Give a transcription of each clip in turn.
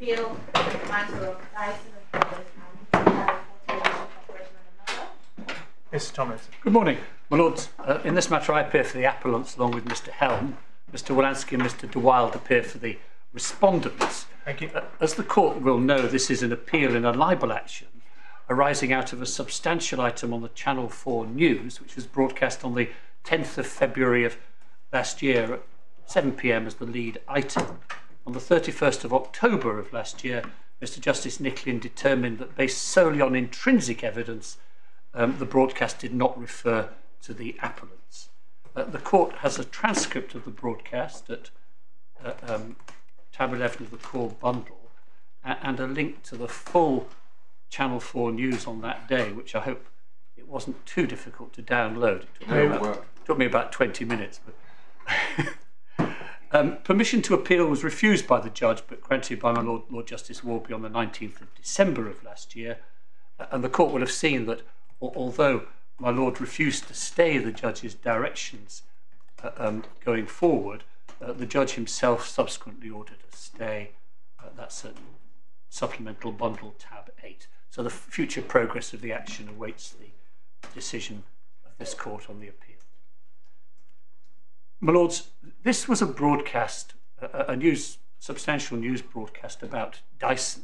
appeal the matter of Dyson and Brothers and Corporation and another. Mr Thomas. Good morning. My Lords, uh, in this matter I appear for the appellants along with Mr Helm. Mr Wolanski and Mr de Wilde appear for the respondents. Thank you. Uh, as the court will know, this is an appeal in a libel action arising out of a substantial item on the Channel 4 news, which was broadcast on the 10th of February of last year at 7pm as the lead item. On the 31st of October of last year, Mr Justice Nicklin determined that based solely on intrinsic evidence, um, the broadcast did not refer to the appellants. Uh, the court has a transcript of the broadcast at uh, um, tab 11 of the core bundle and a link to the full Channel 4 news on that day, which I hope it wasn't too difficult to download. It took me, about, took me about 20 minutes. But um, permission to appeal was refused by the judge, but granted by my Lord, Lord Justice Warby on the 19th of December of last year. And the court will have seen that although my Lord refused to stay the judge's directions uh, um, going forward, uh, the judge himself subsequently ordered a stay. Uh, that's a supplemental bundle tab 8. So the future progress of the action awaits the decision of this court on the appeal. My Lords, this was a broadcast, a, a news, substantial news broadcast about Dyson,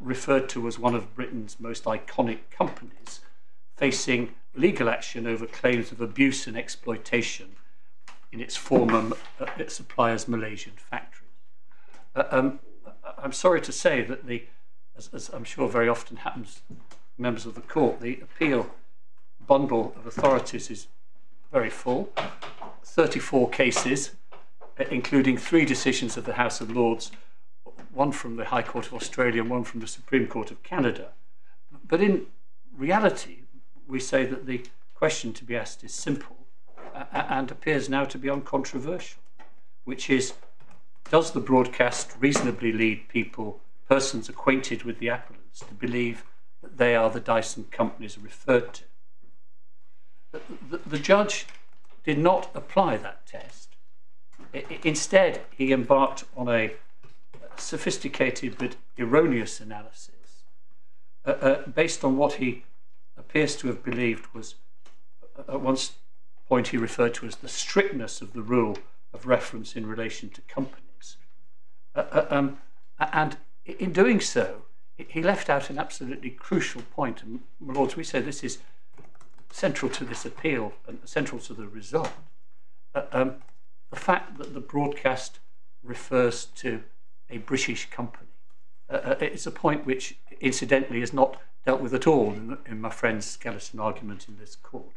referred to as one of Britain's most iconic companies, facing legal action over claims of abuse and exploitation in its former uh, supplier's Malaysian factory. Uh, um, I'm sorry to say that the as, as I'm sure very often happens, members of the court, the appeal bundle of authorities is very full. 34 cases, eh, including three decisions of the House of Lords, one from the High Court of Australia and one from the Supreme Court of Canada. But in reality, we say that the question to be asked is simple and appears now to be uncontroversial, which is does the broadcast reasonably lead people persons acquainted with the appellants to believe that they are the Dyson companies referred to. The, the, the judge did not apply that test. I, instead, he embarked on a sophisticated but erroneous analysis uh, uh, based on what he appears to have believed was, uh, at one point, he referred to as the strictness of the rule of reference in relation to companies. Uh, uh um, and in doing so, he left out an absolutely crucial point. And, lords, we say this is central to this appeal and central to the result. Uh, um, the fact that the broadcast refers to a British company. Uh, uh it's a point which, incidentally, is not dealt with at all in, in my friend's skeleton argument in this court.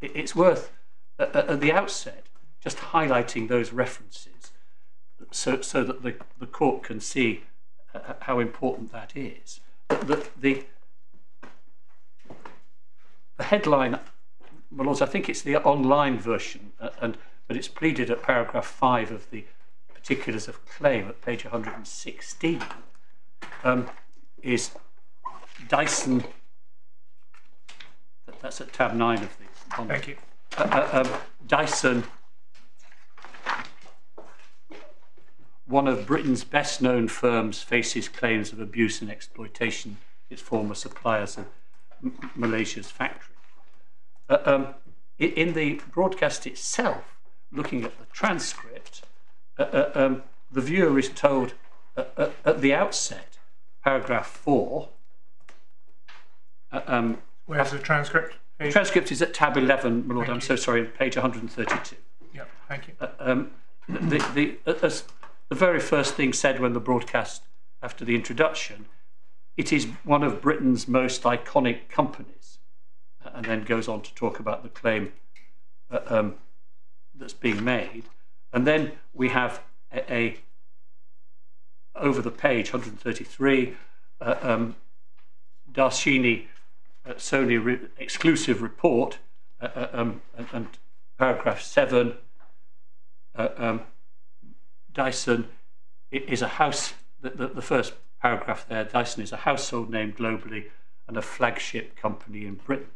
It, it's worth, uh, uh, at the outset, just highlighting those references so, so that the, the court can see uh, how important that is. The, the, the headline, my lords, I think it's the online version, uh, and but it's pleaded at paragraph five of the particulars of claim at page 116, um, is Dyson. That's at tab nine of the. Thank you. Uh, uh, um, Dyson one of Britain's best known firms faces claims of abuse and exploitation its former suppliers M Malaysia's factory. Uh, um, in the broadcast itself, looking at the transcript, uh, uh, um, the viewer is told uh, uh, at the outset, paragraph 4. Uh, um, Where's the transcript? The transcript is at tab 11, my lord. Thank I'm you. so sorry, page 132. Yeah, thank you. Um, the, the, as, the very first thing said when the broadcast after the introduction, it is one of Britain's most iconic companies, and then goes on to talk about the claim uh, um, that's being made. And then we have a, a over the page, 133, uh, um, Darshna uh, Soni re exclusive report, uh, uh um, and, and, paragraph 7, uh, um, Dyson is a house, the, the, the, first paragraph there, Dyson is a household name globally and a flagship company in Britain.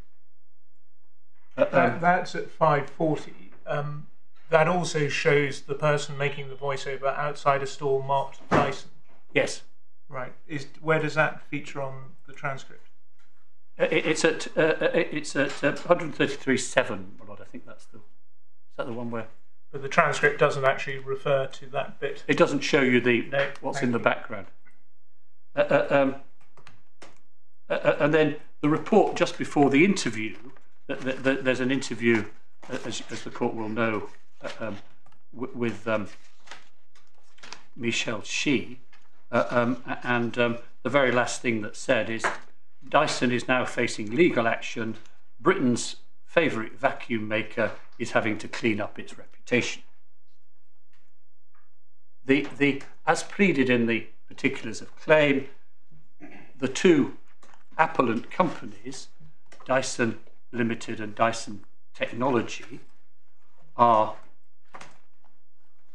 Uh, that, um, that's at 540. Um, that also shows the person making the voiceover outside a store marked Dyson. Yes. Right. Is where does that feature on the transcript? Uh, it- It's at uh, uh, it's at uh, 133.7. My lord, I think that's the is that the one where But the transcript doesn't actually refer to that bit. it doesn't show you the No, what's in the background. Uh, uh, um, uh, and then the report just before the interview. th- th- th- there's an interview, as, as the court will know, um, with um, Michel Shi, uh, um, and the very last thing that's said is Dyson is now facing legal action. Britain's favourite vacuum maker is having to clean up its reputation. The, the, as pleaded in the particulars of claim, the two appellant companies, Dyson Limited and Dyson Technology, are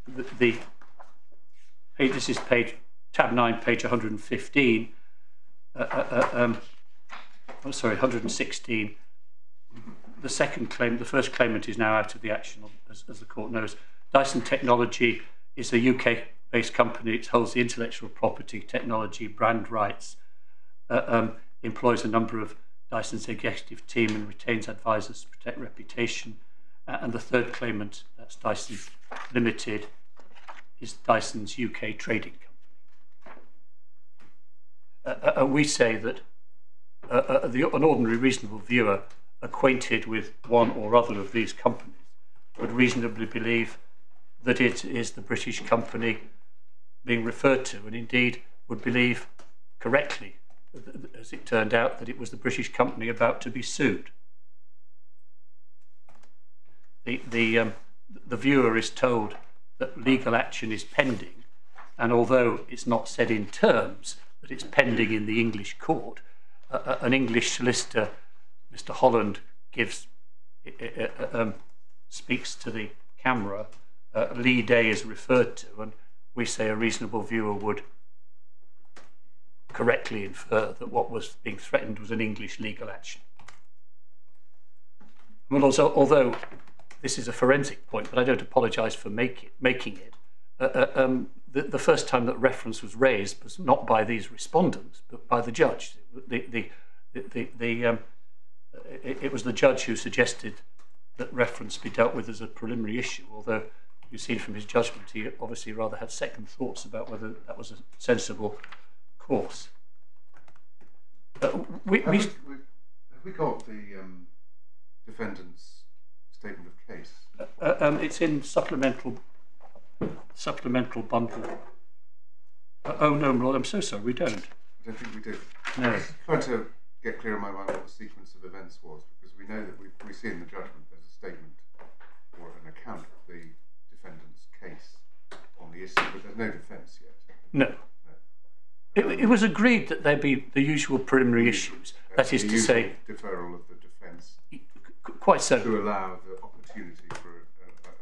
the, the this is page tab 9 page 115 uh, uh, uh, um, oh, sorry 116 the second claim the first claimant is now out of the action as, as the court knows. Dyson Technology is a UK based company it holds the intellectual property technology brand rights uh, um, employs a number of Dyson's executive team and retains advisors to protect reputation uh, and the third claimant that's Dyson Limited is Dyson's UK trading company. Uh, uh, we say that uh, uh, the, an ordinary reasonable viewer acquainted with one or other of these companies would reasonably believe that it is the British company being referred to, and indeed would believe correctly, as it turned out, that it was the British company about to be sued. The, the, um, the viewer is told that legal action is pending, and although it's not said in terms that it's pending in the English court, uh, an English solicitor, Mr. Holland, gives uh, um, speaks to the camera. Uh, Leigh Day is referred to, and we say a reasonable viewer would correctly infer that what was being threatened was an English legal action. Also, although this is a forensic point, but I don't apologise for make it, making it. Uh, uh, um, the, the first time that reference was raised was not by these respondents, but by the judge. The, the, the, the, um, it, it was the judge who suggested that reference be dealt with as a preliminary issue, although you've seen from his judgment he obviously rather had second thoughts about whether that was a sensible course. Uh, we, Have we, we, have we got the um, defendant's statement of case? Uh, um, it's in supplemental supplemental bundle. Uh, oh no, my lord, I'm so sorry, we don't. I don't think we do. No. trying to get clear in my mind what the sequence of events was, because we know that we, we see in the judgment there's a statement or an account of the defendant's case on the issue, but there's no defence yet. No. It, it was agreed that there be the usual preliminary issues. That is to say, deferral of the defence qu- quite so. to allow the opportunity for a, a,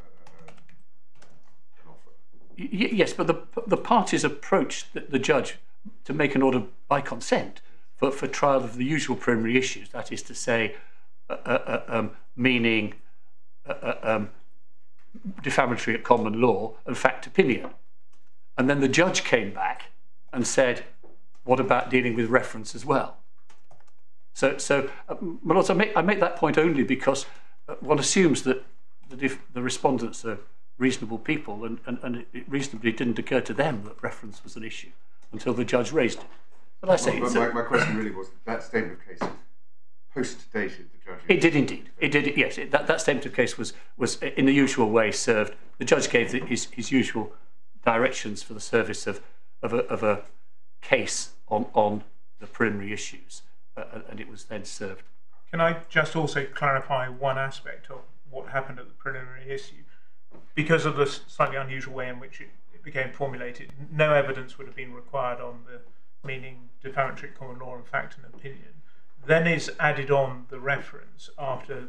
a, an offer. Y- y- yes, but the the parties approached the, the judge to make an order by consent for, for trial of the usual preliminary issues. That is to say, uh, uh, uh, um, meaning uh, uh, um, defamatory at common law and fact opinion. And then the judge came back and said, "What about dealing with reference as well?" So, so, uh, lords, I make, I make that point only because uh, one assumes that, that if the respondents are reasonable people, and, and, and it reasonably didn't occur to them that reference was an issue until the judge raised it. But I say, Well, my, my question really was that statement of case post-dated the judge. it did indeed. It did. Yes, it, that, that statement of case was was in the usual way served. The judge gave the, his his usual directions for the service of of a, of a case on on the preliminary issues, uh, and it was then served. Can I just also clarify one aspect of what happened at the preliminary issue? Because of the slightly unusual way in which it, it became formulated, no evidence would have been required on the meaning defamatory common law and fact and opinion. Then is added on the reference after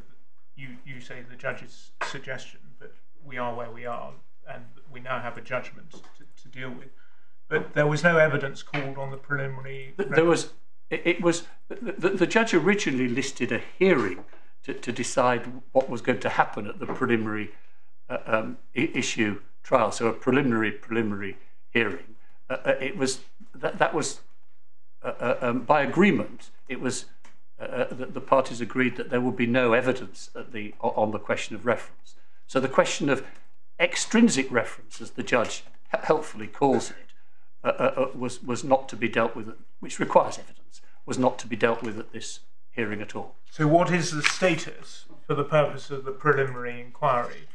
you, you say the judge's suggestion that we are where we are and we now have a judgment to, to deal with. But there was no evidence called on the preliminary. Th- There was, it, was, the, the, the judge originally listed a hearing to, to decide what was going to happen at the preliminary uh, um, issue trial, so a preliminary preliminary hearing. uh, uh, it was that, that was uh, uh, um, by agreement. It was uh, uh, that the parties agreed that there would be no evidence at the on the question of reference. So the question of extrinsic reference, as the judge helpfully calls it, uh, uh, uh, was was not to be dealt with, which requires evidence, was not to be dealt with at this hearing at all. So, what is the status for the purpose of the preliminary inquiry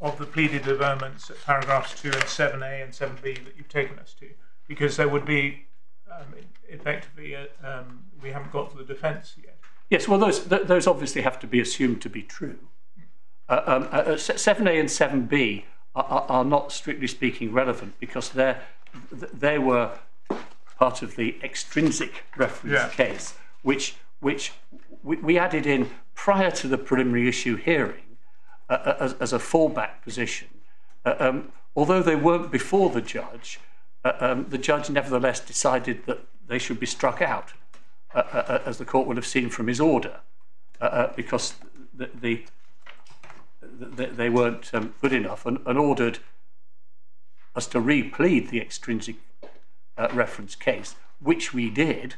of the pleaded averments at paragraphs 2 and 7a and 7b that you've taken us to? Because there would be, um, effectively, uh, um, we haven't got to the defence yet. Yes, well, those th- those obviously have to be assumed to be true. Uh, um, uh, seven A and seven B are, are, are not strictly speaking relevant because they they were part of the extrinsic reference Yeah. case, which which we, we added in prior to the preliminary issue hearing uh, uh, as, as a fallback position. Uh, um, although they weren't before the judge, uh, um, the judge nevertheless decided that they should be struck out, uh, uh, uh, as the court will have seen from his order, because the, the, the, they weren't um, good enough and, and ordered us to replead the extrinsic reference case, which we did,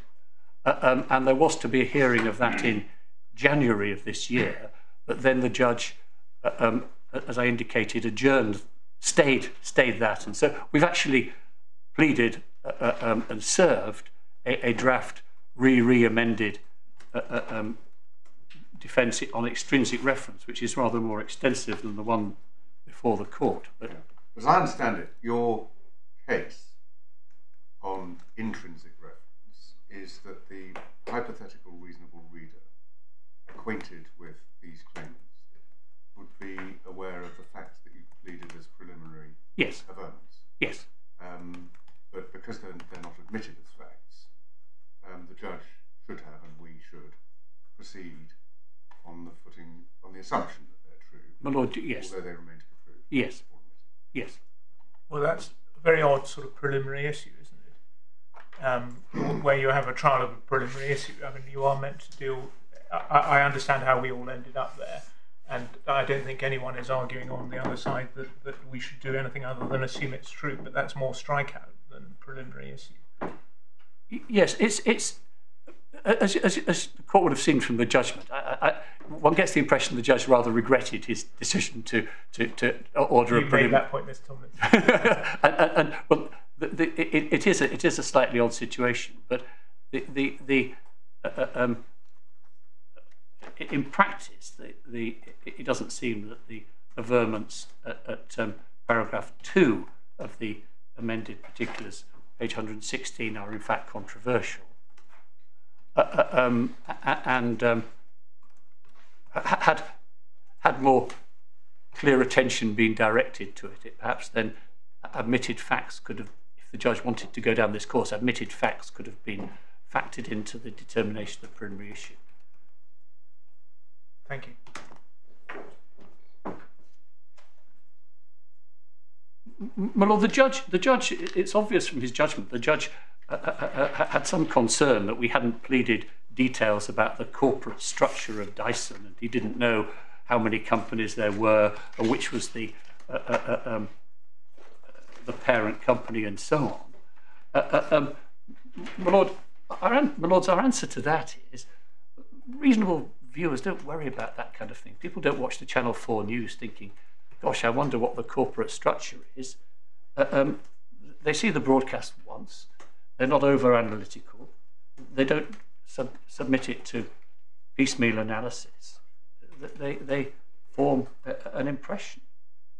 um, and there was to be a hearing of that in January of this year, but then the judge, um, as I indicated, adjourned, stayed, stayed that, and so we've actually pleaded uh, uh, um, and served a, a draft re re amended uh, uh, um, defence on extrinsic reference, which is rather more extensive than the one before the court. But As I understand it, your case on intrinsic reference is that the hypothetical reasonable reader acquainted with these claims would be aware of the facts that you pleaded as preliminary yes, averments. yes, because they're, they're not admitted as facts, um, the judge should have and we should proceed on the footing, on the assumption that they're true, my lord, yes, although they remain to be proved. yes, yes. Well, that's a very odd sort of preliminary issue, isn't it? Um, where you have a trial of a preliminary issue. I mean, you are meant to deal. I, I understand how we all ended up there, and I don't think anyone is arguing on the other side that, that we should do anything other than assume it's true. But that's more strikeout than preliminary issue. Yes, it's it's as, as, as the court would have seen from the judgment. I, I, one gets the impression the judge rather regretted his decision to to, to order You a preliminary. that point, Mr. Tomlinson. and, and, and well, the, the, it, it is a, it is a slightly odd situation, but the the, the uh, uh, um, in practice, the, the it doesn't seem that the averments at, at um, paragraph two of the amended particulars, page 116, are in fact controversial. Uh, uh, um, and um, had had more clear attention been directed to it, it perhaps then admitted facts could have, if the judge wanted to go down this course, admitted facts could have been factored into the determination of the preliminary issue. Thank you. My lord, the judge, the judge, it's obvious from his judgment, the judge uh, uh, uh, had some concern that we hadn't pleaded details about the corporate structure of Dyson, and he didn't know how many companies there were, and which was the uh, uh, uh, um, the parent company, and so on. Uh, uh, um, my lord, our, my lords, our answer to that is reasonable viewers don't worry about that kind of thing. People don't watch the Channel 4 news thinking, gosh, I wonder what the corporate structure is. Uh, um, they see the broadcast once, they're not over analytical, they don't sub- submit it to piecemeal analysis. They, they form a, an impression.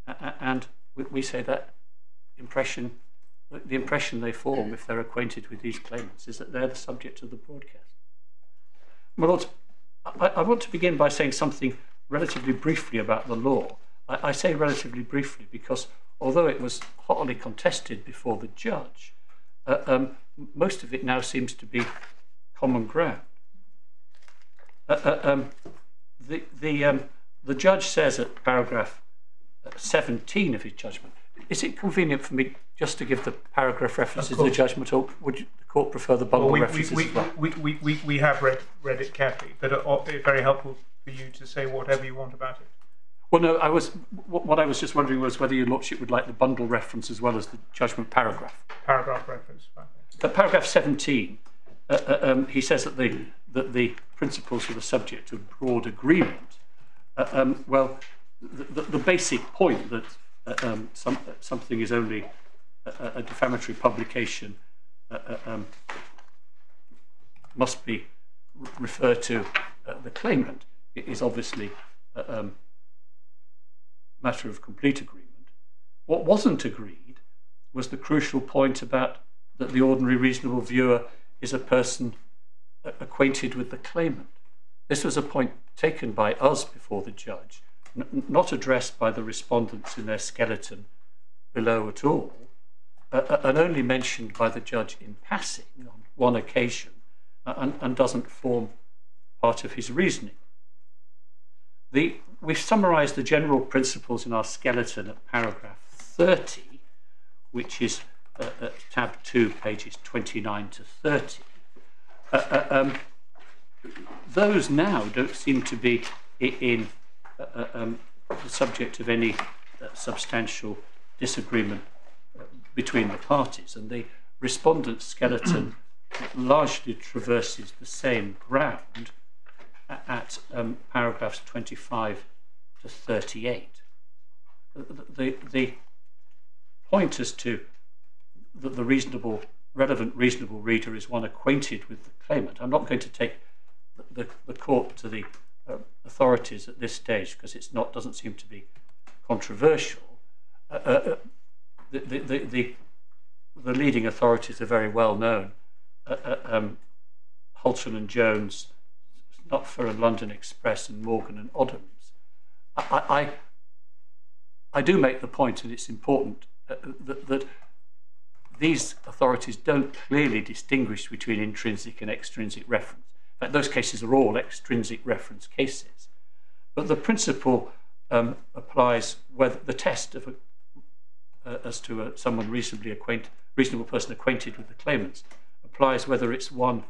A- And we, we say that impression, the impression they form if they're acquainted with these claimants is that they're the subject of the broadcast. My lords, I, I want to begin by saying something relatively briefly about the law. I, I say relatively briefly because although it was hotly contested before the judge, uh, um, most of it now seems to be common ground. Uh, uh, um, the the um, the judge says at paragraph uh, 17 of his judgment. Is it convenient for me just to give the paragraph references to the judgment, or would you, the court prefer the bundle Well, we, references we, as well? we, we, we, we have read, read it carefully, but uh, it's very helpful for you to say whatever you want about it. Well, no, I was. What I was just wondering was whether your lordship would like the bundle reference as well as the judgment paragraph. Paragraph reference. fine. But paragraph 17, uh, uh, um, he says that the, that the principles are the subject of broad agreement. Uh, um, well, the, the, the basic point that uh, um, some, something is only a, a defamatory publication uh, uh, um, must be referred to uh, the claimant is obviously um, matter of complete agreement. What wasn't agreed was the crucial point about that the ordinary reasonable viewer is a person acquainted with the claimant. This was a point taken by us before the judge, not addressed by the respondents in their skeleton below at all, uh, and only mentioned by the judge in passing on one occasion, uh, and, and doesn't form part of his reasoning. The, we've summarised the general principles in our skeleton at paragraph 30, which is uh, at tab 2, pages 29 to 30. Uh, uh, um, those now don't seem to be in uh, uh, um, the subject of any uh, substantial disagreement between the parties, and the respondent skeleton largely traverses the same ground at um, paragraphs 25 to 38. The, the, point as to the, the reasonable, relevant, reasonable reader is one acquainted with the claimant. I'm not going to take the, the, court to the uh, authorities at this stage because it's not doesn't seem to be controversial. Uh, uh, the, the, the, the, the leading authorities are very well known. Uh, uh, um, Hulton and Jones, Knupffer and London Express, and Morgan and Odhams. I, I, I do make the point, and it's important, uh, that, that these authorities don't clearly distinguish between intrinsic and extrinsic reference. Those cases are all extrinsic reference cases. But the principle um, applies whether the test of a, uh, as to a, someone reasonably acquainted, reasonable person acquainted with the claimants applies whether it's one,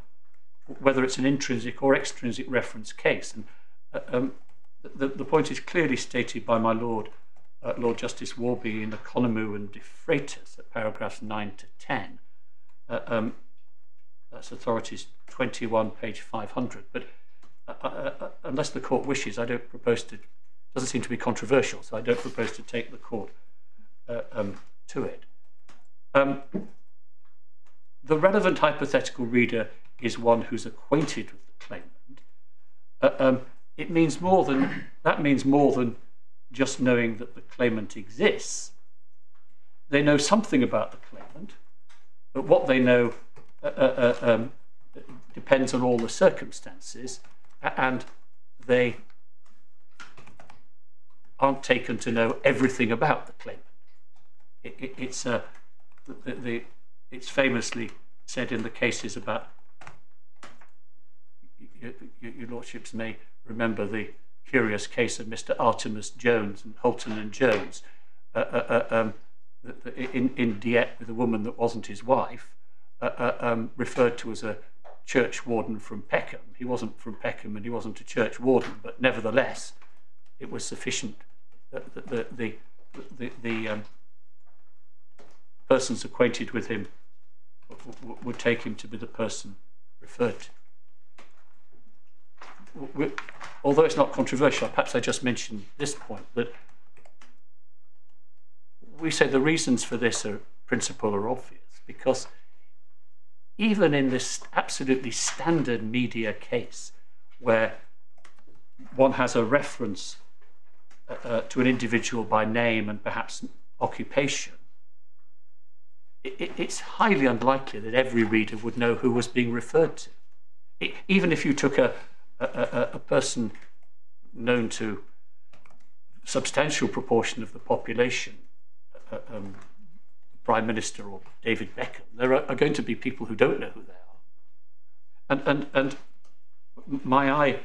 whether it's an intrinsic or extrinsic reference case. And uh, um, the, the point is clearly stated by my Lord uh, Lord Justice Warby in Economou and De Freitas at paragraphs 9 to 10. Uh, um, that's authorities 21, page 500. But uh, uh, uh, unless the court wishes, I don't propose to, doesn't seem to be controversial, so I don't propose to take the court uh, um, to it. Um, the relevant hypothetical reader is one who's acquainted with the claimant. It means more than, that means more than just knowing that the claimant exists. They know something about the claimant, but what they know uh, uh, uh, um, depends on all the circumstances, and they aren't taken to know everything about the claimant. It, it, it's, uh, the, the, it's famously said in the cases about, your, your lordships may remember the curious case of Mr. Artemus Jones and Hulton and Jones uh, uh, uh um, in, in Dieppe with a woman that wasn't his wife, uh, uh, um, referred to as a church warden from Peckham. He wasn't from Peckham and he wasn't a church warden, but nevertheless, it was sufficient that the, the, the, the, um, persons acquainted with him would take him to be the person referred to although it's not controversial, perhaps I just mentioned this point that we say the reasons for this are principle are obvious because even in this absolutely standard media case where one has a reference uh, uh to an individual by name and perhaps occupation, it, it's highly unlikely that every reader would know who was being referred to. It, even if you took a, a, a, person known to substantial proportion of the population, uh, um, Prime Minister or David Beckham, there are, are, going to be people who don't know who they are. And, and, and my eye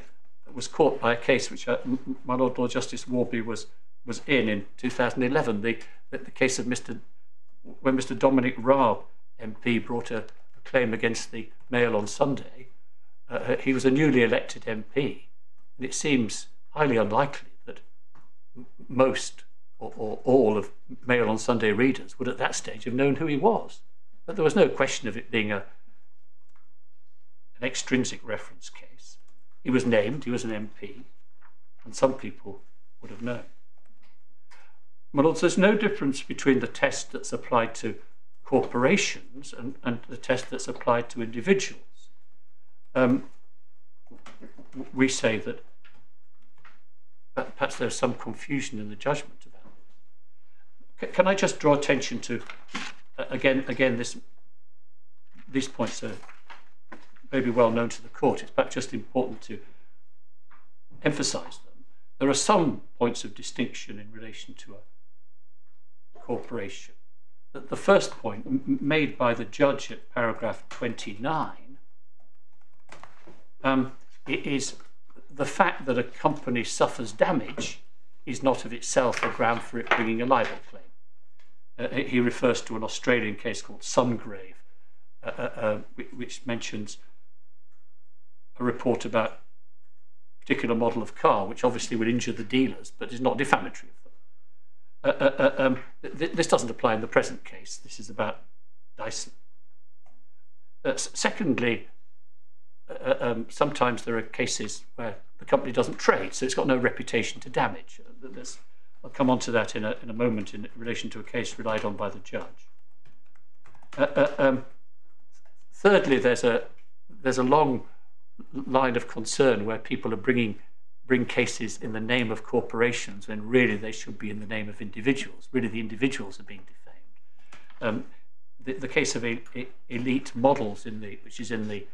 was caught by a case which I, my Lord Lord Justice Warby was, was in in 2011, the, the, case of Mr. when Mr. Dominic Raab MP brought a claim against the Mail on Sunday uh, he was a newly elected MP, and it seems highly unlikely that most or, or all of Mail on Sunday readers would at that stage have known who he was. But there was no question of it being a, an extrinsic reference case. He was named, he was an MP, and some people would have known. My lords, there's no difference between the test that's applied to corporations and, and the test that's applied to individuals. Um, we say that perhaps there's some confusion in the judgment about it. Can I just draw attention to again? Again, this these points are maybe well known to the court. It's perhaps just important to emphasise them. There are some points of distinction in relation to a corporation. The first point made by the judge at paragraph 29 um, is the fact that a company suffers damage is not of itself a ground for it bringing a libel claim. Uh, he refers to an Australian case called Sungravure, uh, uh, uh which mentions a report about a particular model of car, which obviously would injure the dealers, but is not defamatory of them. Uh, uh, um, th this doesn't apply in the present case. This is about Dyson. secondly, uh, um, sometimes there are cases where the company doesn't trade, so it's got no reputation to damage. Uh, there's, I'll come on to that in a, in a moment in relation to a case relied on by the judge. Uh, uh, um, thirdly, there's a, there's a long line of concern where people are bringing bring cases in the name of corporations when really they should be in the name of individuals. Really, the individuals are being defamed. Um, the, the, case of elite models in the which is in the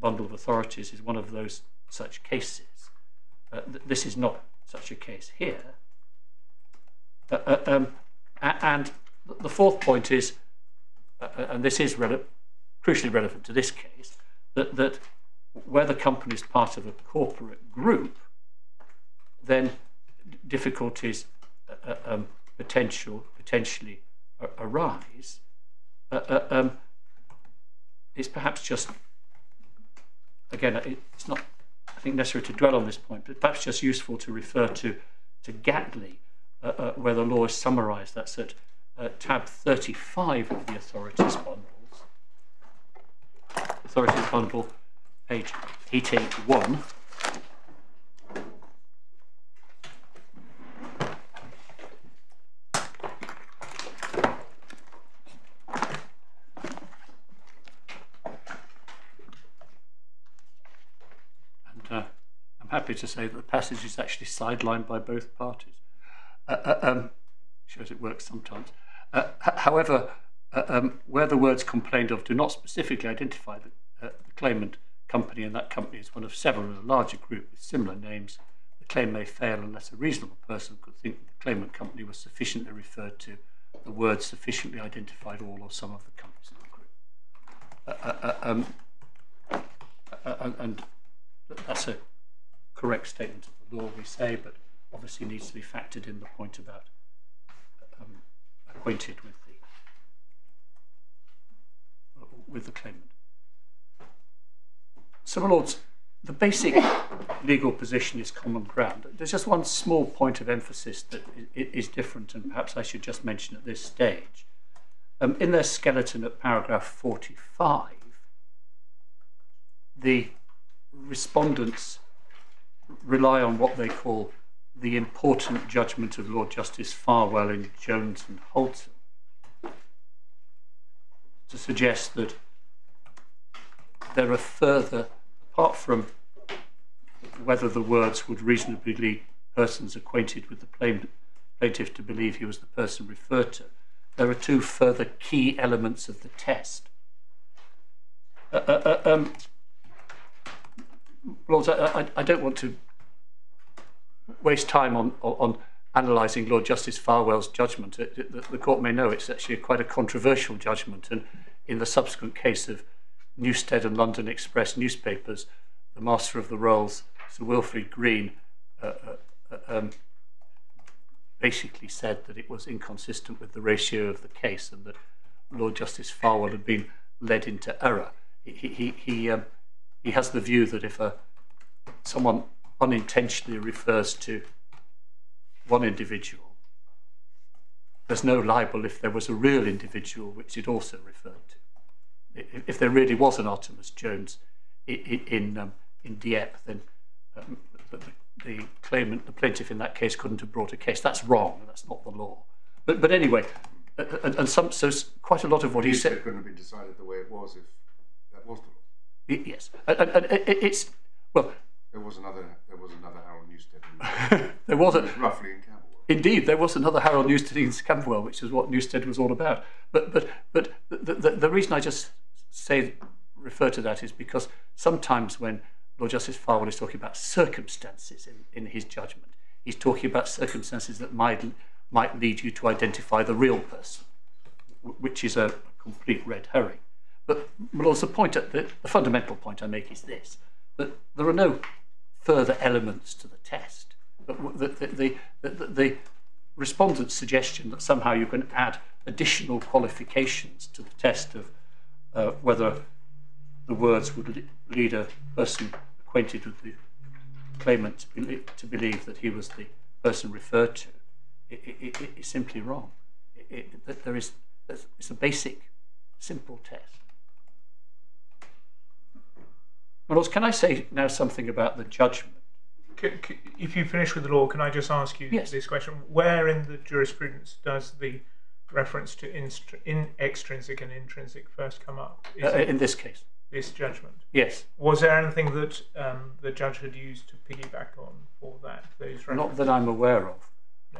bundle of authorities is one of those such cases. Uh, th this is not such a case here. Uh, uh, um, and the fourth point is, uh, uh, and this is crucially relevant to this case, that, that where the company is part of a corporate group, then difficulties um, potential potentially arise. Um, it's perhaps just again, it's not, I think, necessary to dwell on this point, but perhaps just useful to refer to, to Gatley, uh, uh, where the law is summarised. That's at uh, tab 35 of the authorities bundles. Authorities bundle, page 881. Happy to say that the passage is actually sidelined by both parties. Uh, uh, um, shows it works sometimes. Uh, however, uh, um, where the words complained of do not specifically identify the, uh, the claimant company, and that company is one of several in a larger group with similar names, the claim may fail unless a reasonable person could think that the claimant company was sufficiently referred to, the words sufficiently identified all or some of the companies in the group. Uh, um, and that's a correct statement of the law, we say, but obviously needs to be factored in the point about um, acquainted with the with the claimant. So, my lords, the basic legal position is common ground. There's just one small point of emphasis that is different, and perhaps I should just mention at this stage. Um, in their skeleton at paragraph 45, the respondents rely on what they call the important judgment of Lord Justice Farwell in Jones and Hulton to suggest that there are further, apart from whether the words would reasonably lead persons acquainted with the plaintiff to believe he was the person referred to, there are two further key elements of the test. Uh, uh, uh um, Lords, I, I, I, don't want to waste time on, on analysing Lord Justice Farwell's judgment. The, the court may know it's actually quite a controversial judgment, and in the subsequent case of Newstead and London Express newspapers, the Master of the Rolls, Sir Wilfrid Greene, uh, uh, uh um, basically said that it was inconsistent with the ratio of the case and that Lord Justice Farwell had been led into error. He, he, he, um, he has the view that if a, someone unintentionally refers to one individual, there's no libel if there was a real individual which it also referred to. If, there really was an Artemus Jones in in, um, in Dieppe, then um, the, the claimant, the plaintiff in that case, couldn't have brought a case. That's wrong. That's not the law. But but anyway, uh, and, and some so quite a lot of what he said. Couldn't have been decided the way it was if that was the law. Yes, and, and, and it, it's well. There was another. There was another Harold Newstead. there was a roughly in Camberwell. Indeed, there was another Harold Newstead in Camberwell, which is what Newstead was all about. But but but the, the, the reason I just say refer to that is because sometimes when Lord Justice Farwell is talking about circumstances in, in his judgment, he's talking about circumstances that might might lead you to identify the real person, which is a complete red herring. But point, the, the fundamental point I make is this: that there are no further elements to the test. The, the, the, the, respondent's suggestion that somehow you can add additional qualifications to the test of uh, whether the words would lead a person acquainted with the claimant to believe, to believe that he was the person referred to is simply wrong. It, there is, it's a basic, simple test. Milos, can I say now something about the judgment? if you finish with the law, can I just ask you yes. this question? Where in the jurisprudence does the reference to in extrinsic and intrinsic first come up? Uh, in this case. This judgment? Yes. Was there anything that um, the judge had used to piggyback on for that? Those Not that I'm aware of.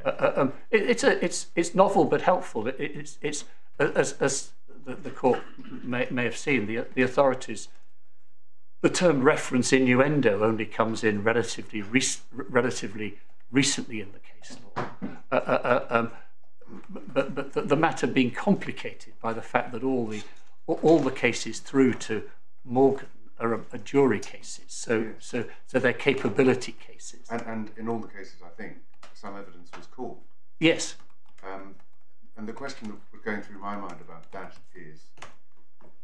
Uh, uh, um, it, it's a, it's it's novel but helpful. It, it's it's as as the, the court may, may have seen the the authorities. The term reference innuendo only comes in relatively relatively recently in the case law. Uh, uh, uh um, but but the, the, matter being complicated by the fact that all the all the cases through to Morgan are a, jury cases, so so so they're capability cases. And, and in all the cases, I think some evidence was called. Yes. Um, and the question that was going through my mind about that is,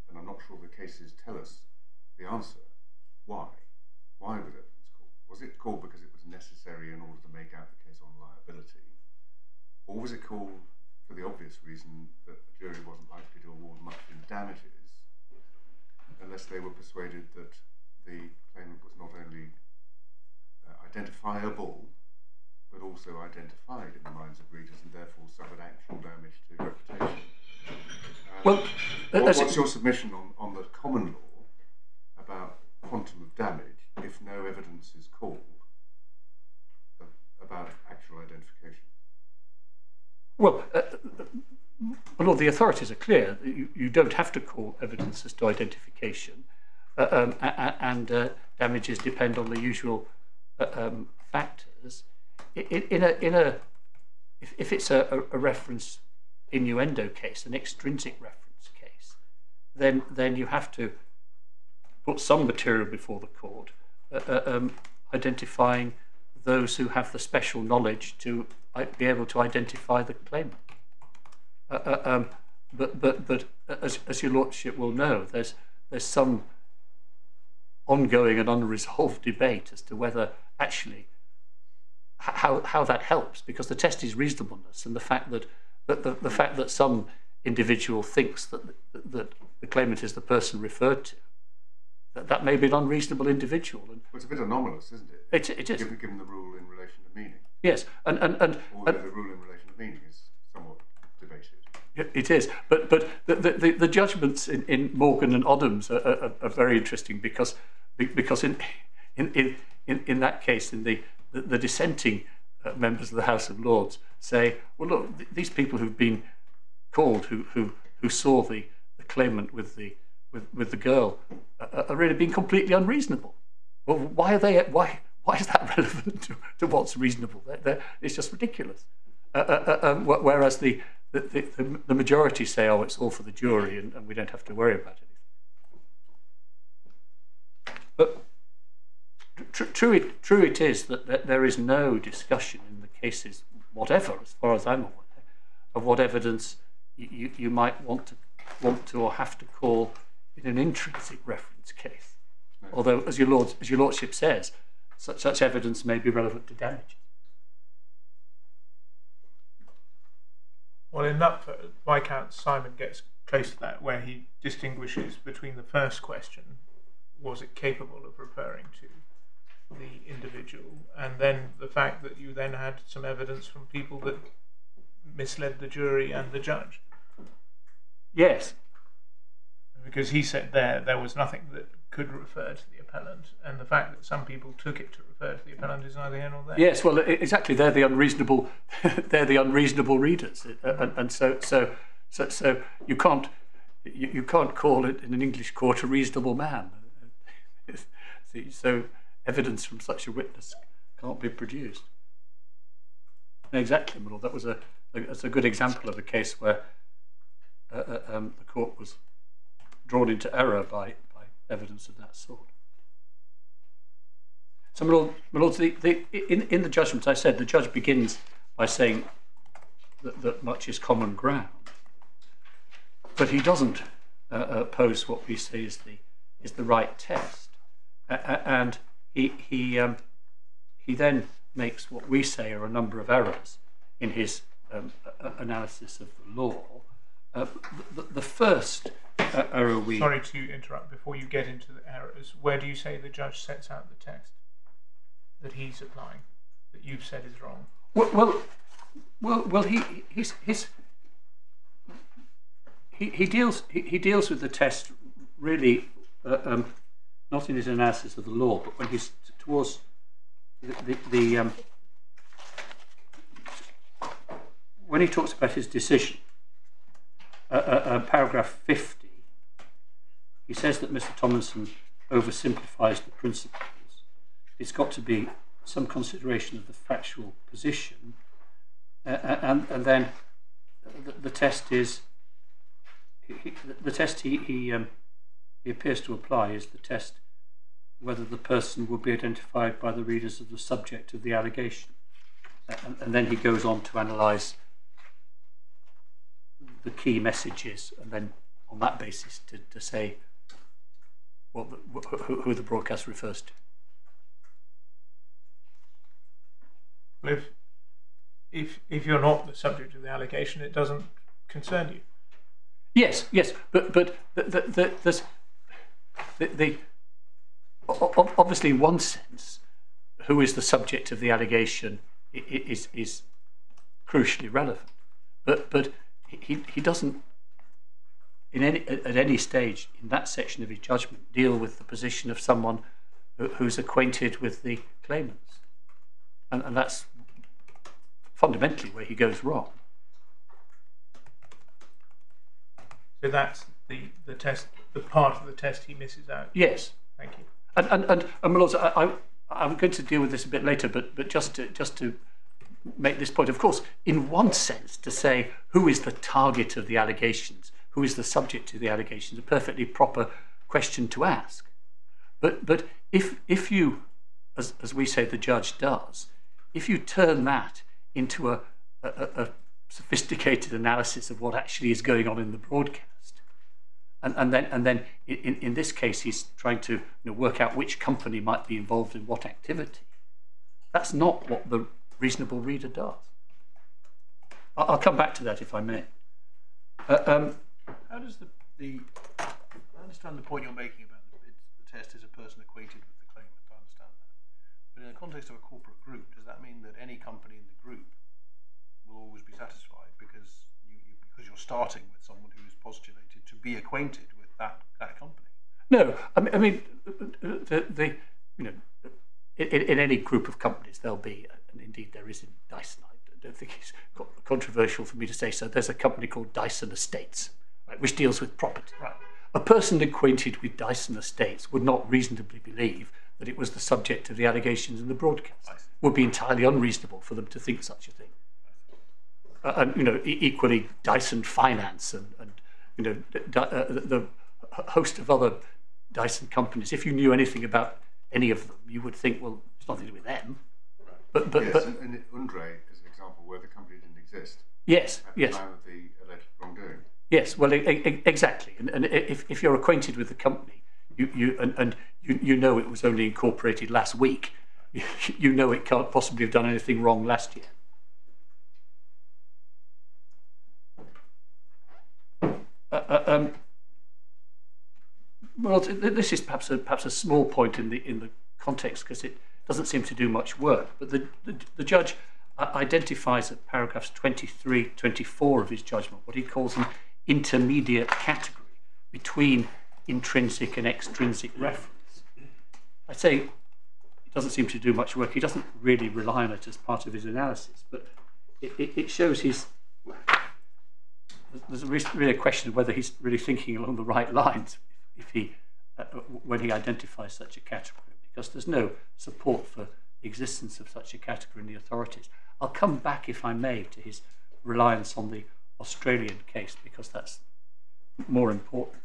and I'm not sure the cases tell us the answer, why? Why was evidence called? Was it called because it was necessary in order to make out the case on liability? Or was it called for the obvious reason that the jury wasn't likely to award much in damages unless they were persuaded that the claimant was not only uh, identifiable but also identified in the minds of readers and therefore suffered actual damage to reputation. Um, well, what, what's your submission on, on the common law about quantum of damage if no evidence is called about actual identification? Well, uh, the authorities are clear. You, you don't have to call evidence as to identification, uh, um, and uh, damages depend on the usual uh, um, factors in a in a if, if it's a, a, reference innuendo case, an extrinsic reference case, then then you have to put some material before the court, uh, uh, um, identifying those who have the special knowledge to uh, be able to identify the claimant. Uh, uh, um, but but but as, as your lordship will know, there's there's some ongoing and unresolved debate as to whether actually how, how that helps because the test is reasonableness and the fact that, that the, the fact that some individual thinks that, that, that the claimant is the person referred to that, that may be an unreasonable individual. And well, it's a bit anomalous, isn't it? It, it is. Given, given the rule in relation to meaning. Yes, and and and, although and, the rule in relation to meaning is somewhat debated. It is, but but the the, the judgments in, in Morgan and Odhams are, are, are very interesting because because in in in in that case in the the, the dissenting uh, members of the House of Lords say, well, look, th these people who've been called, who, who, who saw the, the claimant with the, with, with the girl, uh, are really being completely unreasonable. Well, why are they, why, why is that relevant to, to what's reasonable? They're, they're, it's just ridiculous. Uh, uh, uh um, whereas the, the, the, the, majority say, oh, it's all for the jury and, and we don't have to worry about anything. But True, true, it, true it is that, that there is no discussion in the cases, whatever, as far as I'm aware, of what evidence you, you might want to, want to or have to call in an intrinsic reference case. Although, as your, Lord, as your Lordship says, such, such evidence may be relevant to damages. Well, in that, by count, Simon gets close to that, where he distinguishes between the first question, was it capable of referring to the individual, and then the fact that you then had some evidence from people that misled the jury and the judge. Yes, Because he said there there was nothing that could refer to the appellant, and the fact that some people took it to refer to the appellant is neither here nor there. Yes, well, exactly. They're the unreasonable. they're the unreasonable readers, Uh, and, and so, so, so, so you can't, you, you can't call it in an English court a reasonable man. So evidence from such a witness can't be produced. Exactly. That was a, a that's a good example of a case where uh, uh, um, the court was drawn into error by, by evidence of that sort. So, my lord, my lords, the, the, in, in the judgment, I said the judge begins by saying that, that much is common ground, but he doesn't uh, uh, pose what we say is the is the right test, uh, and he he um, he then makes what we say are a number of errors in his um, analysis of the law. Uh, the, the first uh, error we Sorry to interrupt. Before you get into the errors, where do you say the judge sets out the text that he's applying that you've said is wrong? Well, well, well, well he he's, his he, he deals he, he deals with the test really uh, um, not in his analysis of the law, but when he's towards the the, the um, when he talks about his decision, uh, uh, uh, paragraph fifty, he says that Mr. Tomlinson oversimplifies the principles. It's got to be some consideration of the factual position, uh, uh, and, and then the, the test is he- the test he he, um, he appears to apply is the test whether the person will be identified by the readers of the subject of the allegation, Uh, and, and then he goes on to analyse the key messages, and then on that basis to, to say what the, wh- who, who the broadcast refers to. Well, if if if you're not the subject of the allegation, it doesn't concern you. Yes, yes, but but the, the, the, there's the, the obviously in one sense, who is the subject of the allegation is is crucially relevant, but but he he doesn't in any at any stage in that section of his judgment deal with the position of someone who, who's acquainted with the claimants, and, and that's fundamentally where he goes wrong. So that's the the test, the part of the test he misses out. Yes. Thank you. And and and, and I, I I'm going to deal with this a bit later, but but just to just to make this point, of course, in one sense, to say who is the target of the allegations, who is the subject of the allegations, a perfectly proper question to ask. But but if if you, as as we say, the judge does, if you turn that into a a, a sophisticated analysis of what actually is going on in the broadcast, and, and then and then in, in this case he's trying to you know, work out which company might be involved in what activity. That's not what the reasonable reader does. I'll, I'll come back to that if I may. Uh, um, How does the, the I understand the point you're making about the, it's, the test is a person acquainted with the claimant. I understand that. But in the context of a corporate group, does that mean that any company in the group will always be satisfied because you, you because you're starting with someone who is postulated to be acquainted with that that company? no, I mean, I mean the, the you know in, in any group of companies there'll be, and indeed there is in Dyson. I don't think it's controversial for me to say so. There's a company called Dyson Estates, right, which deals with property. Right. A person acquainted with Dyson Estates would not reasonably believe that it was the subject of the allegations in the broadcast. I see. Would be entirely unreasonable for them to think such a thing. Uh, and you know, e- equally Dyson Finance and, and you know uh, the, the host of other Dyson companies. If you knew anything about any of them, you would think, well, it's nothing to do with them. But but yes, but and, and Undre is an example where the company didn't exist yes, at the yes. time of the alleged wrongdoing. Yes, well, e- e- exactly. And, and if, if you're acquainted with the company, you, you and, and you, you know it was only incorporated last week, you know it can't possibly have done anything wrong last year. uh, um, well, th- th- this is perhaps a, perhaps a small point in the in the context because it doesn't seem to do much work. But the the, the judge uh, identifies at paragraphs 23, 24 of his judgment what he calls an intermediate category between intrinsic and extrinsic reference. I say it doesn't seem to do much work. He doesn't really rely on it as part of his analysis, but it, it, it shows his. There's really a question of whether he's really thinking along the right lines if he, uh, when he identifies such a category, because there's no support for the existence of such a category in the authorities. I'll come back, if I may, to his reliance on the Australian case because that's more important.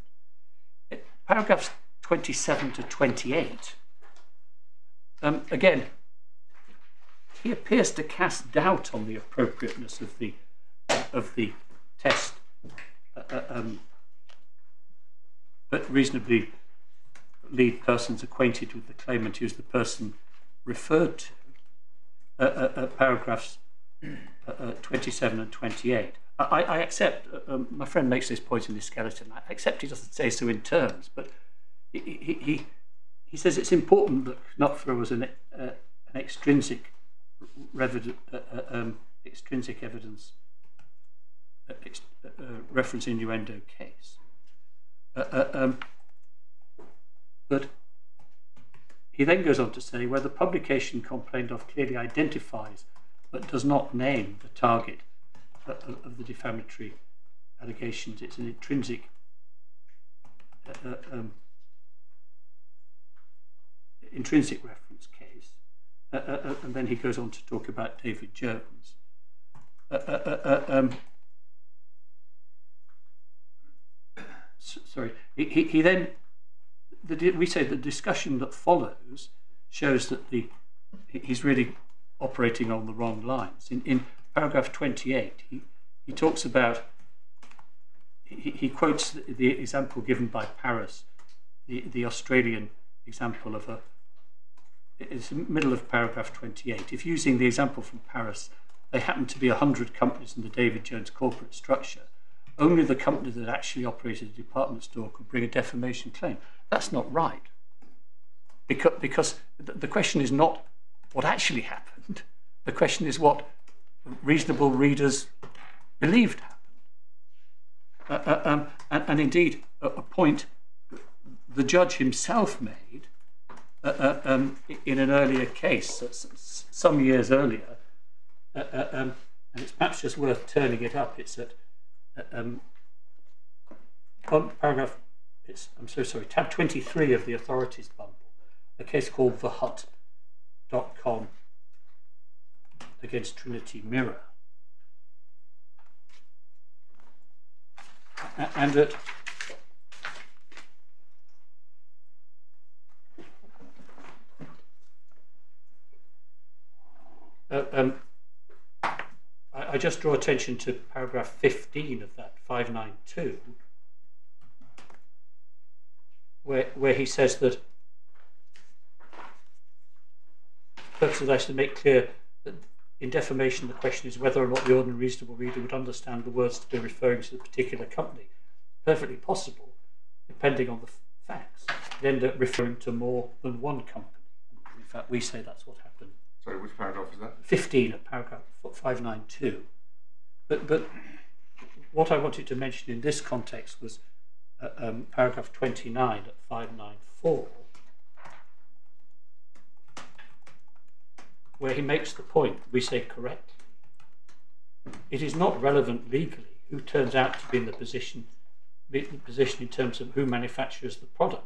It- paragraphs 27 to 28, um, again, he appears to cast doubt on the appropriateness of the of the test, uh, uh, um, but reasonably lead persons acquainted with the claimant who's the person referred to. Uh, uh, uh, paragraphs uh, uh, 27 and 28. I, I accept, um, my friend makes this point in his skeleton, I accept he doesn't say so in terms, but he, he, he, says it's important that Knupffer was an, an extrinsic, um, extrinsic evidence, ex, reference innuendo case. Um, but he then goes on to say where the publication complained of clearly identifies but does not name the target of, the defamatory allegations. It's an intrinsic uh, uh, um, intrinsic reference case. Uh, uh, uh, and then he goes on to talk about David Jones. Uh, um, sorry, he, he, he then the, we say the discussion that follows shows that the he's really operating on the wrong lines. In, in paragraph 28, he, he talks about, he, he quotes the, the example given by Paris, the, the Australian example of a, it's the middle of paragraph 28. If using the example from Paris, they happen to be 100 companies in the David Jones corporate structure, only the company that actually operated a department store could bring a defamation claim. That's not right. Because, because the question is not what actually happened, the question is what reasonable readers believed happened. Uh, uh, um, and, and indeed, a, a point the judge himself made uh, uh, um, in an earlier case, some years earlier, uh, uh, um, and it's perhaps just worth turning it up. It's at um, paragraph, it's, I'm so sorry, tab 23 of the authorities bundle, a case called thehut.com against Trinity Mirror. And at uh, um, I just draw attention to paragraph 15 of that 592, where, where he says that purpose of that is to make clear that in defamation the question is whether or not the ordinary reasonable reader would understand the words to be referring to the particular company. Perfectly possible, depending on the facts. They end up referring to more than one company. In fact, we say that's what happened Sorry, which paragraph is that? 15 at paragraph 592. But, but what I wanted to mention in this context was uh, um, paragraph 29 at 594, where he makes the point, we say correct. It is not relevant legally who turns out to be in the position, position in terms of who manufactures the product,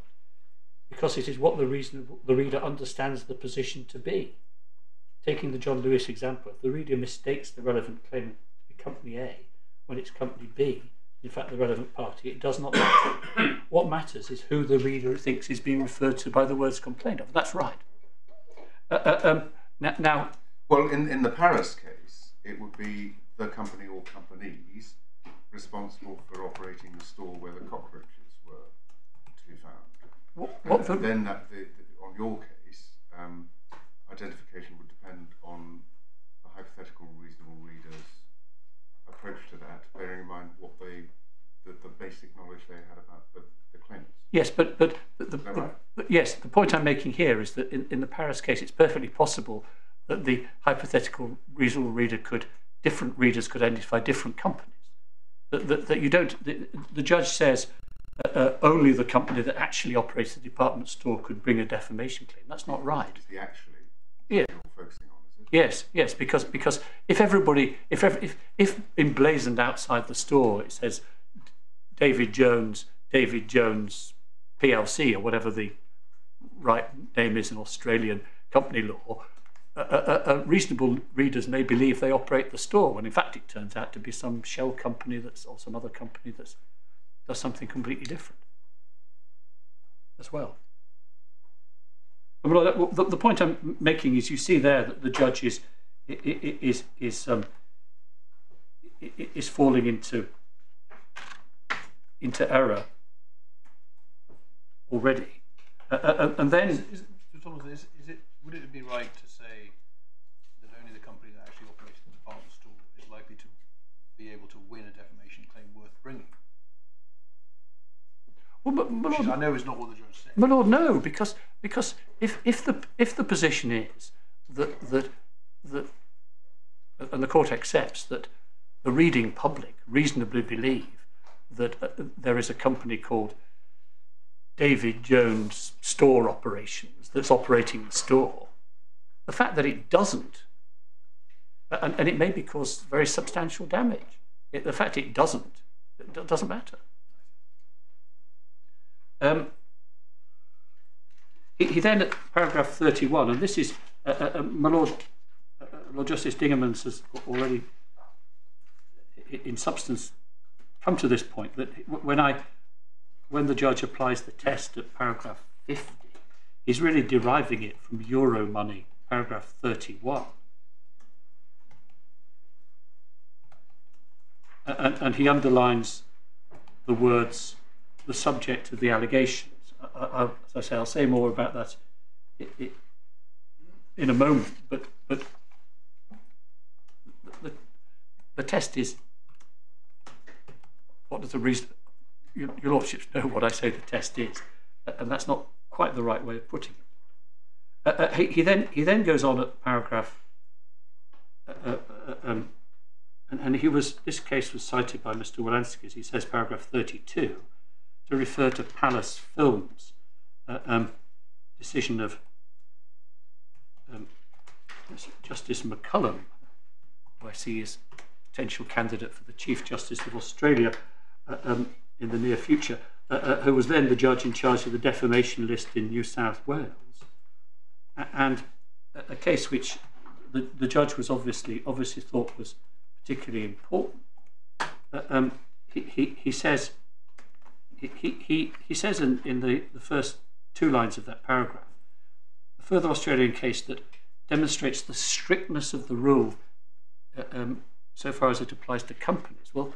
because it is what the, reasonable, the reader understands the position to be. Taking the John Lewis example, if the reader mistakes the relevant claimant to be company A when it's company B, in fact the relevant party, it does not matter. what matters is who the reader thinks is being referred to by the words complained of. That's right. Uh, uh, um, now, now, Well, in, in the Paris case, it would be the company or companies responsible for operating the store where the cockroaches were to be found. what, what and the, then that the, the, on your case, um, identification would depend on the hypothetical reasonable reader's approach to that, bearing in mind what they the, the basic knowledge they had about the, the claimants. Yes, but but the, the, right? yes, the point I'm making here is that in, in the Paris case, it's perfectly possible that the hypothetical reasonable reader could different readers could identify different companies. That, that, that you don't. The, the judge says uh, uh, only the company that actually operates the department store could bring a defamation claim. That's not right. Is the actually Yeah. you're focusing on? Yes, yes, because because if everybody if if if emblazoned outside the store it says David Jones, David Jones PLC or whatever the right name is in Australian company law, uh, uh, uh, reasonable readers may believe they operate the store when in fact it turns out to be some shell company that's or some other company that's does something completely different as well. Well, the, the point I'm making is you see there that the judge is is is um, is falling into into error already, uh, uh, and then Is, is, is, is it, would it be right to say that only the company that actually operates the department store is likely to be able to win a defamation claim worth bringing? well, but, but Which is, I know is not what the judge. My lord, no, because because if if the if the position is that that that and the court accepts that the reading public reasonably believe that uh, there is a company called David Jones Store Operations that's operating the store. The fact that it doesn't, and, and it may be cause very substantial damage. It, the fact it doesn't, it doesn't matter. Um, he, he then, at paragraph 31, and this is, uh, uh, uh, my Lord, uh, uh, Lord Justice Dingemans has already, in substance, come to this point that when I, when the judge applies the test at paragraph 50, he's really deriving it from Euromoney, paragraph 31. And, and he underlines the words, the subject of the allegations. I, as I say, I'll say more about that in a moment, but, but the, the test is what does the reason, your, your lordships know what I say the test is, and that's not quite the right way of putting it. Uh, uh, he, he then he then goes on at paragraph, uh, uh, uh, um, and, and he was this case was cited by Mr. Wolanski as he says paragraph thirty-two, to refer to Palace Films, uh, um, decision of um, Justice McCallum, who I see is potential candidate for the Chief Justice of Australia uh, um, in the near future, uh, uh, who was then the judge in charge of the defamation list in New South Wales, and a, case which the, the judge was obviously obviously thought was particularly important. Uh, um, he, he, he says he, he, he, says in, in the, the first two lines of that paragraph, a further Australian case that demonstrates the strictness of the rule uh, um, so far as it applies to companies. Well,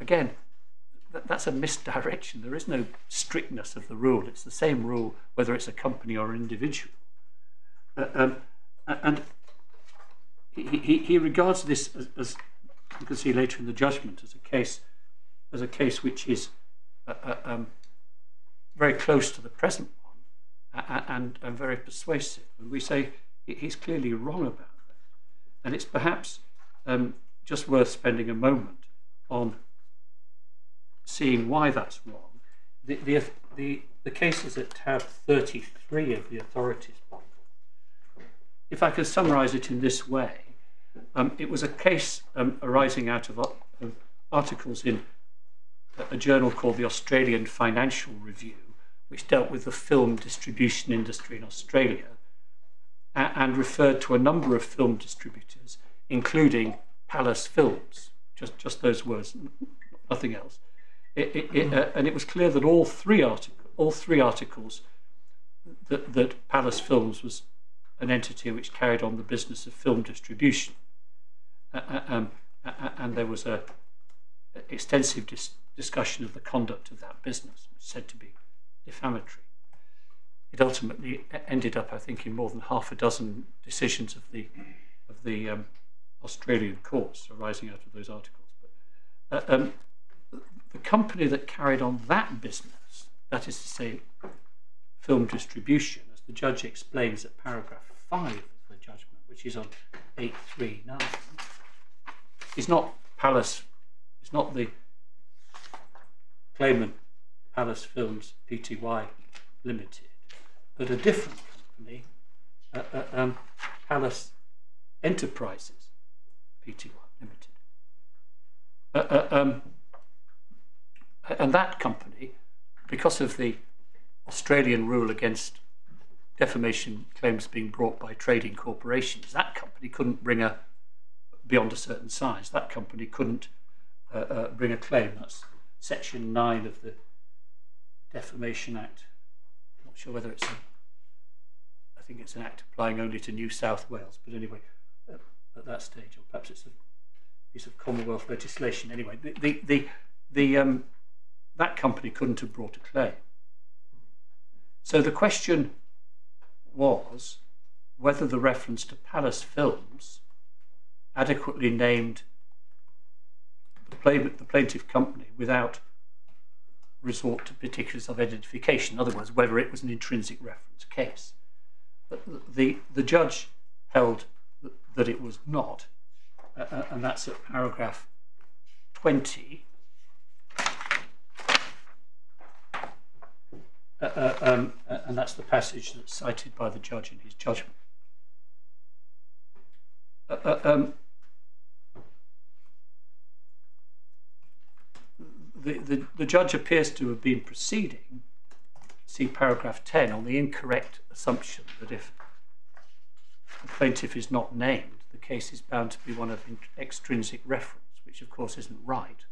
again, th- that's a misdirection. There is no strictness of the rule. It's the same rule whether it's a company or an individual. Uh, um, and he, he, he regards this as, as you can see later in the judgment as a case as a case which is uh, uh, um, very close to the present one and, and very persuasive. And we say he's clearly wrong about that. And it's perhaps um, just worth spending a moment on seeing why that's wrong. The, the, the, the case is at tab 33 of the authorities. If I could summarise it in this way, um, it was a case um, arising out of, of articles in a- journal called the Australian Financial Review, which dealt with the film distribution industry in Australia and referred to a number of film distributors, including Palace Films. Just, just those words, nothing else. It, it, it, uh, and it was clear that all three, artic- all three articles that, that Palace Films was an entity which carried on the business of film distribution. Uh, uh, um, uh, uh, and there was a extensive dis- discussion of the conduct of that business, which said to be defamatory. It ultimately ended up, I think, in more than half a dozen decisions of the of the um, Australian courts arising out of those articles. But uh, um, the, company that carried on that business, that is to say, film distribution, as the judge explains at paragraph 5 of the judgment, which is on 839, is not Palace, it's not the claimant Palace Films Pty Limited, but a different company, uh, uh, um, Palace Enterprises Pty Limited. Uh, uh, um, and that company, because of the Australian rule against defamation claims being brought by trading corporations, that company couldn't bring a beyond a certain size. That company couldn't uh, uh, bring a claim. That's Section 9 of the Defamation Act. I'm not sure whether it's a, I think it's an act applying only to New South Wales, but anyway, uh, at that stage, or perhaps it's a piece of Commonwealth legislation. Anyway, the, the, the, the um, that company couldn't have brought a claim. So the question was whether the reference to Palace Films adequately named the, plaintiff company without resort to particulars of identification. In other words, whether it was an intrinsic reference case. The, the judge held that it was not, uh, uh, and that's at paragraph 20. Uh, uh, um, uh, and that's the passage that's cited by the judge in his judgment. Uh, um, the, the, judge appears to have been proceeding, see paragraph 10, on the incorrect assumption that if the plaintiff is not named, the case is bound to be one of extrinsic reference, which of course isn't right.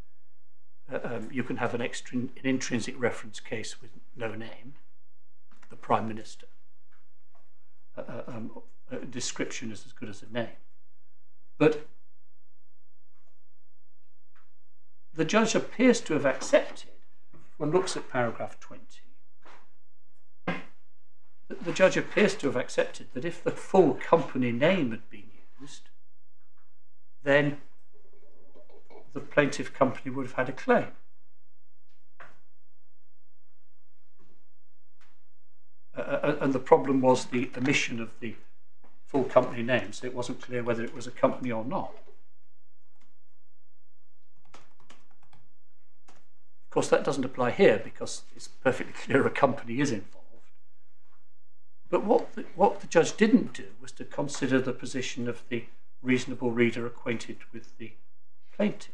Uh, um, you can have an, extrin an intrinsic reference case with no name, the Prime Minister. Uh, uh um, a description is as good as a name. But the judge appears to have accepted, one looks at paragraph 20, the judge appears to have accepted that if the full company name had been used, then the plaintiff company would have had a claim. Uh, uh and the problem was the omission of the full company name, so it wasn't clear whether it was a company or not. Of course, that doesn't apply here because it's perfectly clear a company is involved. But what the, what the judge didn't do was to consider the position of the reasonable reader acquainted with the plaintiff.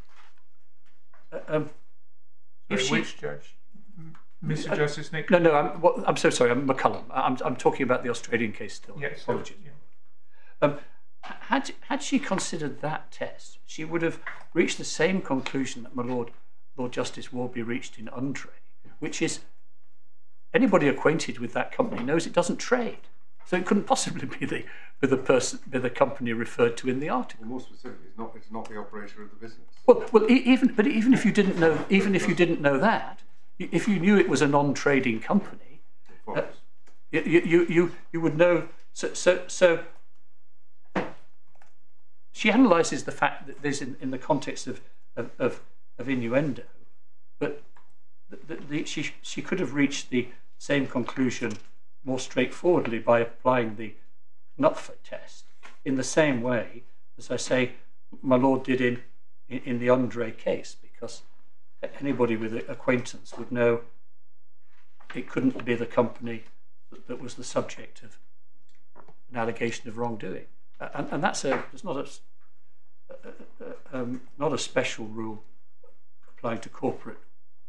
Uh, um, Sorry, she, which judge? Mr. Uh, Justice Nick? No, no, I'm, what, I'm so sorry, I'm McCallum. I'm, I'm talking about the Australian case still. Yes, Apologies. Yeah. Um, had, had she considered that test, she would have reached the same conclusion that my Lord, Lord Justice Warby reached in Undre, which is anybody acquainted with that company knows it doesn't trade. So it couldn't possibly be the, be the person, be the company referred to in the article. Well, more specifically, it's not, it's not the operator of the business. Well, well, even, but even if you didn't know, even if you didn't know that, if you knew it was a non-trading company, uh, you, you, you, you would know. So, so, so she analyses the fact that there's in, in the context of, of, of, of innuendo, but the, the, she, she could have reached the same conclusion more straightforwardly by applying the Knupffer test in the same way as I say my lord did in, in, in the Undre case, because anybody with acquaintance would know it couldn't be the company that, that was the subject of an allegation of wrongdoing. And, and that's a it's not a, a, a um, not a special rule applying to corporate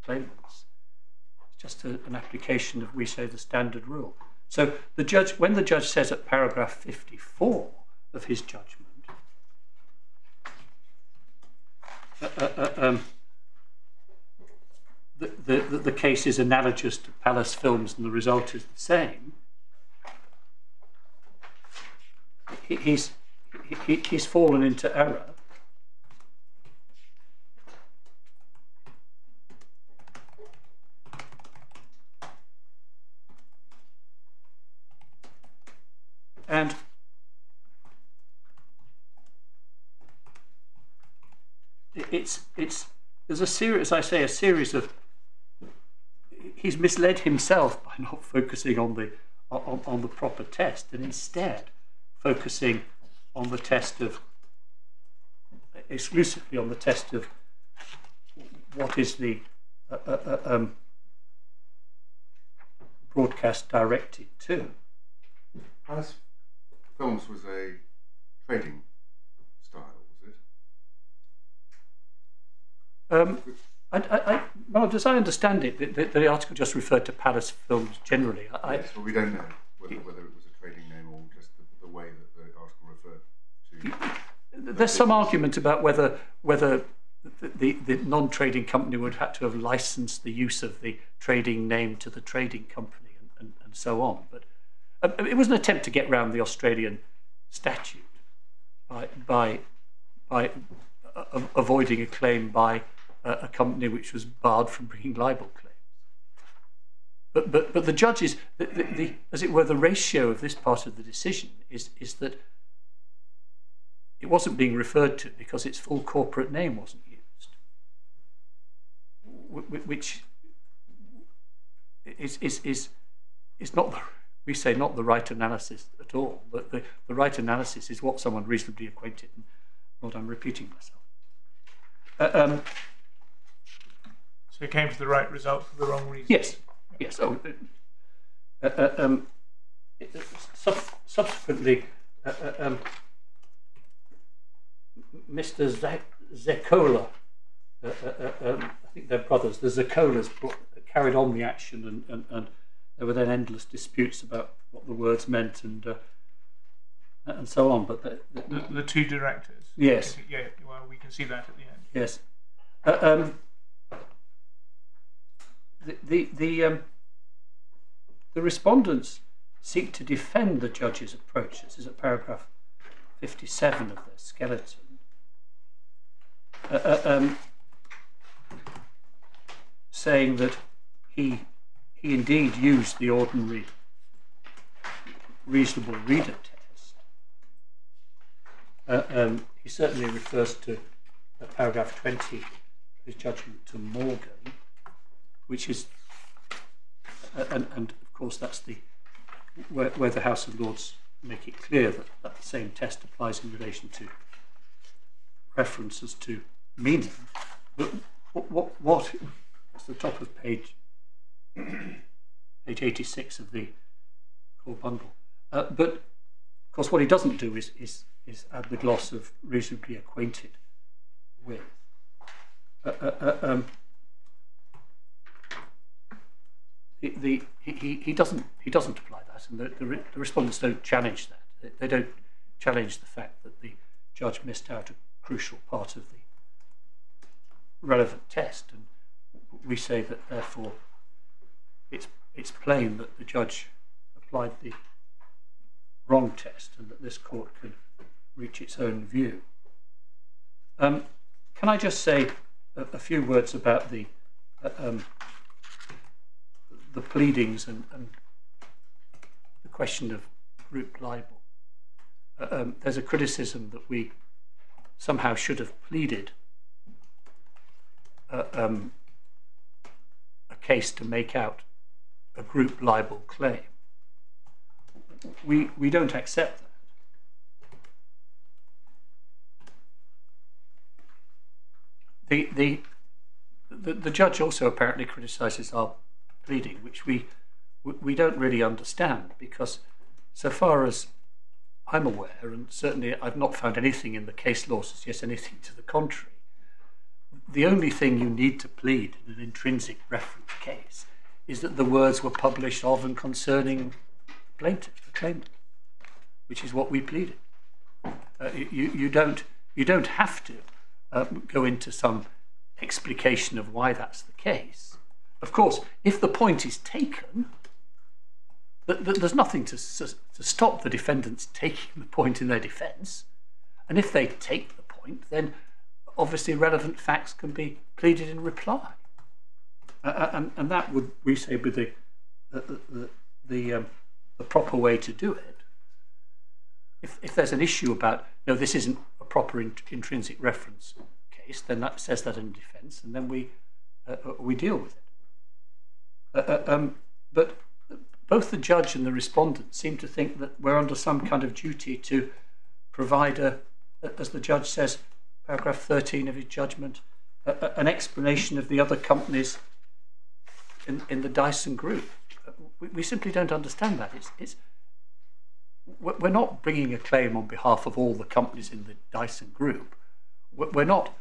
claimants. It's just a, an application of we say the standard rule. So the judge, when the judge says at paragraph 54 of his judgment, uh, uh, uh, um, the, the, the case is analogous to Palace Films and the result is the same. he's, he, he's fallen into error. And it's, it's there's a series, as I say, a series of. He's misled himself by not focusing on the on, on the proper test, and instead focusing on the test of exclusively on the test of what is the uh, uh, uh, um, broadcast directed to. Palace Films was a trading style, was it? Um, I, I, I, well, as I understand it, the, the, the article just referred to Palace Films generally. I, yes, well, we don't know whether, whether it was a trading name or just the, the way that the article referred to. there's some argument about whether whether the, the, the non-trading company would have to have licensed the use of the trading name to the trading company and, and, and so on. But um, it was an attempt to get around the Australian statute by by by uh, avoiding a claim by a, company which was barred from bringing libel claims. But but but the judges, the, the, the, as it were, the ratio of this part of the decision is is that it wasn't being referred to because its full corporate name wasn't used, which is is is is not the we say not the right analysis at all, but the, the right analysis is what someone reasonably acquainted. And Lord, I'm repeating myself. Uh, um, so it came to the right result for the wrong reason. Yes, yes. Oh, uh, uh, um, sub subsequently, uh, uh, um, Mr. Zeccola, uh, um, I think they're brothers, the Zeccolas carried on the action and, and, and there were then endless disputes about what the words meant and uh, and so on. But the, the, the, the, two directors. Yes. Yeah. Well, we can see that at the end. Yes. Uh, um, the the the, um, the respondents seek to defend the judge's approach. This is at paragraph fifty-seven of their skeleton. Uh, uh um, saying that he he indeed used the ordinary reasonable reader test. Uh, um, he certainly refers to uh, paragraph 20 of his judgment to Morgan, which is, and, and, of course that's the where, where, the House of Lords make it clear that that the same test applies in relation to references to meaning. But what, what, what is the top of page page 86 of the core bundle. Uh, but of course, what he doesn't do is, is, is add the gloss of reasonably acquainted with. Uh, uh, uh um, he, he, doesn't, he doesn't apply that, and the, the, the respondents don't challenge that. They, they don't challenge the fact that the judge missed out a crucial part of the relevant test, and we say that therefore it's, it's plain that the judge applied the wrong test and that this court could reach its own view. Um, can I just say a, a few words about the uh, um, the pleadings and, and, the question of group libel? Uh, um, there's a criticism that we somehow should have pleaded uh, um, a case to make out a group libel claim. We, we don't accept that. The, the, the, the judge also apparently criticises our pleading, which we, we don't really understand because so far as I'm aware, and certainly I've not found anything in the case law suggests anything to the contrary, the only thing you need to plead in an intrinsic reference case is that the words were published of and concerning plaintiff, the claimant, which is what we pleaded. Uh, you, you, don't, you don't have to uh, go into some explication of why that's the case. Of course, if the point is taken, th th there's nothing to, to stop the defendants taking the point in their defence. And if they take the point, then obviously relevant facts can be pleaded in reply. Uh, and, and that would, we say, be the, the, the, the, um, the proper way to do it. If, if there's an issue about, no, this isn't a proper in, intrinsic reference case, case, then that says that in defence, and then we uh, uh, we deal with it. Uh, uh, um, but both the judge and the respondent seem to think that we're under some kind of duty to provide a, as the judge says, paragraph 13 of his judgment, a, a, an explanation of the other companies in, in the Dyson group. We, we simply don't understand that. It's, it's, we're not bringing a claim on behalf of all the companies in the Dyson group. We're not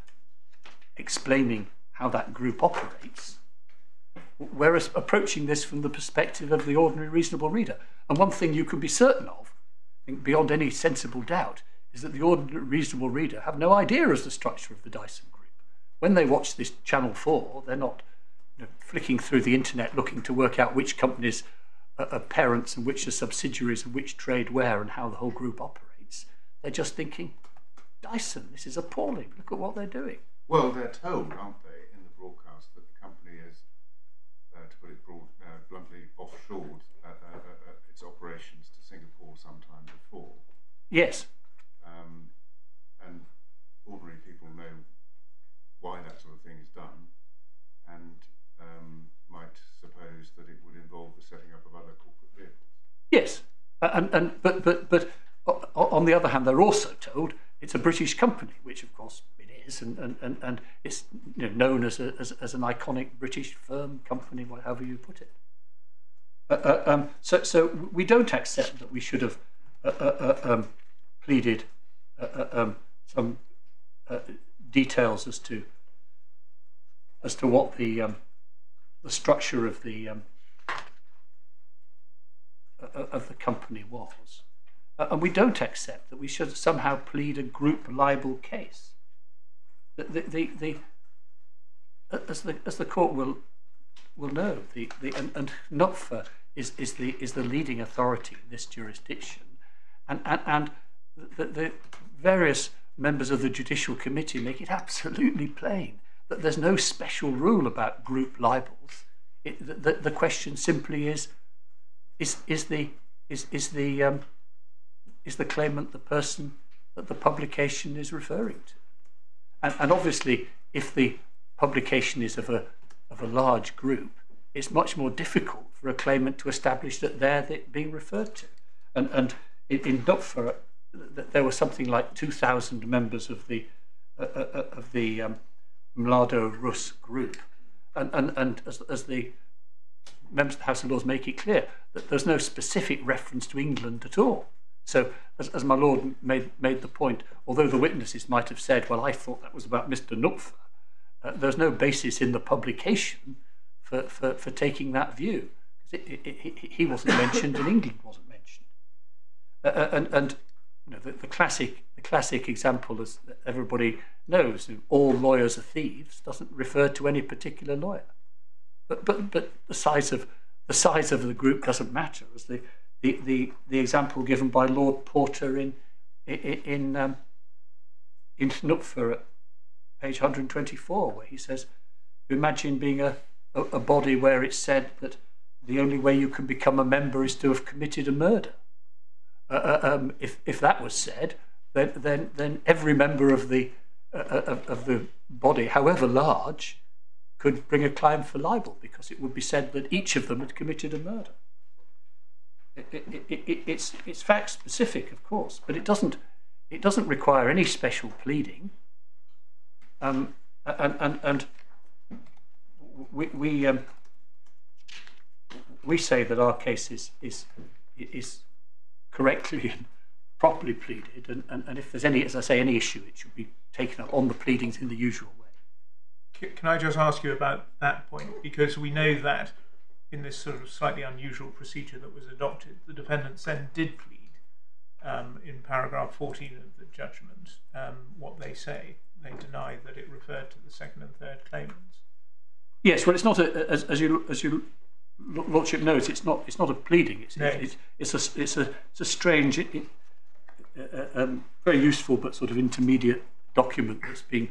explaining how that group operates. We're approaching this from the perspective of the ordinary reasonable reader. And one thing you can be certain of, beyond any sensible doubt, is that the ordinary reasonable reader have no idea as the structure of the Dyson group. When they watch this Channel 4, they're not you know, flicking through the internet looking to work out which companies are, are parents and which are subsidiaries and which trade where and how the whole group operates. They're just thinking, Dyson, this is appalling. Look at what they're doing. Well, they're told, aren't they, in the broadcast that the company has, uh, to put it broad, uh, bluntly, offshored uh, uh, uh, uh its operations to Singapore sometime before. Yes. Um, and ordinary people know why that sort of thing is done and um, might suppose that it would involve the setting up of other corporate vehicles. Yes. And, and, but, but, but on the other hand, they're also told it's a British company, which of course it is, and, and, and, and it's you know, known as, a, as, as an iconic British firm, company, whatever you put it. Uh, uh, um, so, so we don't accept that we should have uh, uh, uh um, pleaded um, some details as to as to what the um, the structure of the um, of the company was. And we don't accept that we should somehow plead a group libel case. The, the, the, the as the as the court will will no. the, the and, and Knupffer is, is the is the leading authority in this jurisdiction, and and, and the, the various members of the judicial committee make it absolutely plain that there's no special rule about group libels. It, the, the question simply is, is is the is is the um, is the claimant the person that the publication is referring to? And, and obviously, if the publication is of a, of a large group, it's much more difficult for a claimant to establish that they're being referred to. And, and in, in Knupffer, there were something like 2,000 members of the, uh, uh, uh, of the um, Mlado Rus group. And, and, and as, as the members of the House of Lords make it clear, that there's no specific reference to England at all. So, as, as my lord made, made the point, although the witnesses might have said, well, I thought that was about Mr. Knupffer, uh, there's no basis in the publication for, for, for taking that view. It, it, it, he wasn't mentioned and England wasn't mentioned. Uh, uh, and and you know, the, the, classic, the classic example, as everybody knows, all lawyers are thieves, doesn't refer to any particular lawyer. But, but, but the, size of, the size of the group doesn't matter, as the, the, the, the example given by Lord Porter in in in, um, in Knupffer at page 124, where he says, "Imagine being a, a, a body where it's said that the only way you can become a member is to have committed a murder. Uh, uh um, if if that was said, then then then every member of the uh, uh, of, of the body, however large, could bring a claim for libel because it would be said that each of them had committed a murder." it, it, it, it's it's fact specific, of course, but it doesn't it doesn't require any special pleading. Um, and and and we we um, we say that our case is is is correctly and properly pleaded, and, and, and if there's any, as I say, any issue, it should be taken up on the pleadings in the usual way. Can I just ask you about that point? Because we know that in this sort of slightly unusual procedure that was adopted, the defendants then did plead um, in paragraph 14 of the judgment um, what they say. They deny that it referred to the second and third claimants. Yes, well, it's not a, as, as you as you lordship knows, it's not it's not a pleading. It's no. it's, it's, a it's a it's a strange, it, it, uh, um, very useful but sort of intermediate document that's being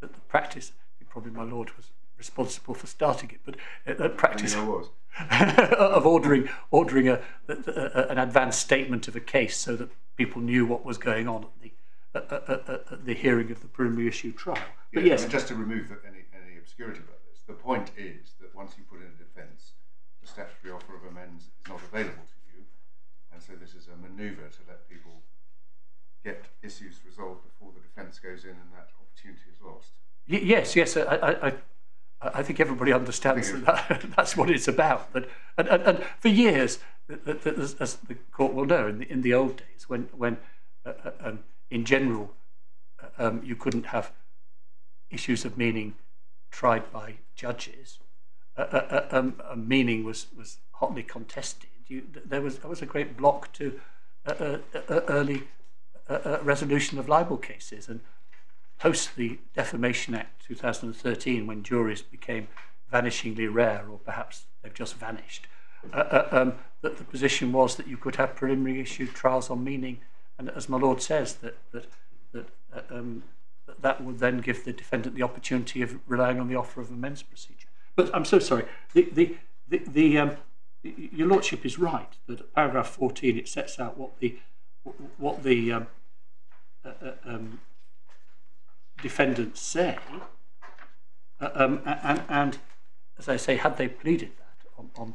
that the practice. Probably my lord was responsible for starting it, but uh, practice of ordering ordering a, a, a, an advanced statement of a case so that people knew what was going on at the at, at, at, at the hearing of the preliminary issue trial. But Yeah, yes, and just to remove any, any obscurity about this, the point is that once you put in a defence, the statutory offer of amends is not available to you, and so this is a manoeuvre to let people get issues resolved before the defence goes in and that opportunity is lost. Y- yes, yes. I, I, I, I think everybody understands that, that that's what it's about. That, and, and, and for years, as the court will know, in the, in the old days, when, when uh, uh, um, in general um, you couldn't have issues of meaning tried by judges, uh, uh, uh, um, uh, meaning was, was hotly contested. You, there was there was a great block to uh, uh, early resolution of libel cases, and post the Defamation Act 2013, when juries became vanishingly rare, or perhaps they've just vanished, um, that the position was that you could have preliminary issue trials on meaning, and as my lord says, that that that uh, um, that, would then give the defendant the opportunity of relying on the offer of amends procedure. But I'm so sorry. The the the, the um, your lordship is right that at paragraph 14 it sets out what the what the um, uh, uh, um, defendants say, uh, um, and, and as I say, had they pleaded that on, on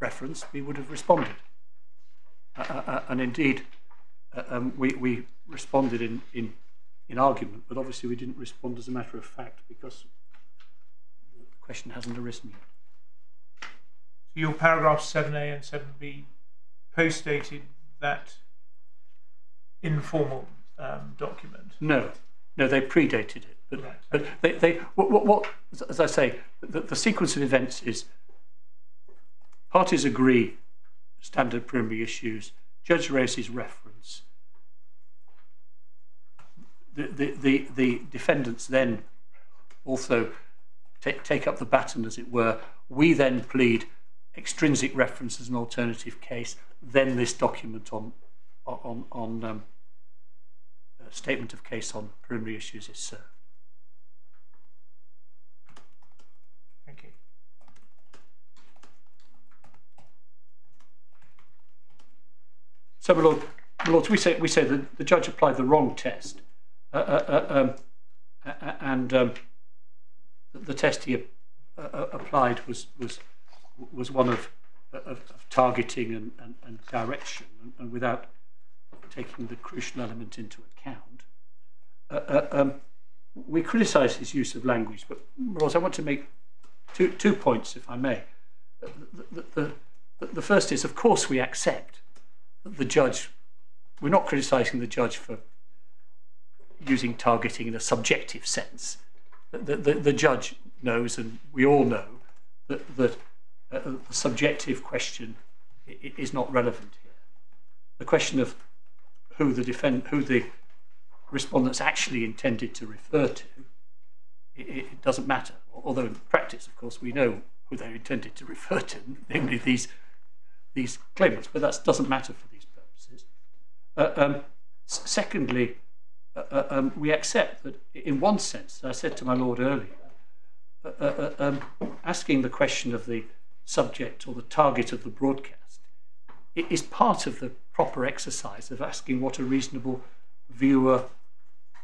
reference, we would have responded. Uh, uh, and indeed, uh, um, we, we responded in, in, in argument, but obviously we didn't respond as a matter of fact because the question hasn't arisen yet. So your paragraphs 7a and 7b post-dated that informal um, document. No, no, they predated it. But, Right. but they, they what, what, what, as I say, the, the sequence of events is parties agree standard preliminary issues, judge raises reference, the, the, the, the defendants then also take, take up the baton, as it were. We then plead extrinsic reference as an alternative case, then this document on, on, on um, uh, statement of case on preliminary issues is served. Thank you. So, my lord, my lords, we say we say that the judge applied the wrong test, um, a- a- and um, the- test he uh, uh, applied was was was one of of, of targeting and, and, and direction, and, and without taking the crucial element into account. Uh, uh, um, we criticise his use of language, but lords, I want to make two two points, if I may. Uh, The, the, the, the first is, of course, we accept that the judge. We're not criticising the judge for using targeting in a subjective sense. The, the, the judge knows, and we all know, that, that uh, the subjective question is not relevant here. The question of who the defend, who the respondents actually intended to refer to, it, it doesn't matter. Although in practice, of course, we know who they're intended to refer to, namely these these claimants, but that doesn't matter for these purposes. Uh, um, secondly, uh, uh, um, we accept that in one sense, I said to my lord earlier, uh, uh, uh, um, asking the question of the subject or the target of the broadcast is part of the proper exercise of asking what a reasonable viewer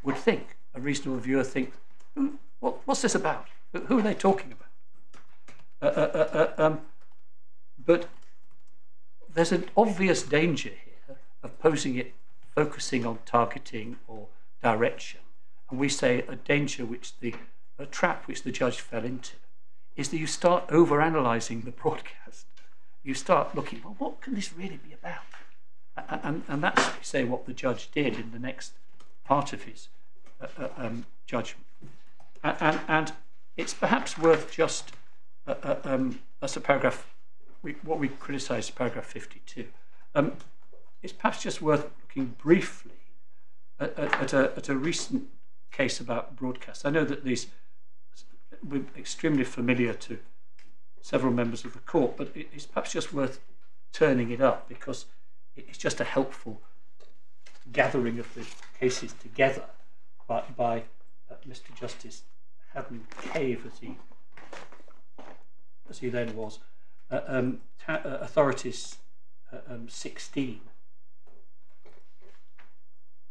would think. A reasonable viewer think, who, what, what's this about? Who are they talking about? Uh, um, but there's an obvious danger here of posing it, focusing on targeting or direction. And we say a danger which the, a trap which the judge fell into is that you start over analysing the broadcast. You start looking, well, what can this really be about? And, and that's, say, what the judge did in the next part of his uh, uh, um, judgment. A- And, and it's perhaps worth just, uh, uh, um, that's a paragraph we, what we criticise paragraph 52. Um, it's perhaps just worth looking briefly at, at, a, at a recent case about broadcast. I know that these we're extremely familiar to several members of the court, but it, it's perhaps just worth turning it up because it's just a helpful gathering of the cases together by, by uh, Mr. Justice Haddon Cave as he as he then was uh, um, uh, authorities uh, um, 16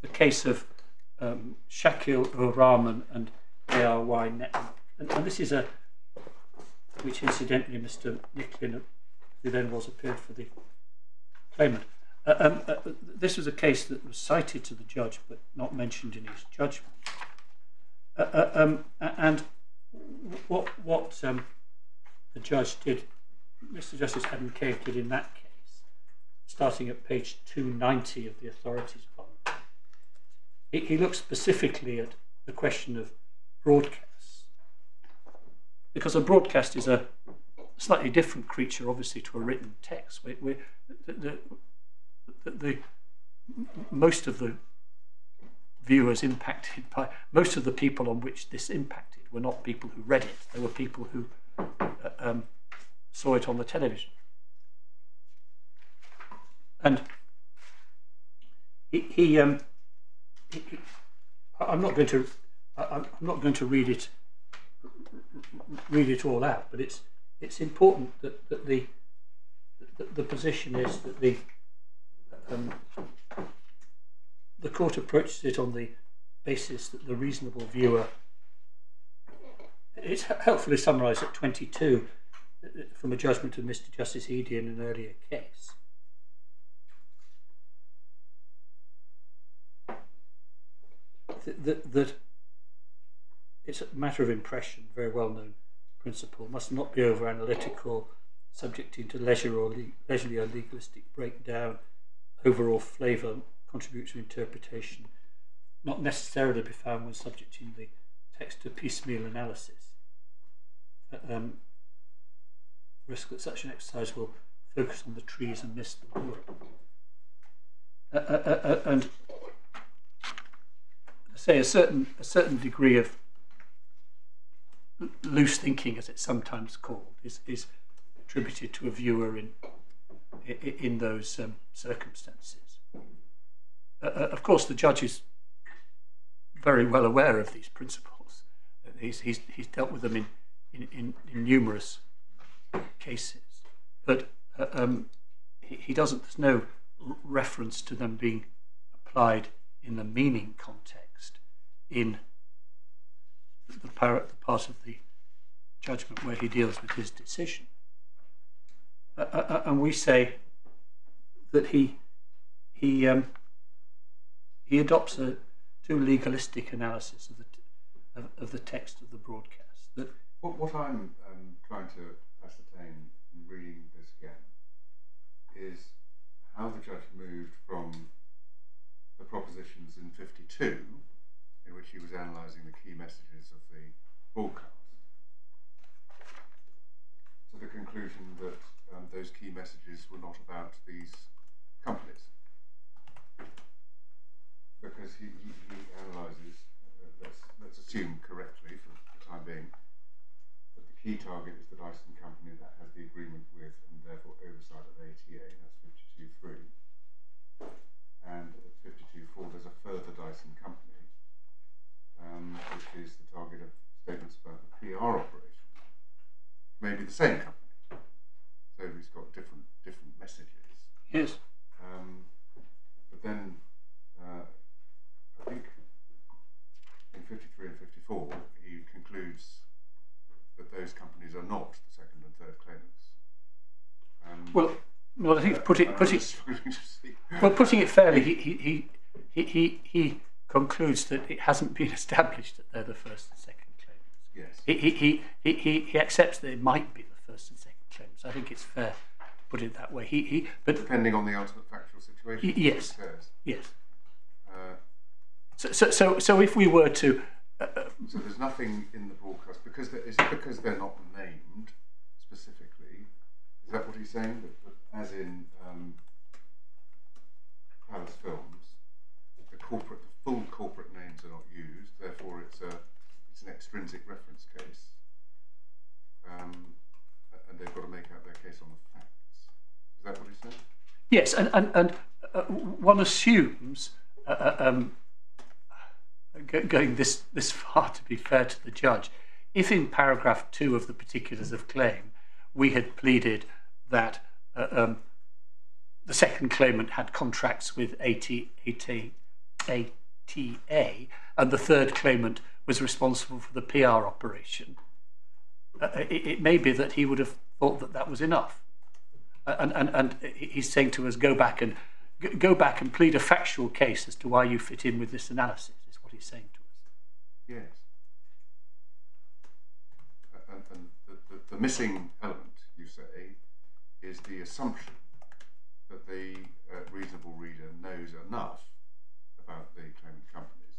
the case of um, Shakil Rahman and ARY Network. And, and this is a, which incidentally Mr. Nicklin, who then was appeared for the claimant. Uh, um, uh, this was a case that was cited to the judge but not mentioned in his judgment. Uh, uh, um, and what what um, the judge did, Mr. Justice Haddon Cave did in that case, starting at page 290 of the authorities he, looks specifically at the question of broadcasts. Because a broadcast is a slightly different creature, obviously, to a written text. We, we, the, the, the, the, most of the viewers impacted by most of the people on which this impacted were not people who read it. They were people who uh, um, saw it on the television. And he, he, um, I'm not going to I'm not going to read it read it all out, but it's it's important that, that the, the the position is that the um, the court approaches it on the basis that the reasonable viewer. It's helpfully summarised at 22 uh, from a judgment of Mr. Justice Eady in an earlier case. That, that, it's a matter of impression, very well known principle, must not be over analytical, subjecting to leisure or le- leisurely or legalistic breakdown, overall flavour, contribute to interpretation, not necessarily be found when subjecting the text to piecemeal analysis. Um, risk that such an exercise will focus on the trees and miss the wood. Uh, uh, uh, uh, and say a certain a certain degree of loose thinking, as it's sometimes called, is, is attributed to a viewer in in those um, circumstances. Uh, uh, of course, the judge is very well aware of these principles. He's, he's, he's dealt with them in, in, in, in numerous cases, but uh, um, he, he doesn't. There's no reference to them being applied in the meaning context in the, part of the judgment where he deals with his decision. Uh, uh, uh, and we say that he he um, he adopts a too legalistic analysis of the of, of the text of the broadcast. That What, what I'm um, trying to ascertain in reading this again is how the judge moved from the propositions in 52, in which he was analysing the key messages of the broadcast, to the conclusion that um, those key messages were not about these companies. Because he, he, he analyses, uh, let's, let's assume correctly for the time being, that the key target is the Dyson company that has the agreement with and therefore oversight of ATA, that's 52.3. And at 52.4 there's a further Dyson company, um, which is the target of statements about the PR operation. Maybe the same company. So he's got different different messages. yes, Um, but then, uh, I think in 53 and 54, he concludes that those companies are not the second and third claimants. Um, well, well, I think put it put it just struggling to see. Well, putting it fairly, he, he, he, he, he concludes that it hasn't been established that they're the first and second claimants. Yes. He, he, he, he, he, accepts that it might be the first and second claimants. I think it's fair to put it that way. He, he, but Depending on the ultimate factual situation. Y- yes. yes. Uh, So, so, so, so if we were to, uh, uh, so there's nothing in the broadcast because there, is it because they're not named specifically? Is that what he's saying? That, that as in um, Palace Films, the corporate, full corporate names are not used. Therefore, it's a it's an extrinsic reference case, um, and they've got to make out their case on the facts. Is that what he's said? yes, and, and, and uh, one assumes, uh, uh, um, going this, this far to be fair to the judge, if in paragraph two of the particulars of claim we had pleaded that uh, um, the second claimant had contracts with AT, AT, SATA, and the third claimant was responsible for the PR operation, uh, it, it may be that he would have thought that that was enough. Uh, And, and, and he's saying to us, go back and go back and plead a factual case as to why you fit in with this analysis. Is what he's saying to us. Yes. Uh, And, and the, the, the missing element, you say, is the assumption that the uh, reasonable reader knows enough about the claimant companies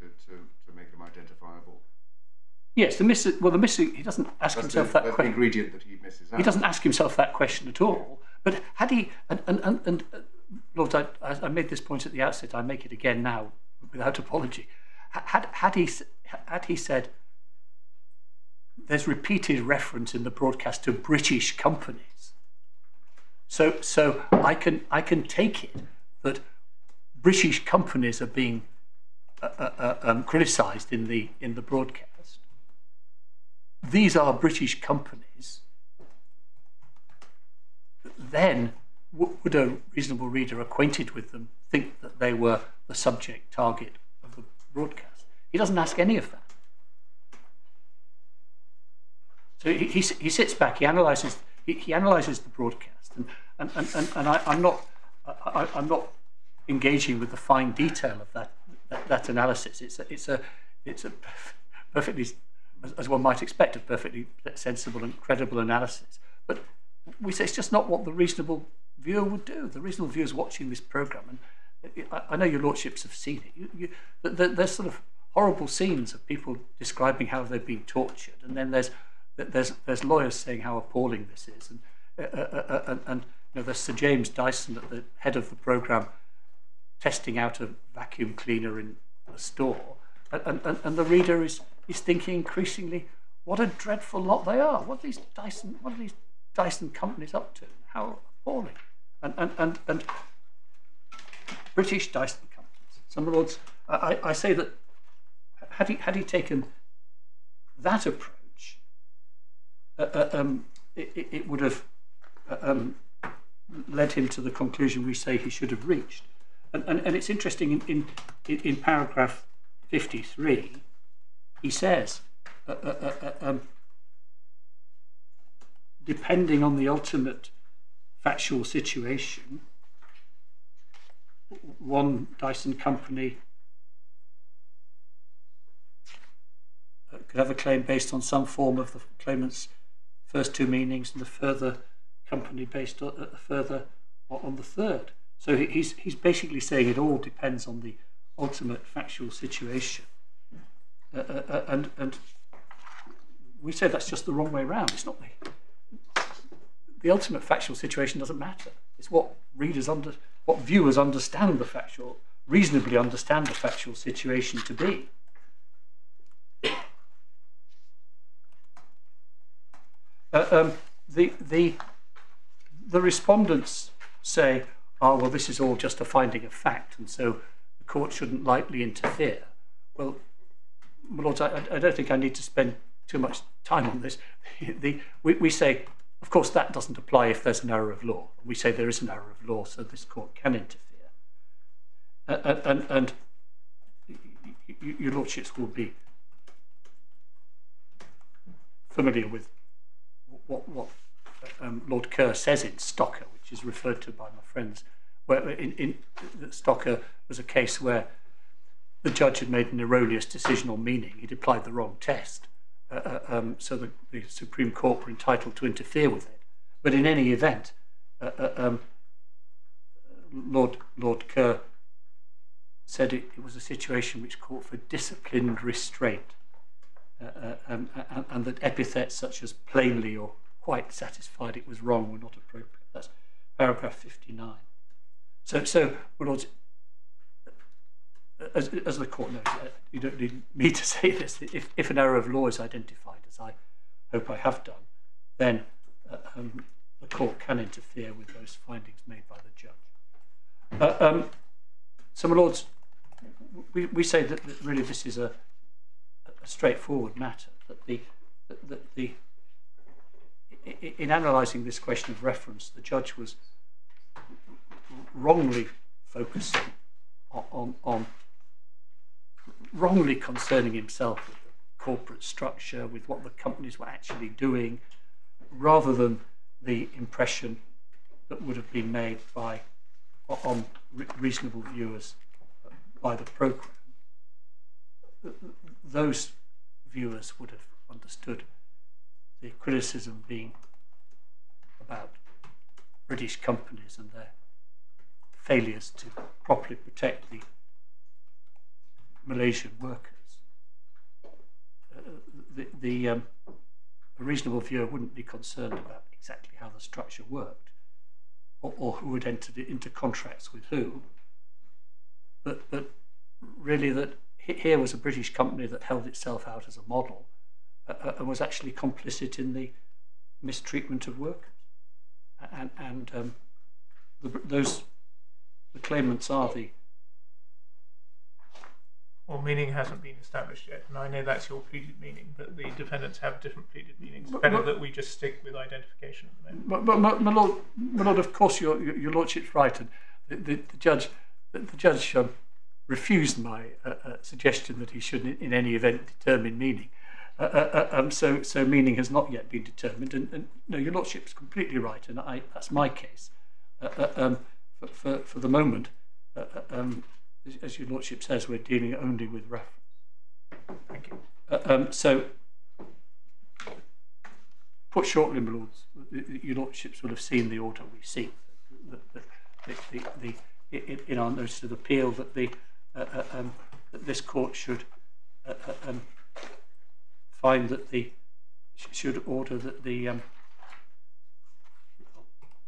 to, to, to make them identifiable. Yes, the missing. Well, the missing. He doesn't ask That's, the, himself that the question. ingredient that he misses out. He doesn't ask himself that question at all. But had he, and, and, and, and uh, Lord, I, I I made this point at the outset, I make it again now without apology. Had, had, he, had he said, there's repeated reference in the broadcast to British companies. So, so I, can, I can take it that British companies are being uh, uh, uh, um, criticised in the, in the broadcast. These are British companies then would a reasonable reader acquainted with them think that they were the subject target of the broadcast? He doesn't ask any of that. So he, he, he sits back, he analyses, he, he analyses the broadcast, and, and, and, and, and I, I'm, not, I, I'm not engaging with the fine detail of that, that, that analysis. It's a, it's a, it's a perfectly, as, as one might expect, a perfectly sensible and credible analysis. But we say it's just not what the reasonable viewer would do. The reasonable viewer is watching this program, and I, I know your lordships have seen it. You, you, th- th- there's sort of horrible scenes of people describing how they've been tortured, and then there's there's there's lawyers saying how appalling this is, and uh, uh, uh, and, and you know, there's Sir James Dyson at the head of the program testing out a vacuum cleaner in a store, and, and, and the reader is is thinking increasingly, what a dreadful lot they are. What are these Dyson what are these Dyson companies up to? How appalling! And and and, and British Dyson companies. Some lords, I, I say that had he had he taken that approach, uh, uh, um, it, it- would have uh, um, led him to the conclusion we say he should have reached. And, and, and it's interesting in, in, in, in paragraph 53, he says, uh, uh, uh, uh, um, depending on the ultimate factual situation, one Dyson company uh, could have a claim based on some form of the claimant's first two meanings and the further company based on, uh, further on the third. So he's, he's basically saying it all depends on the ultimate factual situation. Uh, uh, uh, and, and we say that's just the wrong way round. It's not the, the ultimate factual situation doesn't matter. It's what readers under, what viewers understand the factual, reasonably understand the factual situation to be. Uh, um, the the the respondents say, "Oh well, this is all just a finding of fact, and so the court shouldn't lightly interfere." Well, my lords, I, I don't think I need to spend too much time on this. the, we, we say, of course, that doesn't apply if there's an error of law. We say there is an error of law, so this court can interfere. And, and, and your lordships will be familiar with what, what um, Lord Kerr says in Stocker, which is referred to by my friends, where in, in Stocker was a case where the judge had made an erroneous decision on meaning. He'd applied the wrong test. Uh, uh, um, so the, the Supreme Court were entitled to interfere with it. But in any event, uh, uh, um, Lord, Lord Kerr said it, it was a situation which called for disciplined restraint. Uh, um, and, and that epithets such as plainly or quite satisfied it was wrong were not appropriate. That's paragraph 59. So, so my lords, as, as the court knows, uh, you don't need me to say this. If, if an error of law is identified, as I hope I have done, then uh, um, the court can interfere with those findings made by the judge. Uh, um, so, my lords, we, we say that, that really this is a, a straightforward matter. That the, that, the in analysing this question of reference, the judge was wrongly focusing on, on wrongly concerning himself with the corporate structure, with what the companies were actually doing, rather than the impression that would have been made by on reasonable viewers uh, by the program. Those viewers would have understood the criticism being about British companies and their failures to properly protect the Malaysian workers. Uh, the the um, a reasonable viewer wouldn't be concerned about exactly how the structure worked or, or who had entered into contracts with who, but, but really that here was a British company that held itself out as a model uh, uh, and was actually complicit in the mistreatment of workers. And, and um, the, those the claimants are the Well, meaning hasn't been established yet, and I know that's your pleaded meaning, but the defendants have different pleaded meanings. But- Better but- that we just stick with identification at the moment. But, but my, lord, my lord, of course, your your, your lordship's right, and the, the, the judge, the, the judge um, refused my uh, uh, suggestion that he should, in, in any event, determine meaning. Uh, uh, uh, um, so, so meaning has not yet been determined, and, and no, your lordship's completely right, and I, that's my case. Uh, uh, um, for, for, the moment, uh, uh, um, as, as your lordship says, we're dealing only with reference. Thank you. Uh, um, so, put shortly, my lords, your lordships will have seen the order we seek. The, the, the, the, the, in- our notice of appeal, that the uh, uh, um, that this court should uh, uh, um, find that the should order that the um,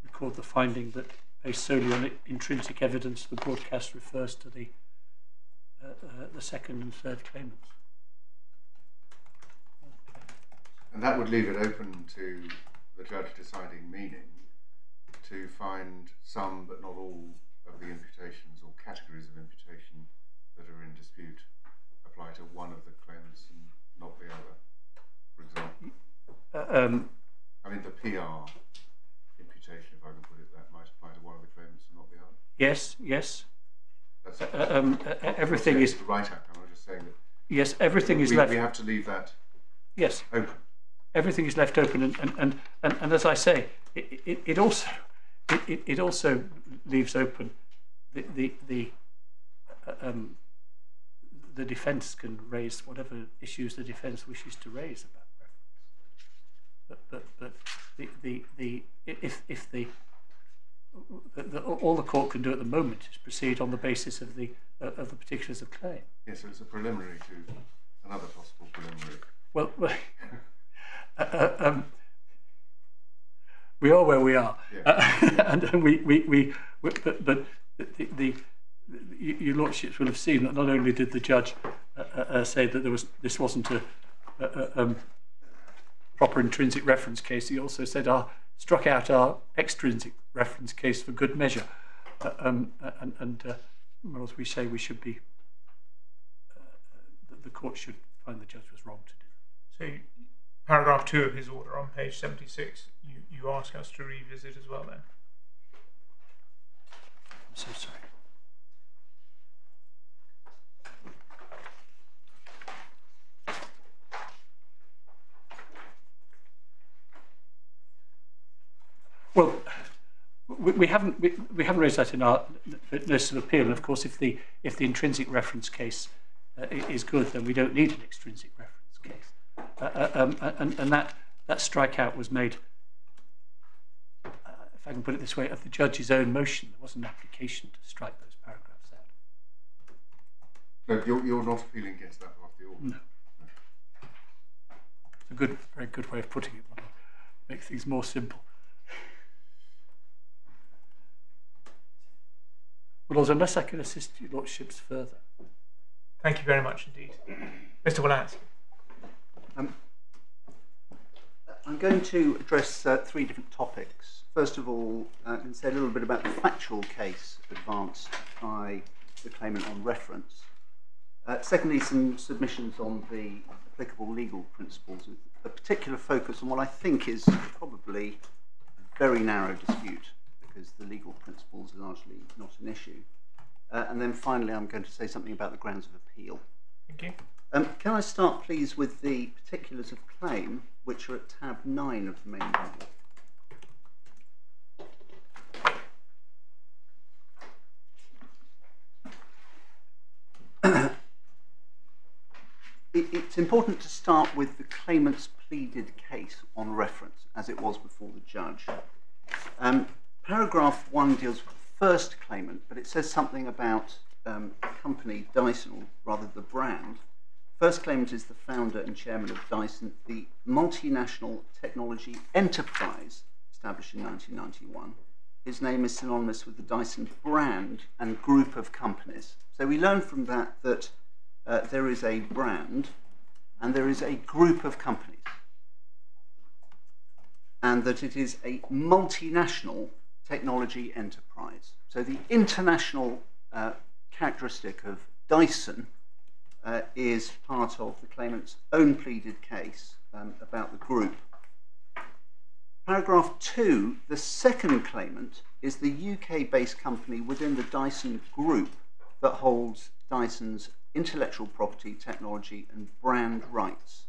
record the finding that based solely on intrinsic evidence, the broadcast refers to the uh, uh, the second and third claimants. And that would leave it open to the judge deciding meaning to find some but not all of the imputations or categories of imputation that are in dispute apply to one of the claimants and not the other. For example, Uh, um, I mean the PR imputation, if I can put it that, might apply to one of the claimants and not the other. Yes, yes. That's Uh, um, uh, everything is right outcome. I'm just saying that yes. Everything is we, left. we have to leave that Yes, open. everything is left open, and and and, and, and as I say, it, it, it also it, it, it also leaves open the the the uh, um, the defence can raise whatever issues the defence wishes to raise about reference. But but but the the, the if if the, the, the all the court can do at the moment is proceed on the basis of the uh, of the particulars of claim. Yes, so it's a preliminary to another possible preliminary. Well, uh, uh, um, we are where we are, Yeah. uh, and, and we, we, we, we but, but the, the, the your lordships will have seen that not only did the judge uh, say that there was this wasn't a, a, um, proper intrinsic reference case, he also said our struck out our extrinsic reference case for good measure, uh, um, uh, and, and uh, we say, we should be uh, the, the court should find the judge was wrong to do. that. So, paragraph two of his order on page 76, you, you ask us to revisit as well then. I'm so sorry. Well, we, we haven't we, we haven't raised that in our notice of appeal, and of course, if the if the intrinsic reference case uh, is good, then we don't need an extrinsic reference case, uh, uh, um, and and that that strikeout was made uh, if I can put it this way, of the judge's own motion. There wasn't an application to strike those paragraphs out. No, you're, you're not appealing against that part of the order. No. It's a good, very good way of putting it. Make things more simple. Well, unless I can assist your lordships further. Thank you very much indeed. Mr. Wolanski. Um, I'm going to address uh, three different topics. First of all, uh, I'm say a little bit about the factual case advanced by the claimant on reference. Uh, secondly, some submissions on the applicable legal principles with a particular focus on what I think is probably a very narrow dispute because the legal principles are largely not an issue. Uh, and then finally, I'm going to say something about the grounds of appeal. Thank you. Um, can I start, please, with the particulars of claim, which are at tab 9 of the main it, it's important to start with the claimant's pleaded case on reference, as it was before the judge. Um, paragraph 1 deals with the first claimant, but it says something about um, company Dyson, or rather the brand. First claimant is the founder and chairman of Dyson, the multinational technology enterprise established in 1991. His name is synonymous with the Dyson brand and group of companies. So we learn from that that uh, there is a brand and there is a group of companies. And that it is a multinational technology enterprise. So the international uh, characteristic of Dyson uh, is part of the claimant's own pleaded case um, about the group. Paragraph 2, the second claimant is the UK based company within the Dyson group that holds Dyson's intellectual property, technology, and brand rights.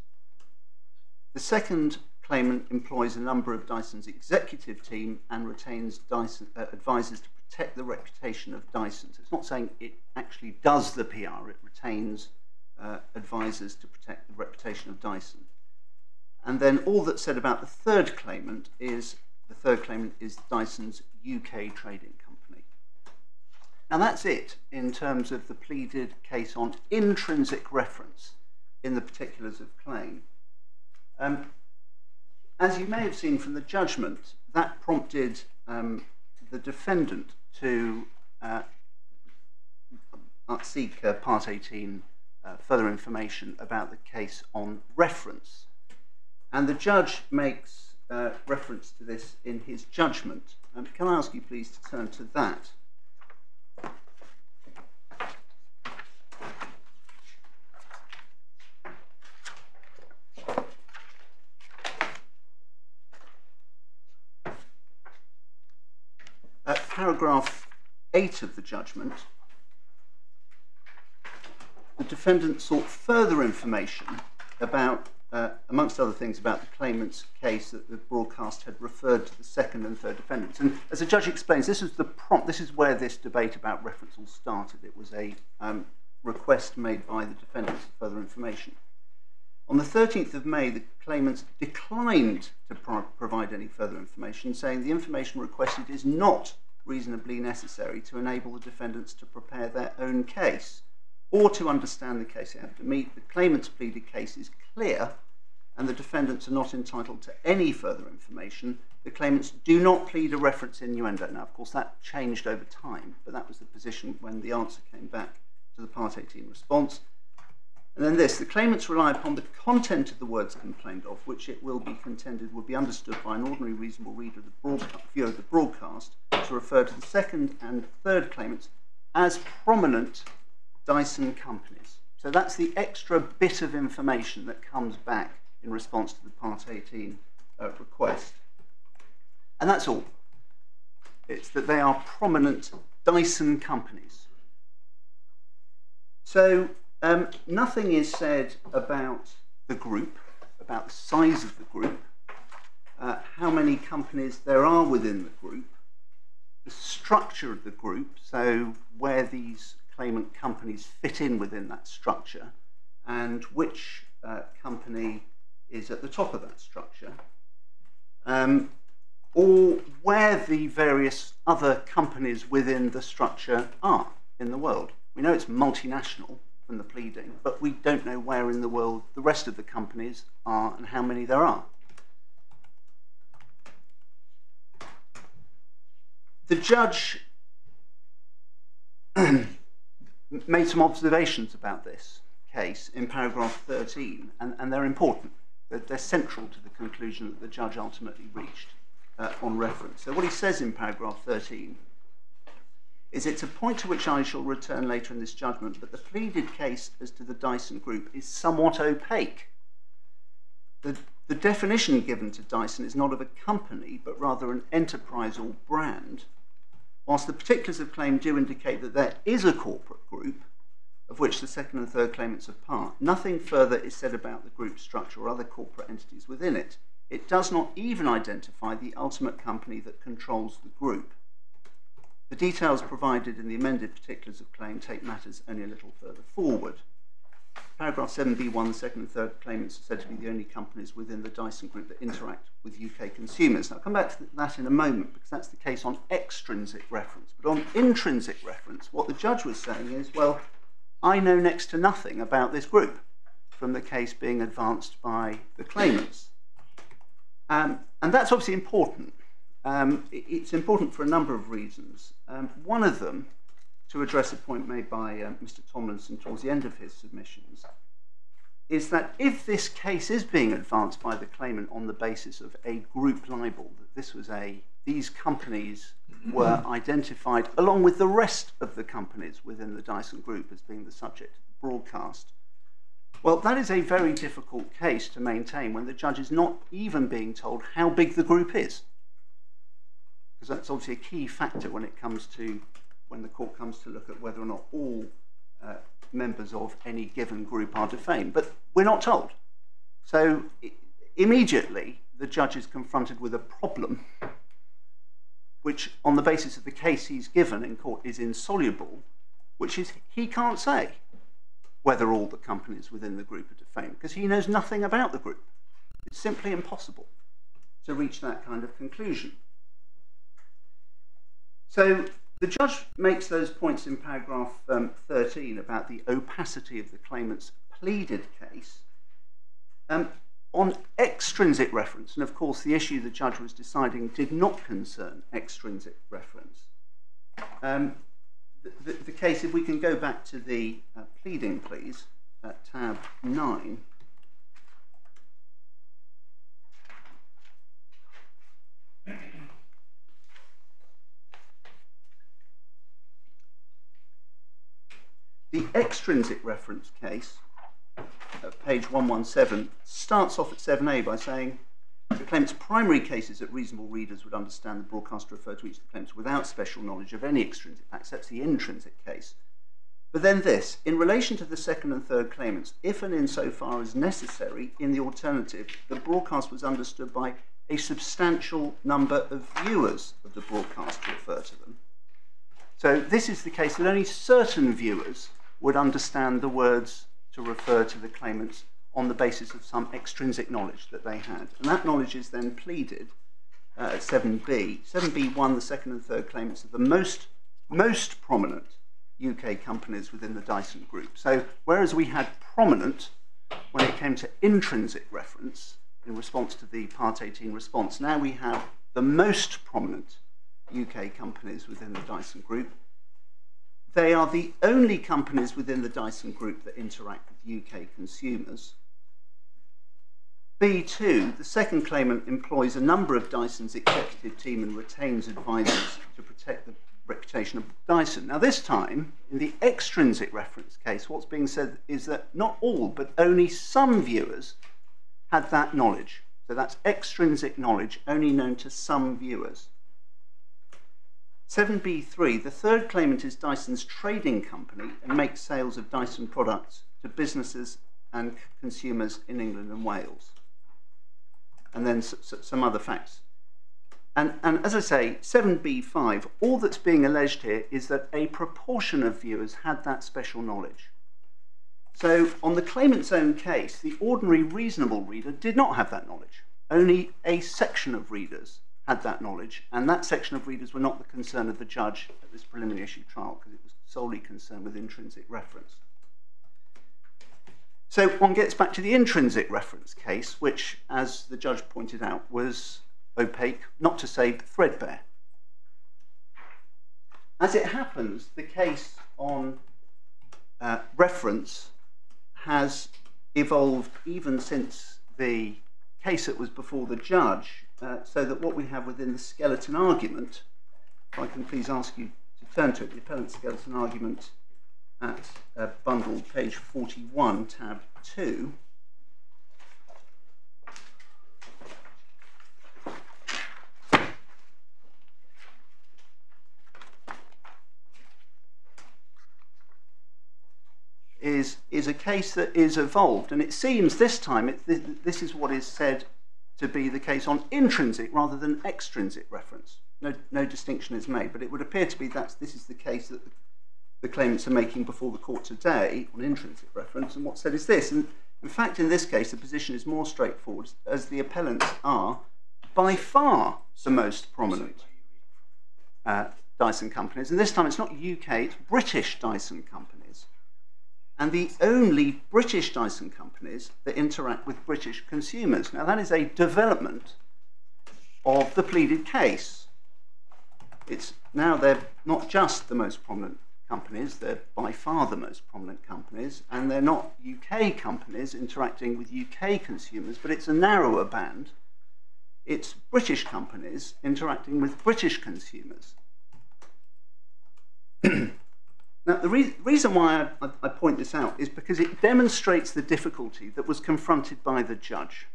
The second claimant employs a number of Dyson's executive team and retains Dyson uh, advisors to protect the reputation of Dyson. So it's not saying it actually does the PR, it retains uh, advisors to protect the reputation of Dyson. And then all that's said about the third claimant is the third claimant is Dyson's UK trading company. Now that's it in terms of the pleaded case on intrinsic reference in the particulars of claim. Um, as you may have seen from the judgment, that prompted um, the defendant to uh, seek uh, Part 18 uh, further information about the case on reference. And the judge makes uh, reference to this in his judgment. Um, can I ask you please to turn to that? At paragraph 8 of the judgment, the defendant sought further information about, uh, amongst other things, about the claimant's case that the broadcast had referred to the second and third defendants. And as the judge explains, this is the prompt. This is where this debate about reference all started. It was a um, request made by the defendants for further information. On the 13th of May, the claimants declined to pro provide any further information, saying the information requested is not reasonably necessary to enable the defendants to prepare their own case or to understand the case they have to meet. The claimant's pleaded case is clear and the defendants are not entitled to any further information. The claimants do not plead a reference innuendo. Now, of course, that changed over time, but that was the position when the answer came back to the Part 18 response. And then this, the claimants rely upon the content of the words complained of, which it will be contended would be understood by an ordinary reasonable reader of the broadcast, view of the broadcast to refer to the second and third claimants as prominent Dyson companies. So that's the extra bit of information that comes back in response to the Part 18 uh, request. And that's all. It's that they are prominent Dyson companies. So um, nothing is said about the group, about the size of the group, uh, how many companies there are within the group, the structure of the group, so where these claimant companies fit in within that structure and which uh, company is at the top of that structure, um, or where the various other companies within the structure are in the world. We know it's multinational from the pleading, but we don't know where in the world the rest of the companies are and how many there are. The judge made some observations about this case in paragraph 13, and, and they're important. They're, they're, central to the conclusion that the judge ultimately reached uh, on reference. So, what he says in paragraph 13 is it's a point to which I shall return later in this judgment, but the pleaded case as to the Dyson Group is somewhat opaque. The, the definition given to Dyson is not of a company, but rather an enterprise or brand whilst the particulars of claim do indicate that there is a corporate group, of which the second and third claimants are part, nothing further is said about the group structure or other corporate entities within it. It does not even identify the ultimate company that controls the group. The details provided in the amended particulars of claim take matters only a little further forward. Paragraph 7b1, the second and third claimants are said to be the only companies within the Dyson Group that interact with UK consumers. Now, I'll come back to that in a moment because that's the case on extrinsic reference. But on intrinsic reference, what the judge was saying is, well, I know next to nothing about this group from the case being advanced by the claimants. Um, and that's obviously important. Um, it's important for a number of reasons. Um, one of them to address a point made by um, Mr. Tomlinson towards the end of his submissions, is that if this case is being advanced by the claimant on the basis of a group libel, that this was a these companies were identified along with the rest of the companies within the Dyson group as being the subject of the broadcast. Well, that is a very difficult case to maintain when the judge is not even being told how big the group is. Because that's obviously a key factor when it comes to when the court comes to look at whether or not all uh, members of any given group are defamed. But we're not told. So immediately, the judge is confronted with a problem which, on the basis of the case he's given in court, is insoluble, which is he can't say whether all the companies within the group are defamed because he knows nothing about the group. It's simply impossible to reach that kind of conclusion. So the judge makes those points in paragraph um, 13 about the opacity of the claimant's pleaded case. Um, on extrinsic reference, and of course the issue the judge was deciding did not concern extrinsic reference. Um, the, the, the, case, if we can go back to the uh, pleading, please, at tab 9. The extrinsic reference case at page 117 starts off at 7a by saying the claimant's primary case is that reasonable readers would understand the broadcaster referred to each of the claimants without special knowledge of any extrinsic facts. That's the intrinsic case. But then this, in relation to the second and third claimants, if and insofar as necessary, in the alternative, the broadcast was understood by a substantial number of viewers of the broadcast to refer to them. So this is the case that only certain viewers would understand the words to refer to the claimants on the basis of some extrinsic knowledge that they had. And that knowledge is then pleaded uh, at 7b. 7b1, the second and third claimants are the most, most prominent UK companies within the Dyson group. So whereas we had prominent when it came to intrinsic reference in response to the Part 18 response, now we have the most prominent UK companies within the Dyson group they are the only companies within the Dyson group that interact with UK consumers. B2, the second claimant employs a number of Dyson's executive team and retains advisors to protect the reputation of Dyson. Now, this time, in the extrinsic reference case, what's being said is that not all, but only some viewers had that knowledge. So that's extrinsic knowledge only known to some viewers. 7B3, the third claimant is Dyson's trading company and makes sales of Dyson products to businesses and consumers in England and Wales. And then some other facts. And, and as I say, 7B5, all that's being alleged here is that a proportion of viewers had that special knowledge. So, on the claimant's own case, the ordinary reasonable reader did not have that knowledge. Only a section of readers had that knowledge, and that section of readers were not the concern of the judge at this preliminary issue trial because it was solely concerned with intrinsic reference. So one gets back to the intrinsic reference case, which, as the judge pointed out, was opaque, not to say threadbare. As it happens, the case on uh, reference has evolved even since the case that was before the judge uh, so that what we have within the skeleton argument, if I can please ask you to turn to it, the appellant skeleton argument at uh, bundle page 41, tab 2. Is, is a case that is evolved, and it seems this time it, this is what is said to be the case on intrinsic rather than extrinsic reference. No, no distinction is made, but it would appear to be that this is the case that the, the claimants are making before the court today on intrinsic reference. And what's said is this. And in fact, in this case, the position is more straightforward, as the appellants are by far the most prominent uh, Dyson companies. And this time it's not UK, it's British Dyson companies. And the only British Dyson companies that interact with British consumers. Now, that is a development of the pleaded case. It's now they're not just the most prominent companies, they're by far the most prominent companies, and they're not UK companies interacting with UK consumers, but it's a narrower band. It's British companies interacting with British consumers. now, the re reason why I, I point this out is because it demonstrates the difficulty that was confronted by the judge.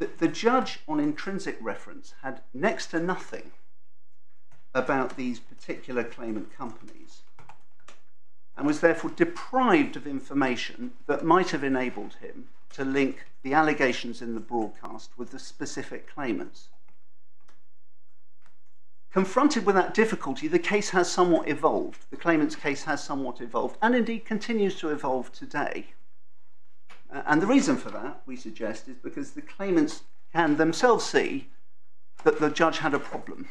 The, the judge on intrinsic reference had next to nothing about these particular claimant companies and was therefore deprived of information that might have enabled him to link the allegations in the broadcast with the specific claimants. Confronted with that difficulty, the case has somewhat evolved. The claimant's case has somewhat evolved and indeed continues to evolve today. Uh, and the reason for that, we suggest, is because the claimants can themselves see that the judge had a problem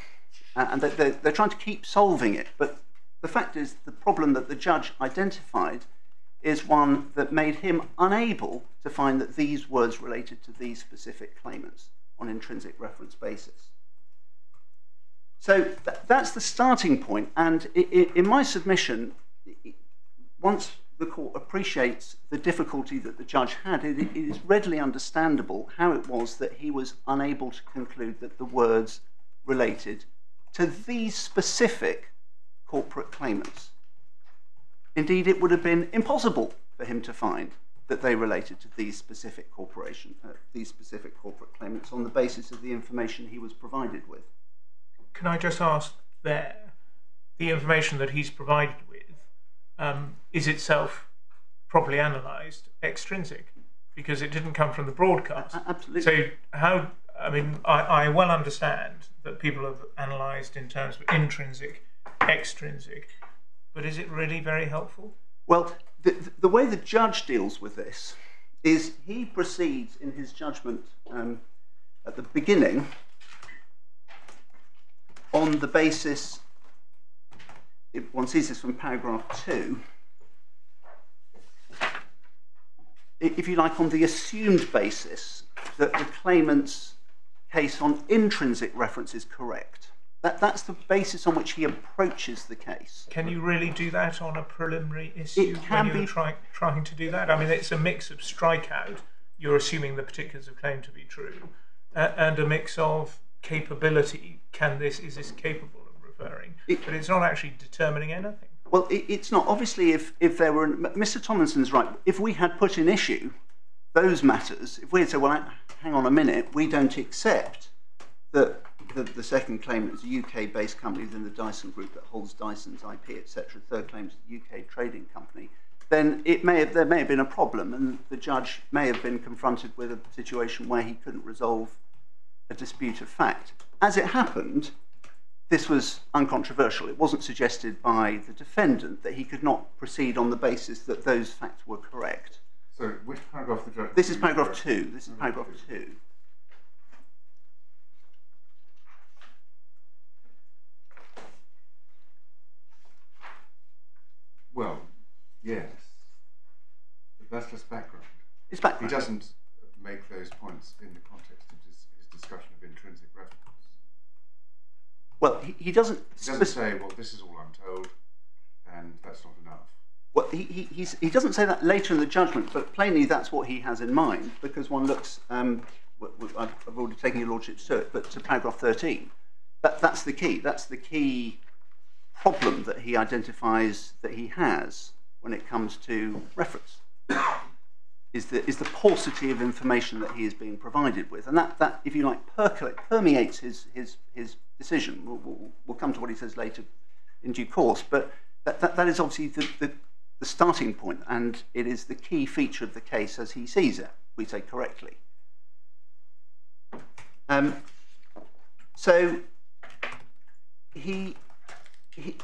uh, and they're, they're trying to keep solving it. But the fact is, the problem that the judge identified is one that made him unable to find that these words related to these specific claimants on intrinsic reference basis. So th that's the starting point. and in my submission, once the court appreciates the difficulty that the judge had, it, it is readily understandable how it was that he was unable to conclude that the words related to these specific corporate claimants. Indeed, it would have been impossible for him to find that they related to these specific corporation, uh, these specific corporate claimants on the basis of the information he was provided with. Can I just ask there, the information that he's provided with um, is itself properly analysed, extrinsic, because it didn't come from the broadcast. absolutely. So how? I mean, I, I well understand that people have analysed in terms of intrinsic, extrinsic, but is it really very helpful? Well, the, the way the judge deals with this is he proceeds in his judgment um, at the beginning on the basis, if one sees this from paragraph two, if you like, on the assumed basis that the claimant's case on intrinsic reference is correct. That, that's the basis on which he approaches the case. Can you really do that on a preliminary issue can when you're be- try, trying to do that? I mean, it's a mix of strikeout, you're assuming the particulars of claim to be true, uh, and a mix of capability. Can this, is this capable of referring? It- but it's not actually determining anything. Well, it, it's not. Obviously, if, if there were, Mr. Tomlinson's right, if we had put in issue those matters, if we had said, well, hang on a minute, we don't accept that the, the second claimant is a UK based company within the Dyson Group that holds Dyson's IP, etc., third claim is a UK trading company, then it may have, there may have been a problem, and the judge may have been confronted with a situation where he couldn't resolve a dispute of fact. As it happened, this was uncontroversial. It wasn't suggested by the defendant that he could not proceed on the basis that those facts were correct. So, which paragraph the judge? This is paragraph two. This is paragraph two. Well, yes. But that's just background. It's background. He doesn't make those points in the context of his, his discussion of intrinsic reference. Well, he, he doesn't. He doesn't say, well, this is all I'm told, and that's not enough. Well, he, he, he's, he doesn't say that later in the judgment, but plainly that's what he has in mind because one looks. Um, w- w- I've I've already taken your lordship to it, but to paragraph 13. That, that's the key. That's the key problem that he identifies that he has when it comes to reference. Is the, is the paucity of information that he is being provided with. And that, that if you like, percolate, permeates his, his, his decision. We'll, we'll, we'll come to what he says later in due course. But that, that, that is obviously the, the, the starting point, and it is the key feature of the case as he sees it, we say correctly. Um, so he, he,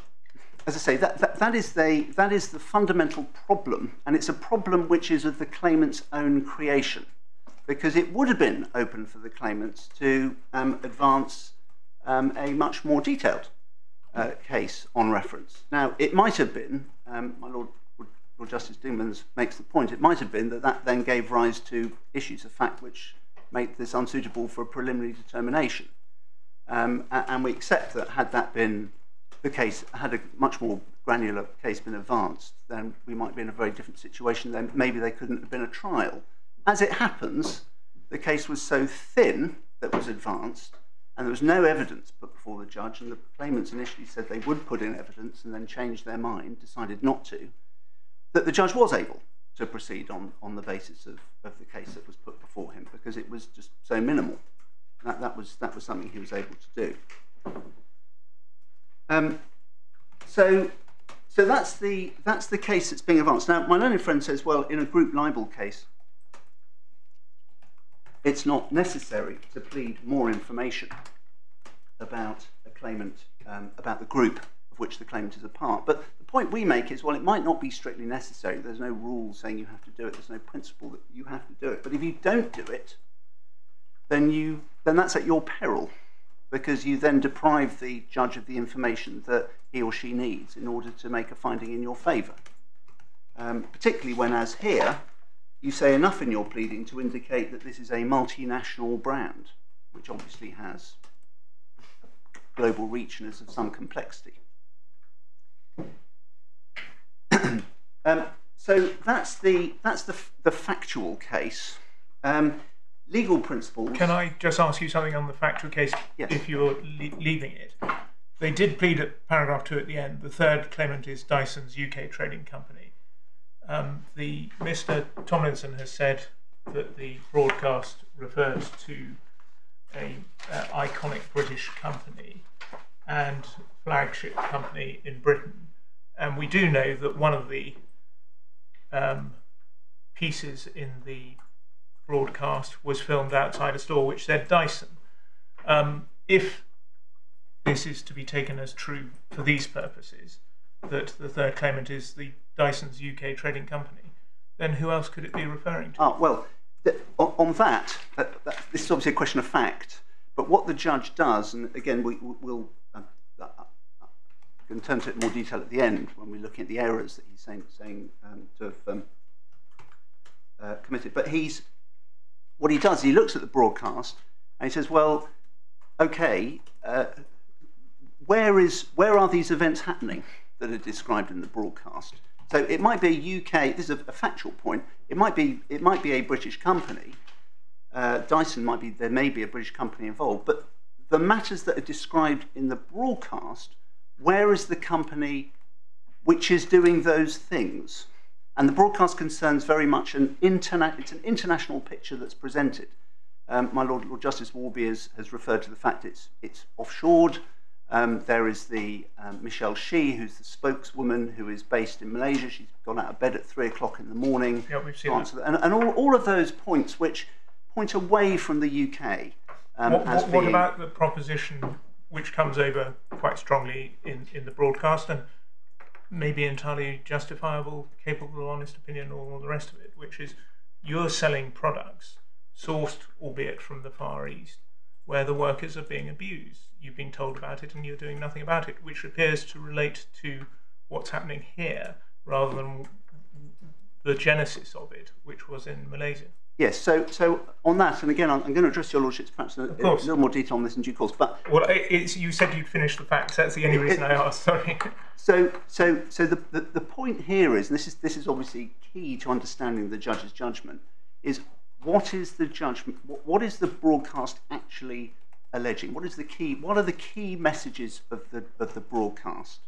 as I say, that, that, that, is the, that is the fundamental problem, and it's a problem which is of the claimant's own creation, because it would have been open for the claimants to um, advance um, a much more detailed uh, case on reference. Now, it might have been, um, my Lord, Lord Justice Dingemans makes the point, it might have been that that then gave rise to issues of fact which make this unsuitable for a preliminary determination. Um, and we accept that had that been the case, had a much more granular case been advanced, then we might be in a very different situation. Then maybe there couldn't have been a trial. As it happens, the case was so thin that was advanced, and there was no evidence put before the judge, and the claimants initially said they would put in evidence and then changed their mind, decided not to, that the judge was able to proceed on, on the basis of, of the case that was put before him because it was just so minimal. That, that, was, that was something he was able to do. Um, so so that's the, that's the case that's being advanced. Now, my learned friend says, well, in a group libel case, it's not necessary to plead more information about a claimant, um, about the group of which the claimant is a part. But the point we make is, well, it might not be strictly necessary. There's no rule saying you have to do it. There's no principle that you have to do it. But if you don't do it, then you then that's at your peril because you then deprive the judge of the information that he or she needs in order to make a finding in your favour. Um, particularly when, as here, you say enough in your pleading to indicate that this is a multinational brand, which obviously has global reach and is of some complexity. um, so that's the that's the the factual case. Um, legal principles. Can I just ask you something on the factual case yes. if you're le leaving it? They did plead at paragraph two at the end. The third claimant is Dyson's UK trading company. Um, the Mr. Tomlinson has said that the broadcast refers to a uh, iconic British company and flagship company in Britain, and we do know that one of the um, pieces in the broadcast was filmed outside a store which said Dyson. Um, if this is to be taken as true for these purposes, that the third claimant is the Dyson's UK trading company, then who else could it be referring to? Ah, well, th on, that, uh, that, this is obviously a question of fact, but what the judge does, and again, we, will uh, uh, uh, can turn to it more detail at the end when we're looking at the errors that he's saying, saying um, to have um, uh, committed, but he's what he does, is he looks at the broadcast and he says, well, okay, uh, where, is, where are these events happening that are described in the broadcast? So it might be a UK, this is a, a factual point, it might be, it might be a British company, uh, Dyson might be, there may be a British company involved, but the matters that are described in the broadcast, where is the company which is doing those things? And the broadcast concerns very much an, interna it's an international picture that's presented. Um, my Lord, Lord Justice Warby has, has referred to the fact it's, it's offshored. Um, there is the um, Michelle Shi, who's the spokeswoman, who is based in Malaysia. She's gone out of bed at three o'clock in the morning. Yeah, we've seen that. And, and all, all of those points which point away from the UK. Um, what, what, what about the proposition which comes over quite strongly in, in the broadcast and maybe entirely justifiable, capable, honest opinion, or all the rest of it, which is you're selling products sourced, albeit from the Far East, where the workers are being abused. You've been told about it and you're doing nothing about it, which appears to relate to what's happening here rather than the genesis of it, which was in Malaysia. Yes, so so on that, and again, I'm, I'm going to address your lordships perhaps in a, a, little more detail on this in due course. But well, it's, you said you'd finish the facts. That's the only reason it, I asked. Sorry. So so so the, the the point here is, and this is this is obviously key to understanding the judge's judgment, is what is the judgment? What, what is the broadcast actually alleging? What is the key? What are the key messages of the of the broadcast?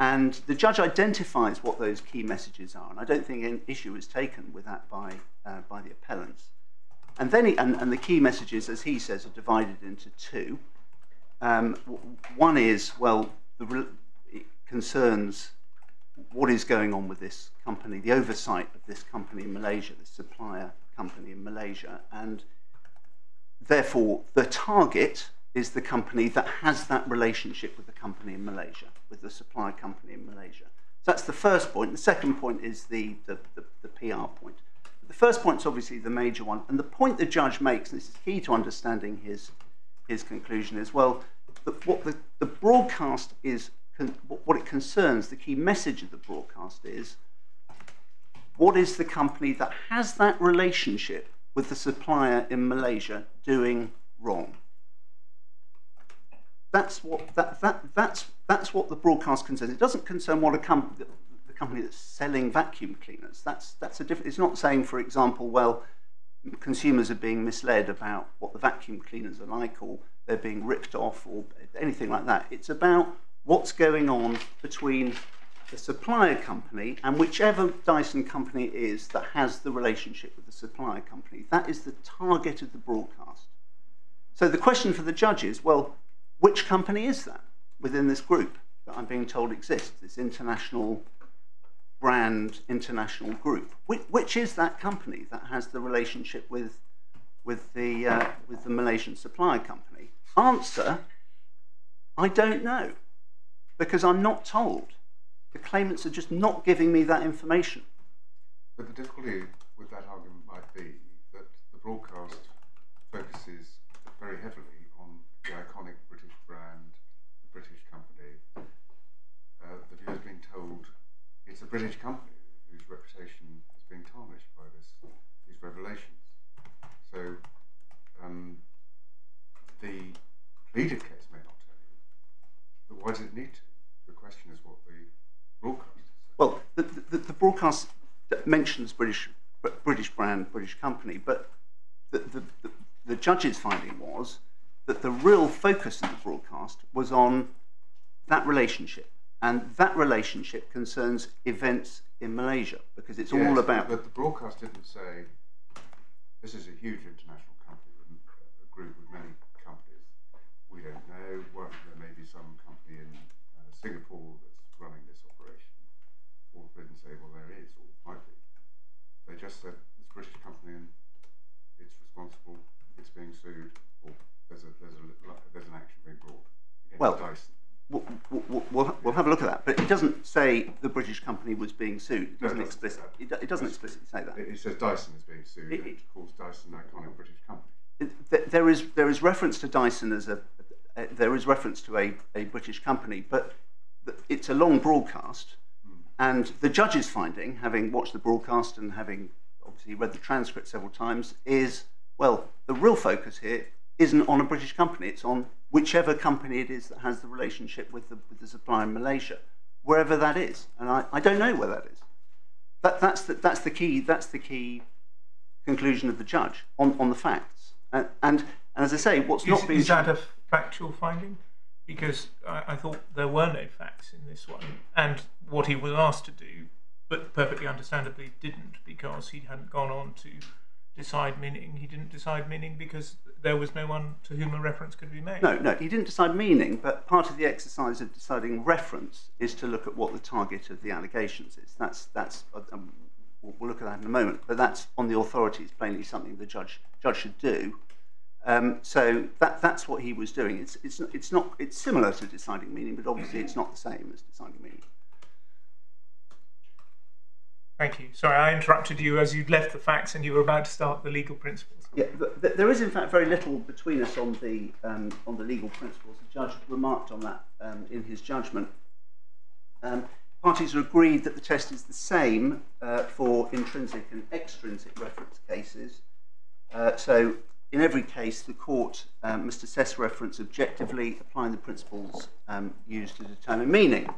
And the judge identifies what those key messages are, and I don't think an issue is taken with that by, uh, by the appellants. And then, he, and, and, the key messages, as he says, are divided into two. Um, one is, well, the, it concerns what is going on with this company, the oversight of this company in Malaysia, this supplier company in Malaysia, and therefore the target is the company that has that relationship with the company in Malaysia, with the supply company in Malaysia. So that's the first point. The second point is the, the, the, the PR point. The first point is obviously the major one, and the point the judge makes, and this is key to understanding his, his conclusion, is well, the, what the, the broadcast is, what it concerns, the key message of the broadcast is what is the company that has that relationship with the supplier in Malaysia doing wrong? That's what that, that that's that's what the broadcast concerns. It doesn't concern what a com- the, the company that's selling vacuum cleaners. That's that's a different. It's not saying, for example, well, consumers are being misled about what the vacuum cleaners are like, or they're being ripped off, or anything like that. It's about what's going on between the supplier company and whichever Dyson company it is that has the relationship with the supplier company. That is the target of the broadcast. So the question for the judge is, well, which company is that within this group that I'm being told exists, this international brand, international group? Which, which is that company that has the relationship with, with, the, uh, with the Malaysian supply company? Answer, I don't know, because I'm not told. The claimants are just not giving me that information. But the difficulty with that argument might be that the broadcast focuses very heavily on the iconic it's a British company whose reputation has been tarnished by this, these revelations. So um, the pleaded case may not tell you, but why does it need to? The question is what the broadcast. Well, the, the, the broadcast mentions British British brand, British company, but the, the, the, the judge's finding was that the real focus of the broadcast was on that relationship and that relationship concerns events in Malaysia because it's yes, all about. But the broadcast didn't say this is a huge international company, a group with many companies. We don't know. Well, there may be some company in uh, Singapore that's running this operation. Or didn't say, well, there is, or might be. They just said it's a British company and it's responsible. It's being sued, or there's a there's a there's an action being brought against well, Dyson we'll, we'll, we'll, have a look at that. But it doesn't say the British company was being sued. It doesn't, no, it doesn't, it, it doesn't explicitly say that. It, says Dyson is being sued. It, it calls Dyson an iconic British company. there is there is reference to Dyson as a, a there is reference to a, a British company, but it's a long broadcast, hmm. and the judge's finding, having watched the broadcast and having obviously read the transcript several times, is well the real focus here isn't on a British company, it's on whichever company it is that has the relationship with the, with the supplier in Malaysia, wherever that is. And I, I don't know where that is. That, that's, the, that's, the key, that's the key conclusion of the judge on, on the facts. And, and, and as I say, what's is, not being... Is that a factual finding? Because I, I thought there were no facts in this one. And what he was asked to do, but perfectly understandably didn't, because he hadn't gone on to decide meaning. He didn't decide meaning because there was no one to whom a reference could be made. No, no, he didn't decide meaning, but part of the exercise of deciding reference is to look at what the target of the allegations is. That's, that's um, we'll look at that in a moment, but that's on the authorities, plainly something the judge, judge should do. Um, so that, that's what he was doing. It's, it's, it's, not, it's similar to deciding meaning, but obviously it's not the same as deciding meaning. Thank you. Sorry, I interrupted you as you'd left the facts and you were about to start the legal principles. Yeah, th there is in fact very little between us on the um, on the legal principles. The judge remarked on that um, in his judgment. Um, parties are agreed that the test is the same uh, for intrinsic and extrinsic reference cases. Uh, so in every case, the court um, must assess reference objectively, applying the principles um, used to determine meaning.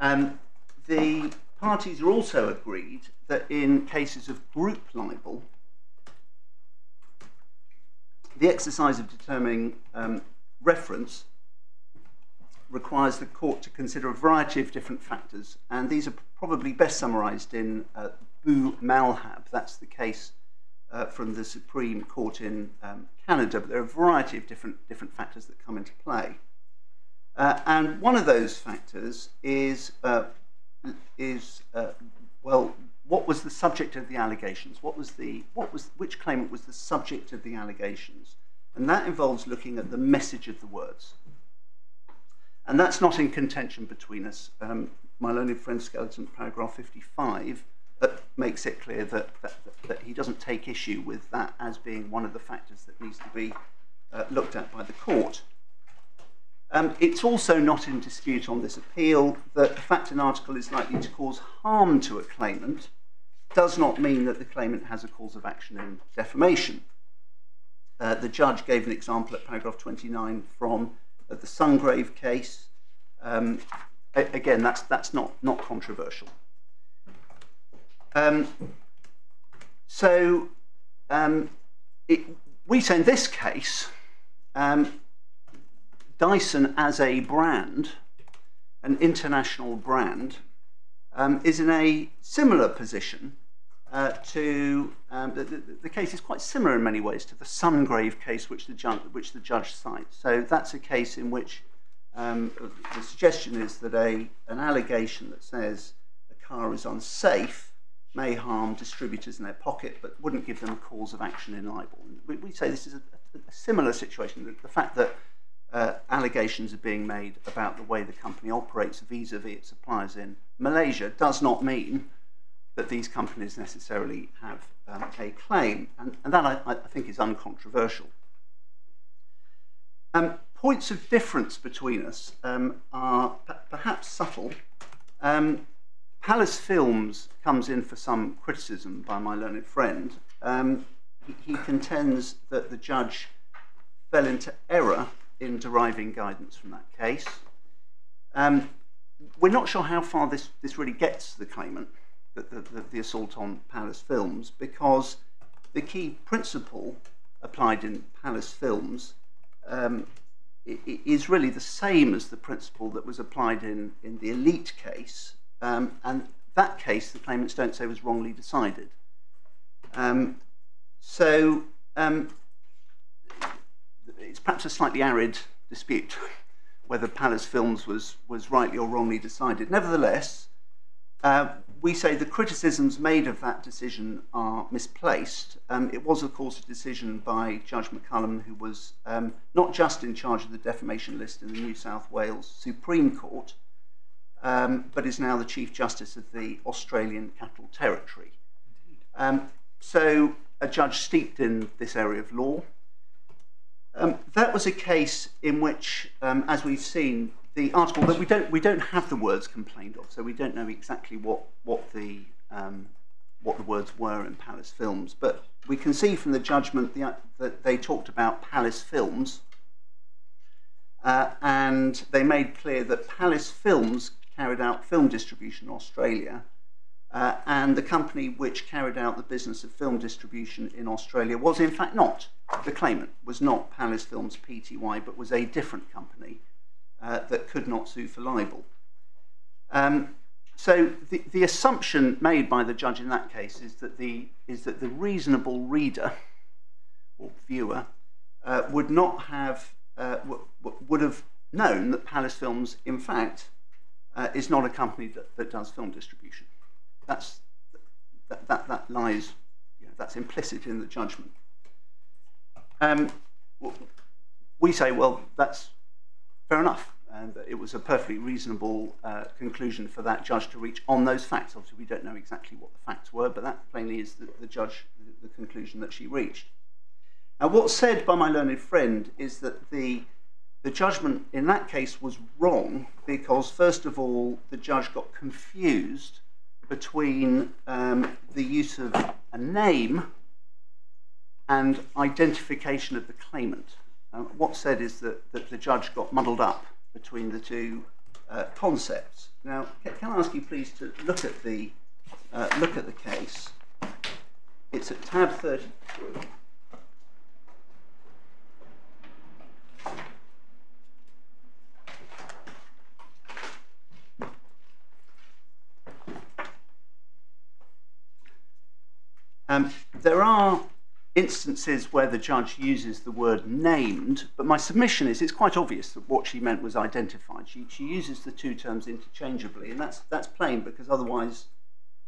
Um, the Parties are also agreed that in cases of group libel, the exercise of determining um, reference requires the court to consider a variety of different factors, and these are probably best summarised in uh, Malhab. That's the case uh, from the Supreme Court in um, Canada, but there are a variety of different, different factors that come into play. Uh, and one of those factors is uh, is uh, well, what was the subject of the allegations? What was the what was which claimant was the subject of the allegations? And that involves looking at the message of the words. And that's not in contention between us. Um, my learned friend Skeleton, paragraph 55, uh, makes it clear that, that, that he doesn't take issue with that as being one of the factors that needs to be uh, looked at by the court. Um, it's also not in dispute on this appeal that the fact an article is likely to cause harm to a claimant does not mean that the claimant has a cause of action in defamation. Uh, the judge gave an example at paragraph 29 from uh, the Sungravure case. Um, again, that's, that's not, not controversial. Um, so um, it, we say in this case, um, Dyson as a brand, an international brand, um, is in a similar position uh, to um, the, the, the, case is quite similar in many ways to the Sungravure case which the, judge, which the judge cites. So that's a case in which um, the suggestion is that a, an allegation that says a car is unsafe may harm distributors in their pocket but wouldn't give them a cause of action in libel. We, we say this is a, a similar situation. The, the fact that uh, allegations are being made about the way the company operates vis-a-vis its suppliers in Malaysia does not mean that these companies necessarily have um, a claim, and, and that I, I, think is uncontroversial. Um, points of difference between us um, are perhaps subtle. Um, Palace Films comes in for some criticism by my learned friend. Um, he, he contends that the judge fell into error in deriving guidance from that case. Um, we're not sure how far this, this really gets the claimant, the, the, the assault on Palace Films, because the key principle applied in Palace Films um, is really the same as the principle that was applied in, in the Elite case. Um, and that case, the claimants don't say was wrongly decided. Um, so um, it's perhaps a slightly arid dispute whether Palace Films was, was rightly or wrongly decided. Nevertheless, uh, we say the criticisms made of that decision are misplaced. Um, it was, of course, a decision by Judge McCallum, who was um, not just in charge of the defamation list in the New South Wales Supreme Court, um, but is now the Chief Justice of the Australian Capital Territory. Um, so, a judge steeped in this area of law. Um, that was a case in which, um, as we've seen, the article that we don't we don't have the words complained of, so we don't know exactly what what the um, what the words were in Palace Films, but we can see from the judgment the, that they talked about Palace Films, uh, and they made clear that Palace Films carried out film distribution in Australia uh, and the company which carried out the business of film distribution in Australia was in fact not the claimant, was not Palace Films Pty, but was a different company uh, that could not sue for libel. Um, so the, the assumption made by the judge in that case is that the, is that the reasonable reader or viewer uh, would not have, uh, would have known that Palace Films, in fact, uh, is not a company that, that does film distribution that's, that, that, that lies, you know, that's implicit in the judgment. Um, we say, well, that's fair enough. And it was a perfectly reasonable uh, conclusion for that judge to reach on those facts. Obviously, we don't know exactly what the facts were, but that plainly is the, the judge, the, the conclusion that she reached. Now, what's said by my learned friend is that the the judgment in that case was wrong because, first of all, the judge got confused between um, the use of a name and identification of the claimant. Uh, what's said is that, that the judge got muddled up between the two uh, concepts. Now, can, I ask you please to look at the uh, look at the case? It's at tab 33. Um, there are instances where the judge uses the word named, but my submission is it's quite obvious that what she meant was identified. She, she uses the two terms interchangeably, and that's, that's plain because otherwise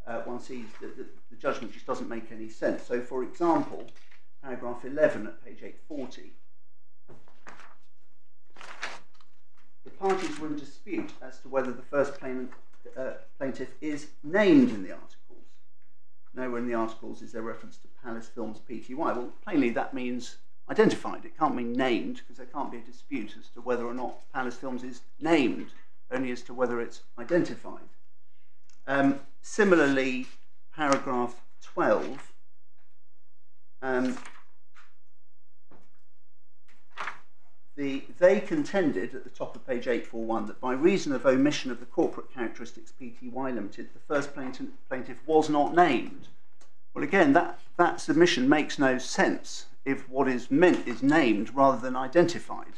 uh, one sees that the, the judgment just doesn't make any sense. So, for example, paragraph 11 at page 840. The parties were in dispute as to whether the first plaintiff, uh, plaintiff is named in the articles. Nowhere in the articles is there reference to Palace Films Pty. Well, plainly that means identified. It can't mean named because there can't be a dispute as to whether or not Palace Films is named, only as to whether it's identified. Um, similarly, paragraph 12. Um, the, they contended at the top of page 841 that by reason of omission of the corporate characteristics Pty Limited, the first plaintiff, plaintiff was not named. Well, again, that, that submission makes no sense if what is meant is named rather than identified.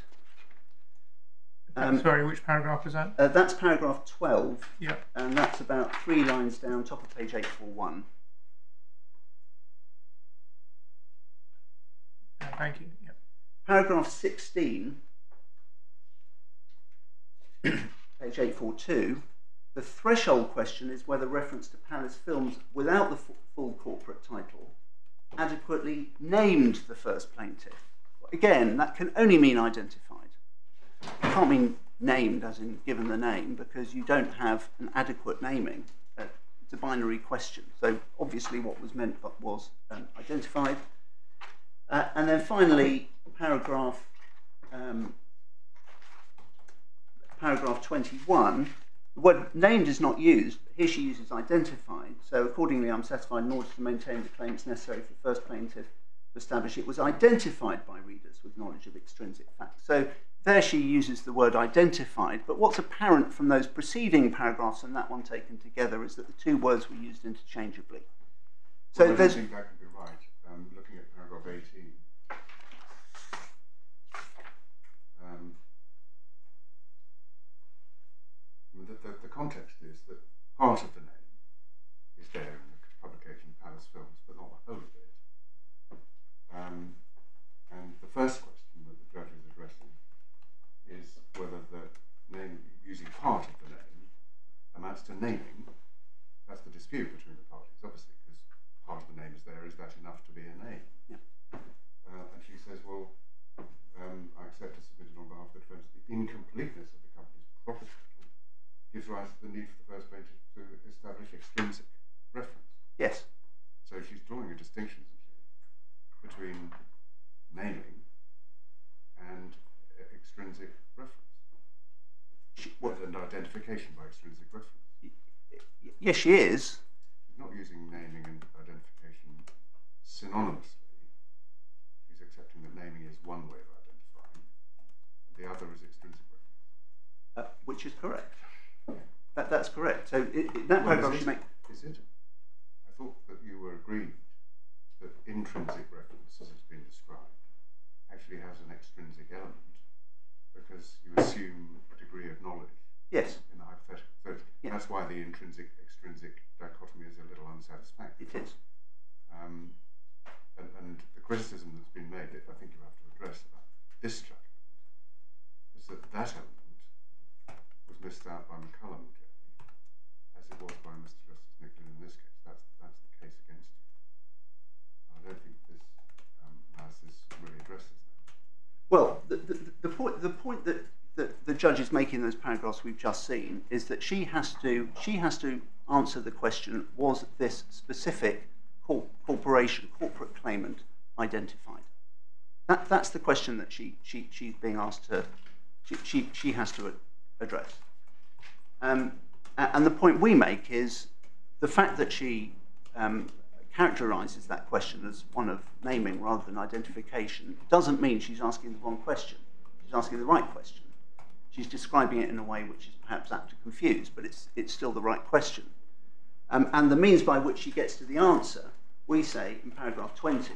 Um, Sorry, which paragraph is that? Uh, that's paragraph 12, Yeah. and that's about three lines down, top of page 841. Uh, thank you. Paragraph 16, page 842, the threshold question is whether reference to Palace Films without the fu- full corporate title adequately named the first plaintiff. Again, that can only mean identified. It can't mean named as in given the name because you don't have an adequate naming. Uh, it's a binary question. So obviously what was meant was um, identified. Uh, and then finally, paragraph um, paragraph 21, the word named is not used. Here she uses identified. So accordingly, I'm satisfied in order to maintain the claim it's necessary for the first plaintiff to establish it was identified by readers with knowledge of extrinsic facts. So there she uses the word identified, but what's apparent from those preceding paragraphs and that one taken together is that the two words were used interchangeably. So well, I don't there's think that could be right. Um, looking at paragraph 18. Um, I mean, the, the, the context is that part of the name is there in the publication Palace Films, but not the whole of it. Um, and the first question that the judge is addressing is whether the name, using part of the name, amounts to naming. That's the dispute between the parties, obviously, because part of the name is there. Is that enough to be a name? Yeah. Uh, and she says, well, um, I accept as submitted on behalf of the defence the of the company's profit title gives rise to the need for the first plaintiff to establish extrinsic reference. yes, So she's drawing a distinction between naming and extrinsic reference she, well, and identification by extrinsic reference. yes, she is. She's not using naming and identification synonymously. She's accepting that naming is one way of identifying, and the other is extrinsic reference. Uh, which is correct. That, that's correct. So it, it, that Well, paragraph is, she it, make, is it? I thought that you were agreed that intrinsic reference, as it's been described, actually has an extrinsic element because you assume a degree of knowledge yes, in the hypothetical. So Yeah. that's why the intrinsic extrinsic dichotomy is a little unsatisfactory. it is. Um, and, and the criticism that's been made, that I think you have to address about this judgment, is that that element was missed out by McCallum, as it was by Mr. Justice Nicklin in this case. That's, that's the case against you. I don't think this um, analysis really addresses that. Well, the, the, the point the point that, that the judge is making in those paragraphs we've just seen is that she has to she has to answer the question: Was this specific cor- corporation corporate claimant identified? That, that's the question that she, she she's being asked to she, she, she has to address. Um, and the point we make is the fact that she um, characterizes that question as one of naming rather than identification doesn't mean she's asking the wrong question. She's asking the right question. She's describing it in a way which is perhaps apt to confuse, but it's, it's still the right question. Um, and the means by which she gets to the answer, we say in paragraph 20,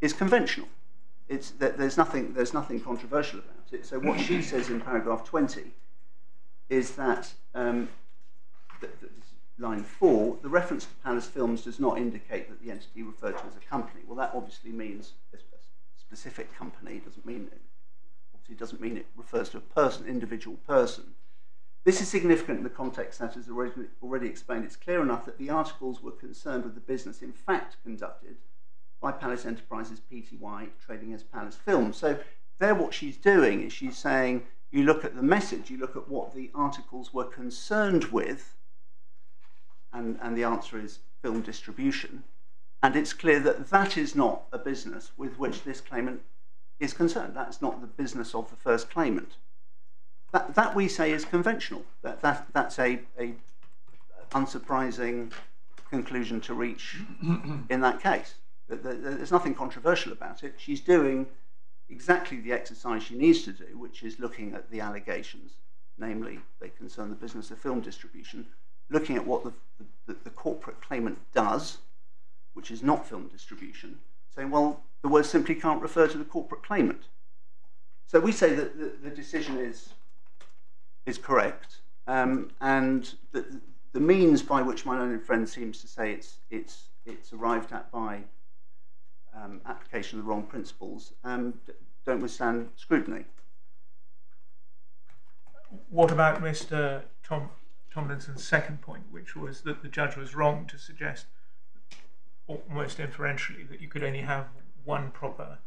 is conventional. It's that there's nothing there's nothing controversial about it. So what she says in paragraph 20 is that um, line four, the reference to Palace Films does not indicate that the entity referred to as a company. Well, that obviously means a, specific company. It doesn't mean obviously doesn't mean it refers to a person, individual person. This is significant in the context that, as already, already explained, it's clear enough that the articles were concerned with the business in fact conducted by Palace Enterprises Pty trading as Palace Films. So there, what she's doing is she's saying you look at the message, you look at what the articles were concerned with, and, and the answer is film distribution. And it's clear that that is not a business with which this claimant is concerned. That's not the business of the first claimant. That, that we say is conventional. That, that, that's a, a unsurprising conclusion to reach in that case. There's nothing controversial about it. She's doing exactly the exercise she needs to do, which is looking at the allegations, namely they concern the business of film distribution, looking at what the, the, the corporate claimant does, which is not film distribution, saying, well, the word simply can't refer to the corporate claimant. So we say that the, the decision is, is correct, um, and the, the means by which my learned friend seems to say it's, it's, it's arrived at by um, application of the wrong principles um, don't withstand scrutiny. What about Mr. Tom Tomlinson's second point, which was that the judge was wrong to suggest, almost inferentially, that you could only have one proper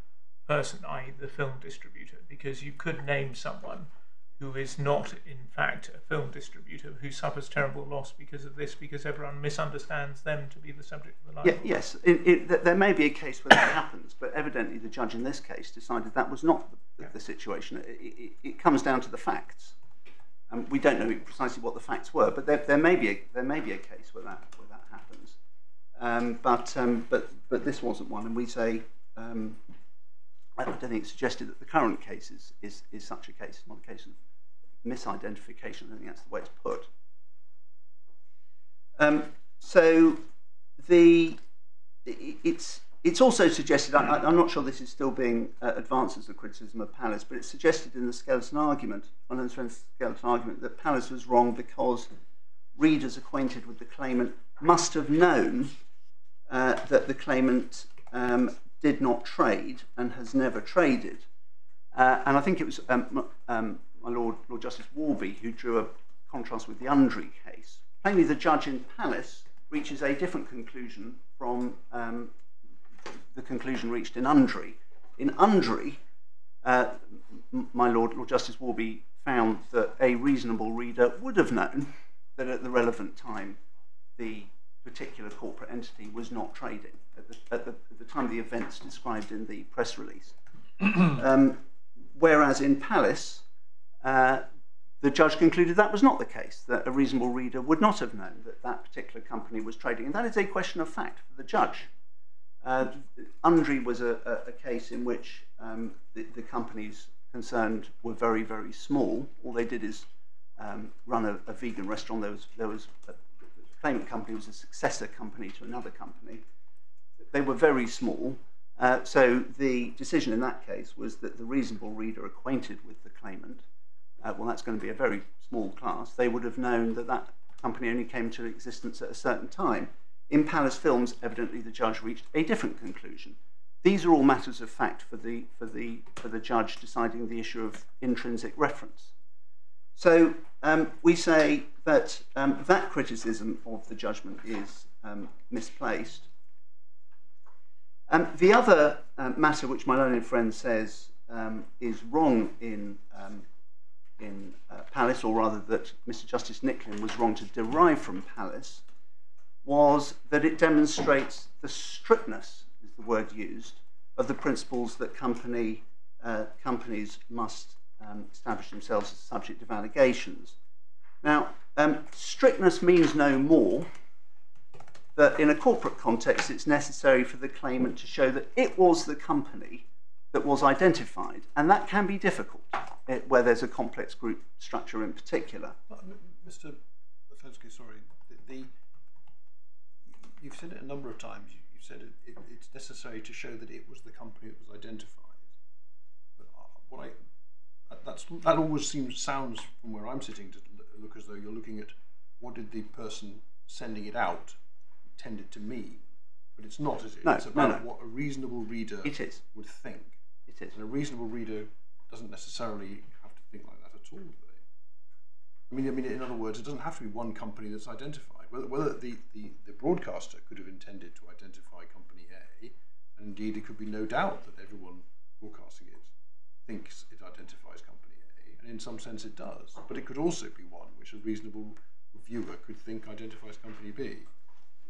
person, i.e., the film distributor, because you could name someone who is not, in fact, a film distributor who suffers terrible loss because of this, because everyone misunderstands them to be the subject of the libel. Yeah, yes, it, it, there may be a case where that happens, but evidently the judge in this case decided that was not the, yeah. the situation. It, it, comes down to the facts. Um, we don't know precisely what the facts were, but there, there, may, be a, there may be a case where that, where that happens. Um, but, um, but, but this wasn't one, and we say um, I don't think it's suggested that the current case is, is, is such a case, not a case of misidentification. I think that's the way it's put. Um, so the it's it's also suggested. I, am not sure this is still being uh, advanced as a criticism of Palace, but it's suggested in the skeleton argument, on the skeleton argument, that Palace was wrong because readers acquainted with the claimant must have known uh, that the claimant um, did not trade and has never traded. Uh, and I think it was um, um, my Lord, Lord Justice Warby, who drew a contrast with the Undre case. Plainly, the judge in Palace reaches a different conclusion from um, the conclusion reached in Undre. In Undre, uh, my Lord, Lord Justice Warby found that a reasonable reader would have known that at the relevant time the particular corporate entity was not trading at the, at the, at the time of the events described in the press release. um, whereas in Palace, uh, the judge concluded that was not the case, that a reasonable reader would not have known that that particular company was trading. And that is a question of fact for the judge. Uh, Undre was a, a, a, case in which um, the, the, companies concerned were very, very small. All they did is um, run a, a, vegan restaurant. There was, there was a, the claimant company was a successor company to another company. They were very small. Uh, so the decision in that case was that the reasonable reader acquainted with the claimant uh, well, that's going to be a very small class, they would have known that that company only came to existence at a certain time. In Palace Films, evidently the judge reached a different conclusion. These are all matters of fact for the, for the, for the judge deciding the issue of intrinsic reference. So um, we say that um, that criticism of the judgment is um, misplaced. Um, the other uh, matter which my learned friend says um, is wrong in in uh, Palace, or rather that Mr. Justice Nicklin was wrong to derive from Palace, was that it demonstrates the strictness, is the word used, of the principles that company, uh, companies must um, establish themselves as subject of allegations. Now, um, strictness means no more that in a corporate context it's necessary for the claimant to show that it was the company that was identified, and that can be difficult where there's a complex group structure in particular. Mr. Wolanski, sorry, the, the, you've said it a number of times. You, have said it, it, it's necessary to show that it was the company that was identified. But uh, what I that's that always seems sounds from where I'm sitting to look as though you're looking at what did the person sending it out intend it to mean, but it's not, is it? No, it's no, about no. what a reasonable reader It is. would think. It is. And a reasonable reader doesn't necessarily have to think like that at all, do they? I mean, I mean, in other words, it doesn't have to be one company that's identified. Whether, whether the, the, the broadcaster could have intended to identify company A, and indeed it could be no doubt that everyone broadcasting it thinks it identifies company A, and in some sense it does. But it could also be one which a reasonable viewer could think identifies company B.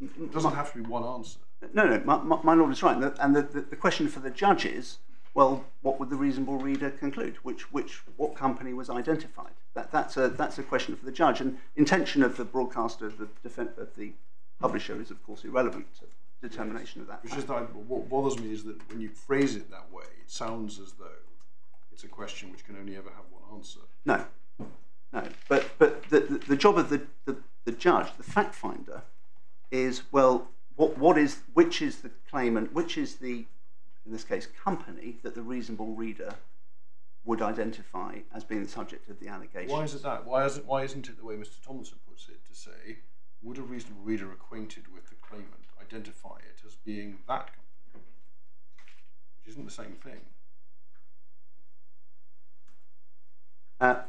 It doesn't have to be one answer. No, no, my, my, my lord is right. And, the, the, the, question for the judge is, well, what would the reasonable reader conclude? Which, which, what company was identified? That, that's a, that's a question for the judge. And intention of the broadcaster, of the of the publisher, is of course irrelevant to determination of that. Which fact. is that what bothers me is that when you phrase it that way, it sounds as though it's a question which can only ever have one answer. No, no. But but the, the, the job of the, the, the judge, the fact finder, is well, what what is which is the claimant, which is the in this case company that the reasonable reader would identify as being the subject of the allegation. Why is it that? Why isn't why isn't it the way Mr. Tomlinson puts it to say, would a reasonable reader acquainted with the claimant identify it as being that company? Which isn't the same thing. Uh,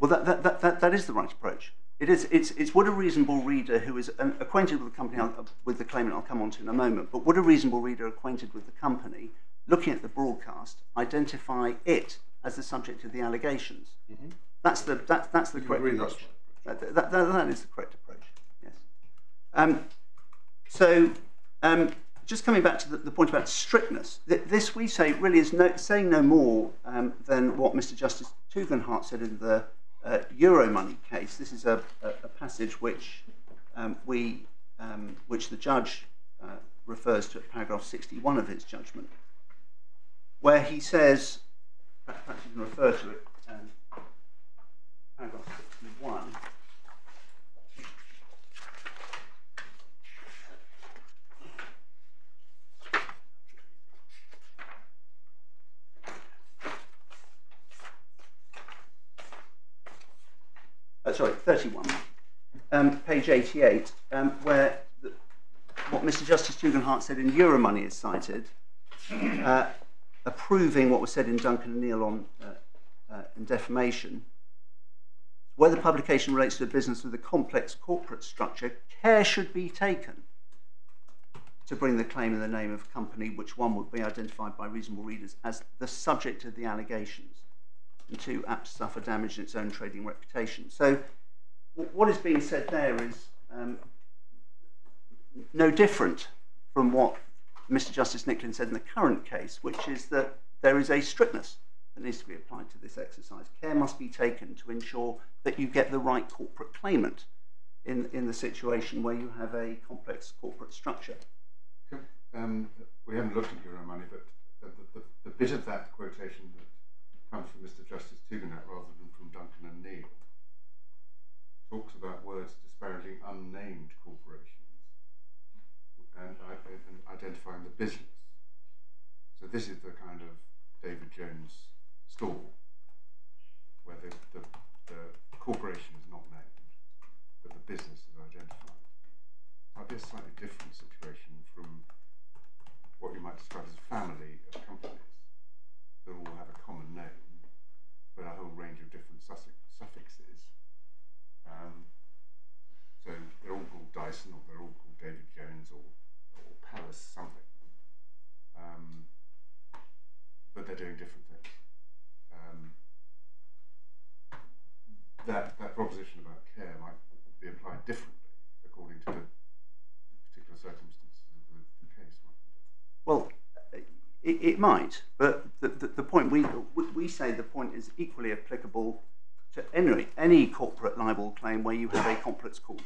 well, that, that, that, that, that is the right approach. It is. It's, it's would a reasonable reader who is um, acquainted with the company, I'll- with the claimant, I'll come on to in a moment, but would a reasonable reader acquainted with the company, looking at the broadcast, identify it as the subject of the allegations? That's the that, that's the You correct that's approach. right That, that, that, that is the correct approach. Yes. Um, so, um, just coming back to the, the point about strictness, th- this we say really is no, saying no more um, than what Mr. Justice Tugendhat said in the uh, Euromoney case. This is a, a, a passage which um, we, um, which the judge uh, refers to at paragraph 61 of his judgment, where he says, perhaps you can refer to it, um, paragraph 61. Sorry, 31, um, page 88, um, where the, what Mr. Justice Tugendhat said in Euromoney is cited, uh, approving what was said in Duncan and Neill on uh, uh, defamation. Where the publication relates to a business with a complex corporate structure, care should be taken to bring the claim in the name of a company which one would be identified by reasonable readers as the subject of the allegations and two, apt to suffer damage in its own trading reputation. So, what is being said there is um, no different from what Mr. Justice Nicklin said in the current case, which is that there is a strictness that needs to be applied to this exercise. Care must be taken to ensure that you get the right corporate claimant in, in the situation where you have a complex corporate structure. Um, we haven't looked at Euromoney, but the, the, the, bit of that quotation comes from Mr. Justice Tugendhat rather than from Duncan and Neill, talks about words disparaging unnamed corporations and, and identifying the business. So this is the kind of David Jones store where the, the, the corporation is not named, but the business is identified. Might be a slightly different situation from what you might describe as family of companies that all have a common name, but a whole range of different suffix, suffixes. Um, so they're all called Dyson, or they're all called David Jones, or, or Palace something. Um, but they're doing different things. Um, that, that proposition about care might be applied differently according to the, particular circumstances of the, case? Well, it, it might, but the, the, the point we, we- say the point is equally applicable to any, any corporate libel claim where you have a complex, cor-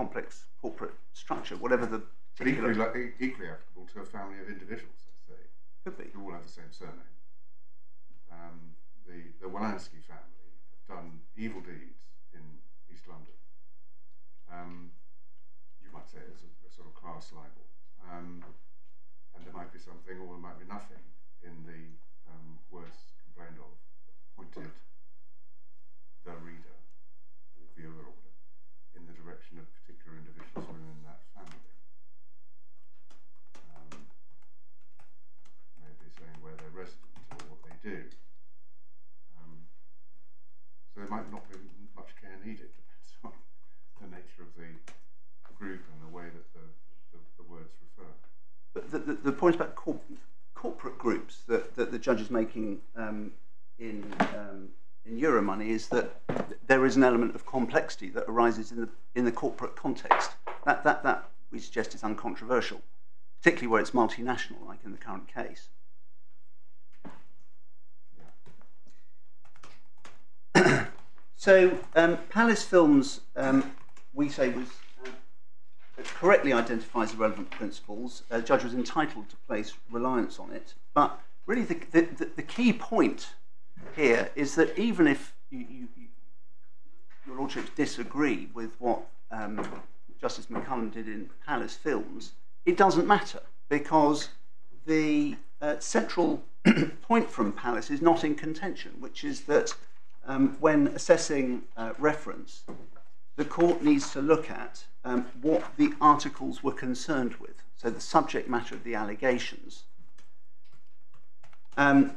complex corporate structure, whatever the But equally, like, equally applicable to a family of individuals, let's say, could be. who all have the same surname. Um, the, the Wolanski family have done evil deeds in East London. Um, you might say it's a, a sort of class libel. Um, and there might be something or there might be nothing in the um, words complained of pointed the reader or viewer or whatever in the particular individuals within that family. Um, maybe saying where they're resident or what they do. Um, so there might not be much care needed, depends on the nature of the group and the way that the, the, the words refer. But the, the, the point about corp corporate groups that, that the judge is making um, in um, in Euromoney is that there is an element of complexity that arises in the in the corporate context. That that that we suggest is uncontroversial, particularly where it's multinational, like in the current case. so um, Palace Films, um, we say was um, correctly identifies the relevant principles. A judge was entitled to place reliance on it, but really the, the, the key point here is that even if you, you, you, your lordships disagree with what um, Justice McCallum did in Palace Films, it doesn't matter because the uh, central point from Palace is not in contention, which is that um, when assessing uh, reference, the court needs to look at um, what the articles were concerned with, so the subject matter of the allegations. Um,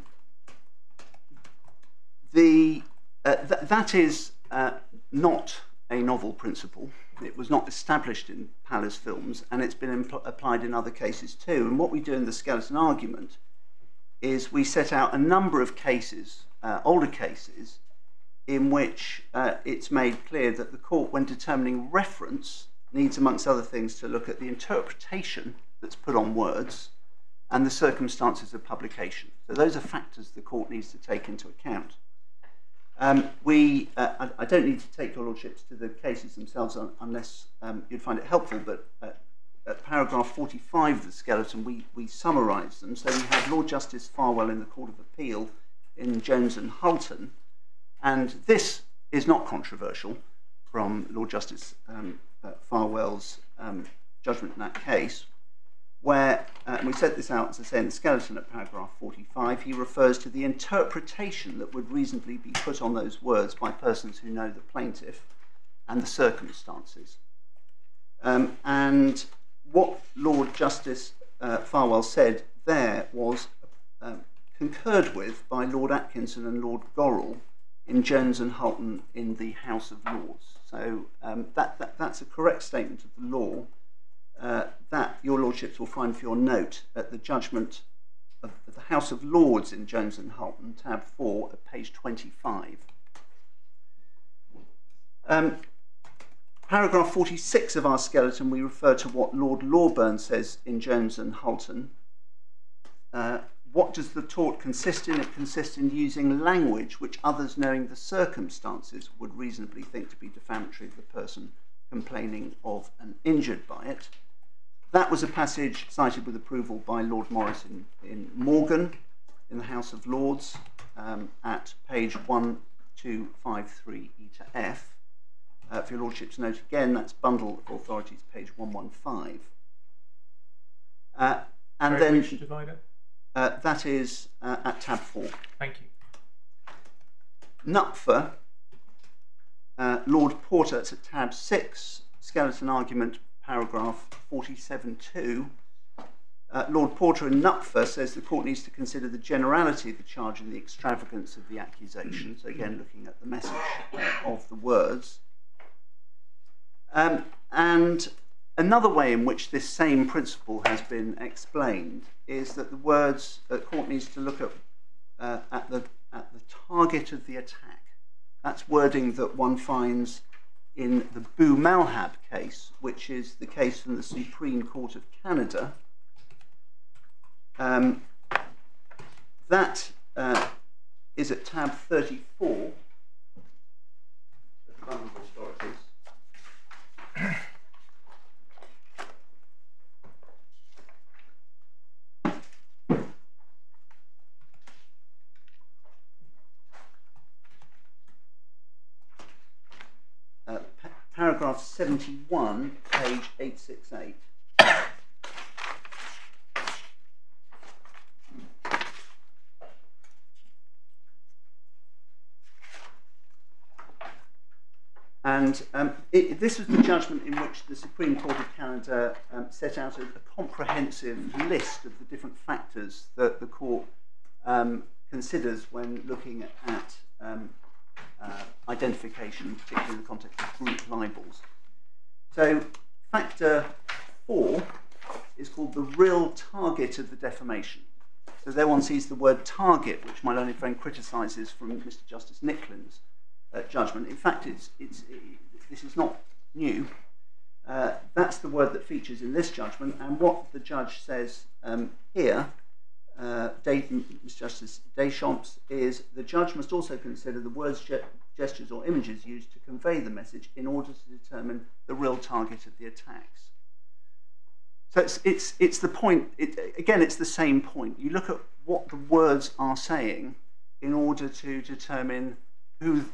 the, uh, th- that is uh, not a novel principle. It was not established in Palace films, and it's been applied in other cases too. And what we do in the skeleton argument is we set out a number of cases, uh, older cases, in which uh, it's made clear that the court, when determining reference, needs, amongst other things, to look at the interpretation that's put on words and the circumstances of publication. So those are factors the court needs to take into account. Um, we, uh, I, I, don't need to take your lordships to the cases themselves un, unless um, you'd find it helpful, but at, at paragraph 45 of the skeleton, we, we summarise them. So we have Lord Justice Farwell in the Court of Appeal in Jones and Hulton, and this is not controversial from Lord Justice um, uh, Farwell's um, judgment in that case where, uh, we set this out, as I say, in the skeleton at paragraph 45, he refers to the interpretation that would reasonably be put on those words by persons who know the plaintiff and the circumstances. Um, and what Lord Justice uh, Farwell said there was um, concurred with by Lord Atkinson and Lord Gorrell in Jones and Hulton in the House of Lords. So um, that, that, that's a correct statement of the law uh, that your lordships will find for your note at the judgment of the House of Lords in Jones and Hulton, tab 4 at page 25. Um, paragraph 46 of our skeleton, we refer to what Lord Loreburn says in Jones and Hulton. Uh, what does the tort consist in? It consists in using language which others knowing the circumstances would reasonably think to be defamatory of the person complaining of and injured by it. That was a passage cited with approval by Lord Morris in, in Morgan in the House of Lords um, at page 1253 E to F. Uh, for your Lordship's note again, that's Bundle of Authorities, page 115. Uh, and Sorry, then divider? uh, that is uh, at tab 4. Thank you. Knupffer, uh, Lord Porter, it's at tab 6, skeleton argument, paragraph 47.2. Uh, Lord Porter in Knupffer says the court needs to consider the generality of the charge and the extravagance of the accusation. So, again, looking at the message uh, of the words. Um, and another way in which this same principle has been explained is that the words the court needs to look at uh, at the at the target of the attack. That's wording that one finds in the Bou Malhab case, which is the case from the Supreme Court of Canada. Um, that uh, is at tab 34 of. Uh, pa- paragraph 71, page 868. And um, it, this was the judgment in which the Supreme Court of Canada um, set out a, a, comprehensive list of the different factors that the court um, considers when looking at um, uh, identification, particularly in the context of group libels. So, factor four is called the real target of the defamation. So, there one sees the word target, which my learned friend criticises from Mr. Justice Nicklin's uh, judgment. In fact, it's, it's, it, this is not new. Uh, that's the word that features in this judgment, and what the judge says um, here, uh, Mr. Justice Deschamps, is the judge must also consider the words, gestures, or images used to convey the message in order to determine the real target of the attacks. So it's, it's, it's the point, it, again, it's the same point. You look at what the words are saying in order to determine who,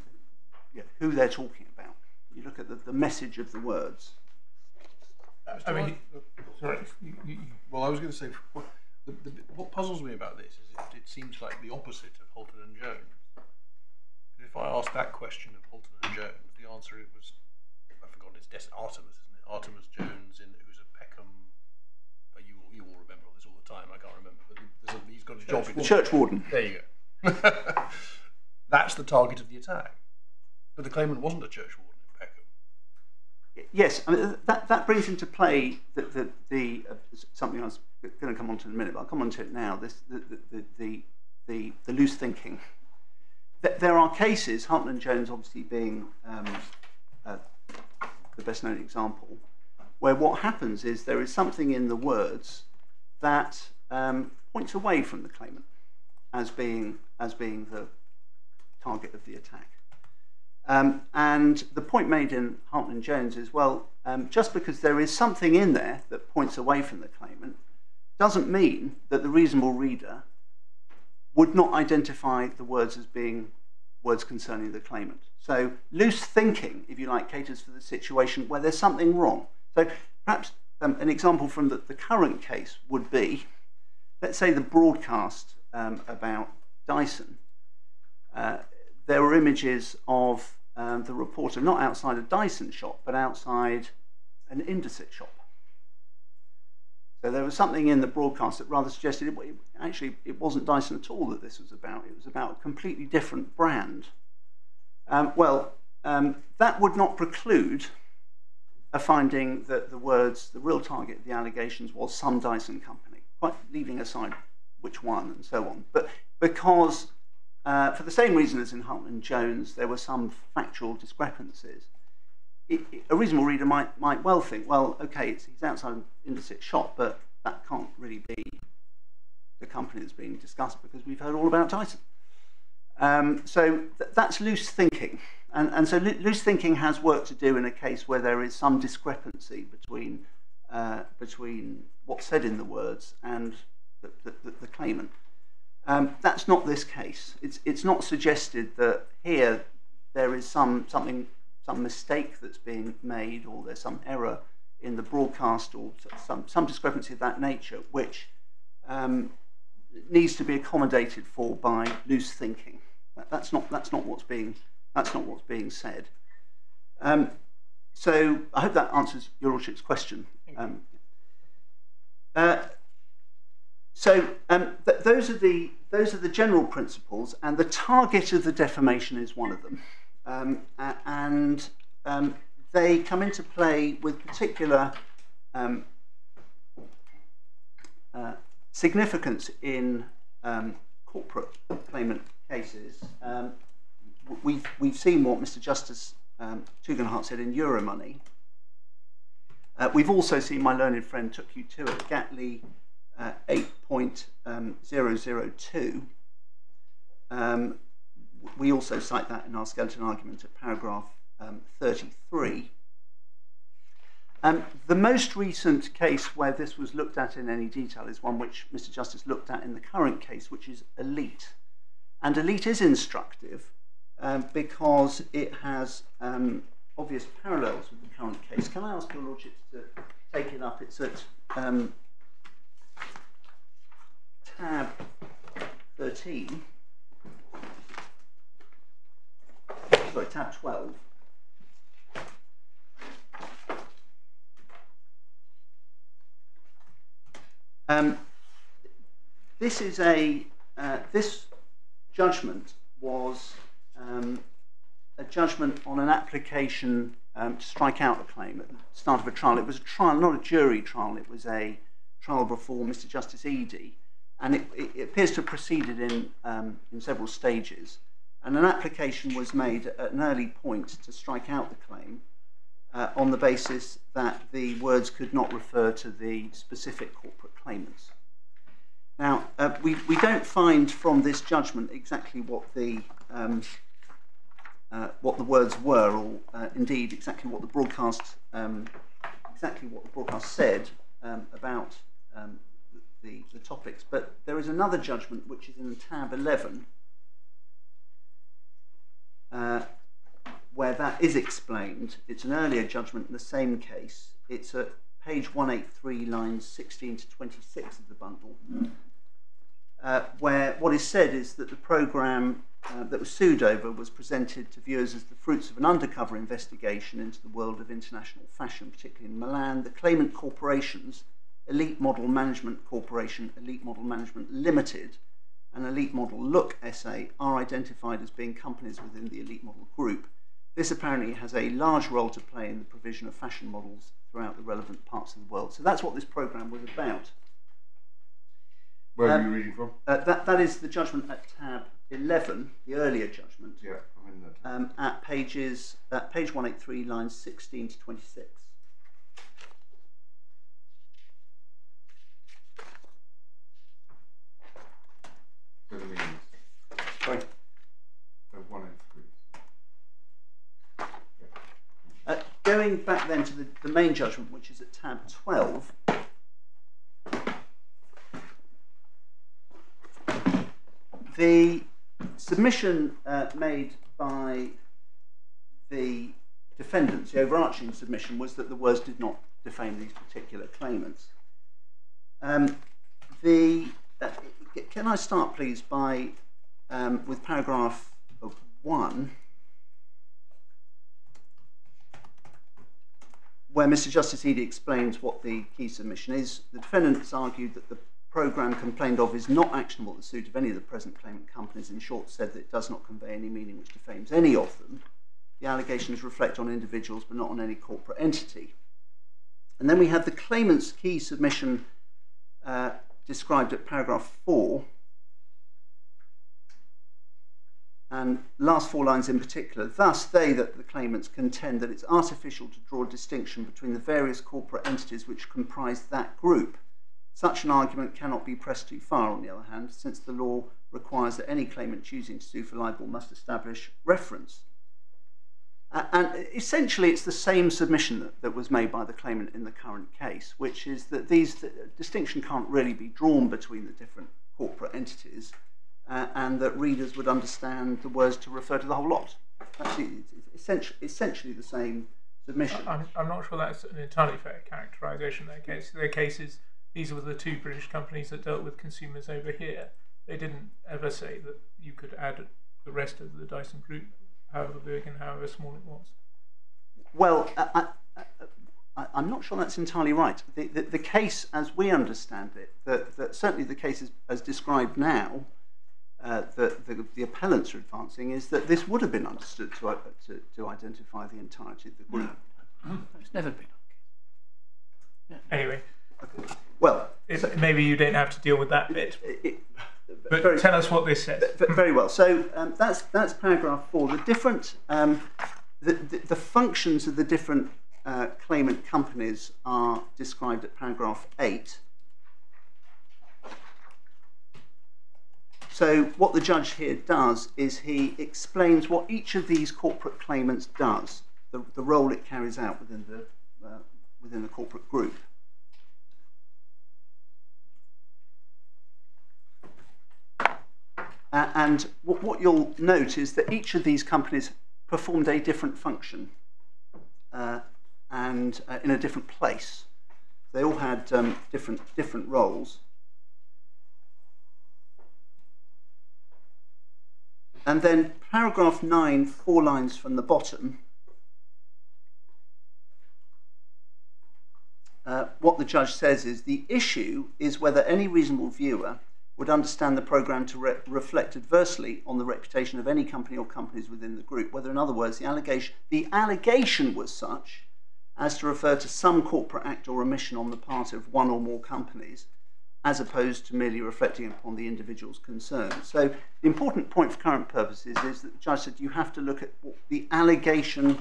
yeah, who they're talking about. You look at the, the message of the words. I mean, sorry. You, you, Well, I was going to say, what, the, the, what puzzles me about this is it, it seems like the opposite of Hulton and Jones. If I asked that question of Hulton and Jones, the answer it was, I've forgotten it's Des- Artemus, isn't it? Artemus Jones, in who's a Peckham. But you all- you all remember all this all the time. I can't remember, but there's a, he's got a job. in The church warden. There you go. That's the target of the attack. But the claimant wasn't a church warden in Peckham. Yes, I mean, that, that brings into play the, the, the uh, something I was going to come on to in a minute, but I'll come on to it now. This, the, the, the, the, the loose thinking. Th- There are cases, Hartman and Jones obviously being um, uh, the best known example, where what happens is there is something in the words that um, points away from the claimant as being, as being the target of the attack. Um, and the point made in Hartman Jones is well, um, just because there is something in there that points away from the claimant doesn't mean that the reasonable reader would not identify the words as being words concerning the claimant. So, loose thinking, if you like, caters for the situation where there's something wrong. So, perhaps um, an example from the, the current case would be let's say the broadcast um, about Dyson. Uh, there were images of um, the reporter not outside a Dyson shop, but outside an Indesit shop. So there was something in the broadcast that rather suggested it, actually it wasn't Dyson at all that this was about. It was about a completely different brand. Um, well, um, that would not preclude a finding that the words, the real target of the allegations was some Dyson company, quite leaving aside which one and so on. But because uh, for the same reason as in Hartman and Jones, there were some factual discrepancies. A reasonable reader might, might well think, well, okay, it's, he's outside an Indesit shop, but that can't really be the company that's being discussed because we've heard all about Dyson. Um, so th- that's loose thinking. And, and so lo- loose thinking has work to do in a case where there is some discrepancy between, uh, between what's said in the words and the, the, the, the claimant. Um, that's not this case. It's, it's not suggested that here there is some, something, some mistake that's being made or there's some error in the broadcast or some, some discrepancy of that nature which um, needs to be accommodated for by loose thinking. That, that's, not, that's, not what's being, that's not what's being said. Um, so I hope that answers your Lordship's question. Um, uh, so um, th- those are the those are the general principles, and the target of the defamation is one of them, um, and um, they come into play with particular um, uh, significance in um, corporate claimant cases. Um, we've we've seen what Mr. Justice um, Tugendhat said in Euromoney. Uh, we've also seen my learned friend took you to it, Gatley uh, 8.002. We also cite that in our skeleton argument at paragraph um, 33. Um, the most recent case where this was looked at in any detail is one which Mr. Justice looked at in the current case, which is Elite. And Elite is instructive um, because it has um, obvious parallels with the current case. Can I ask your lordships to take it up? It's at um, tab 13. Sorry, tab 12. Um, this is a uh, this judgment was um, a judgment on an application um, to strike out a claim at the start of a trial. It was a trial, not a jury trial, it was a trial before Mr. Justice Eady, and it, it, it appears to have proceeded in, um, in several stages. And an application was made at an early point to strike out the claim uh, on the basis that the words could not refer to the specific corporate claimants. Now, uh, we, we don't find from this judgment exactly what the um, uh, what the words were, or uh, indeed exactly what the broadcast um, exactly what the broadcast said um, about um, the, the topics. But there is another judgment which is in tab 11, uh, where that is explained. It's an earlier judgment in the same case. It's at page 183, lines 16 to 26 of the bundle, uh, where what is said is that the programme uh, that was sued over was presented to viewers as the fruits of an undercover investigation into the world of international fashion, particularly in Milan. The claimant corporations, Elite Model Management Corporation, Elite Model Management Limited, and Elite Model Look SA are identified as being companies within the Elite Model Group. This apparently has a large role to play in the provision of fashion models throughout the relevant parts of the world. So that's what this programme was about. Where Um, are you reading from? Uh, that, that is the judgment at tab 11, the earlier judgment, Yeah, I'm in that. um, at pages, at page 183, lines 16 to 26. So the one three. Uh, going back then to the, the main judgment, which is at tab 12, the submission uh, made by the defendants, the overarching submission, was that the words did not defame these particular claimants. Um, the, uh, can I start, please, by um, with paragraph one? where Mr. Justice Eady explains what the key submission is, the defendants argued that the programme complained of is not actionable the suit of any of the present claimant companies. In short, said that it does not convey any meaning which defames any of them. The allegations reflect on individuals but not on any corporate entity. And then we have the claimant's key submission uh, described at paragraph 4. And last four lines in particular. Thus, they, that the claimants, contend that it's artificial to draw a distinction between the various corporate entities which comprise that group. Such an argument cannot be pressed too far, on the other hand, since the law requires that any claimant choosing to sue for libel must establish reference. Uh, and essentially, it's the same submission that, that was made by the claimant in the current case, which is that these the distinction can't really be drawn between the different corporate entities, uh, and that readers would understand the words to refer to the whole lot. That's essentially, essentially the same submission. I'm, I'm not sure that's an entirely fair characterisation their case. Their cases, these were the two British companies that dealt with consumers over here. They didn't ever say that you could add the rest of the Dyson group, however big and however small it was. Well, I, I, I, I'm not sure that's entirely right. The, the, the case, as we understand it, that, that certainly the case is, as described now, uh, that the, the appellants are advancing, is that this would have been understood to, uh, to, to identify the entirety of the group. It's never been. Anyway, Well, so- maybe you don't have to deal with that bit. it, it, But very- tell us what this says. Very well. So um, that's that's paragraph four. The different um, the, the, the functions of the different uh, claimant companies are described at paragraph eight. So what the judge here does is he explains what each of these corporate claimants does, the, the role it carries out within the uh, within the corporate group. Uh, and what, you'll note is that each of these companies performed a different function uh, and uh, in a different place. They all had um, different, different roles. And then paragraph 9, four lines from the bottom, uh, what the judge says is the issue is whether any reasonable viewer would understand the programme to re- reflect adversely on the reputation of any company or companies within the group. Whether, in other words, the allegation, the allegation was such as to refer to some corporate act or omission on the part of one or more companies, as opposed to merely reflecting upon the individual's concerns. So, the important point for current purposes is that the judge said you have to look at what the allegation,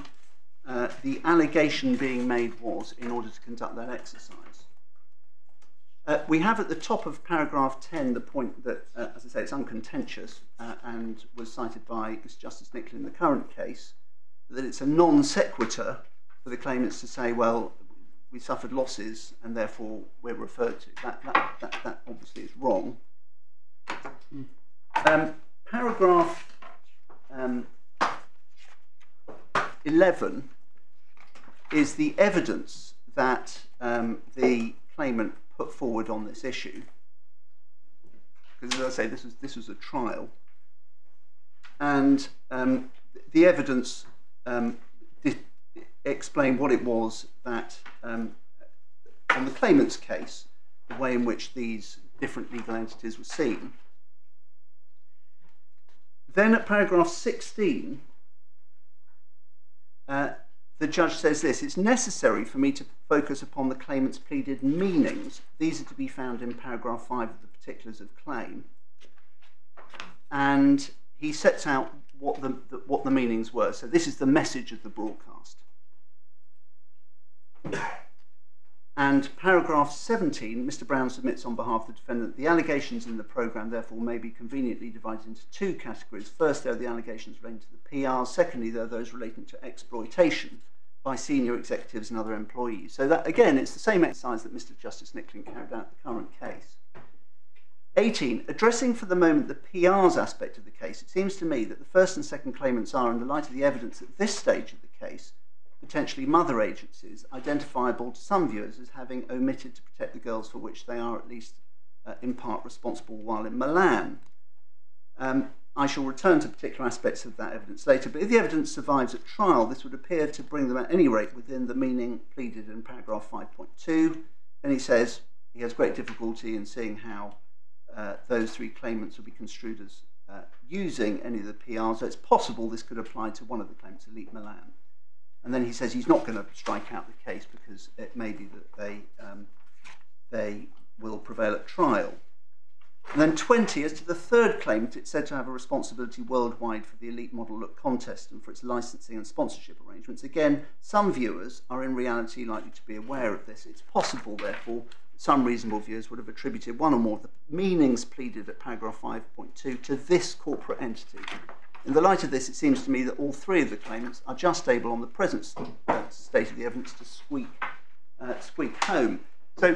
uh, the allegation being made was in order to conduct that exercise. Uh, we have at the top of paragraph 10 the point that, uh, as I say, it's uncontentious uh, and was cited by. Justice Nicol in the current case, that it's a non sequitur for the claimants to say, well, we suffered losses and therefore we're referred to. That, that, that, that obviously is wrong. Um, paragraph um, 11 is the evidence that um, the claimant put forward on this issue. Because as I say, this was, this was a trial. And um, the evidence um, explain what it was that, um, on the claimant's case, the way in which these different legal entities were seen. Then at paragraph 16, uh, the judge says this It's necessary for me to focus upon the claimant's pleaded meanings. These are to be found in paragraph 5 of the particulars of claim. And he sets out what the, the, what the meanings were. So this is the message of the broadcast. And paragraph 17, Mr. Brown submits on behalf of the defendant the allegations in the programme, therefore, may be conveniently divided into two categories. First, there are the allegations relating to the PR. Secondly, there are those relating to exploitation by senior executives and other employees. So, that again, it's the same exercise that Mr. Justice Nicklin carried out in the current case. 18. Addressing for the moment the PR's aspect of the case, it seems to me that the first and second claimants are, in the light of the evidence at this stage of the case, potentially mother agencies, identifiable to some viewers as having omitted to protect the girls for which they are at least uh, in part responsible while in Milan. Um, I shall return to particular aspects of that evidence later, but if the evidence survives at trial, this would appear to bring them at any rate within the meaning pleaded in paragraph 5.2. And he says he has great difficulty in seeing how uh, those three claimants would be construed as uh, using any of the PRs. So it's possible this could apply to one of the claimants, Elite Milan. And then he says he's not going to strike out the case because it may be that they, um, they will prevail at trial. And then 20, as to the third claimant, it's said to have a responsibility worldwide for the Elite Model Look contest and for its licensing and sponsorship arrangements. Again, some viewers are in reality likely to be aware of this. It's possible, therefore, that some reasonable viewers would have attributed one or more of the meanings pleaded at paragraph 5.2 to this corporate entity in the light of this, it seems to me that all three of the claimants are just able, on the present state of the evidence, to squeak, uh, squeak home. So,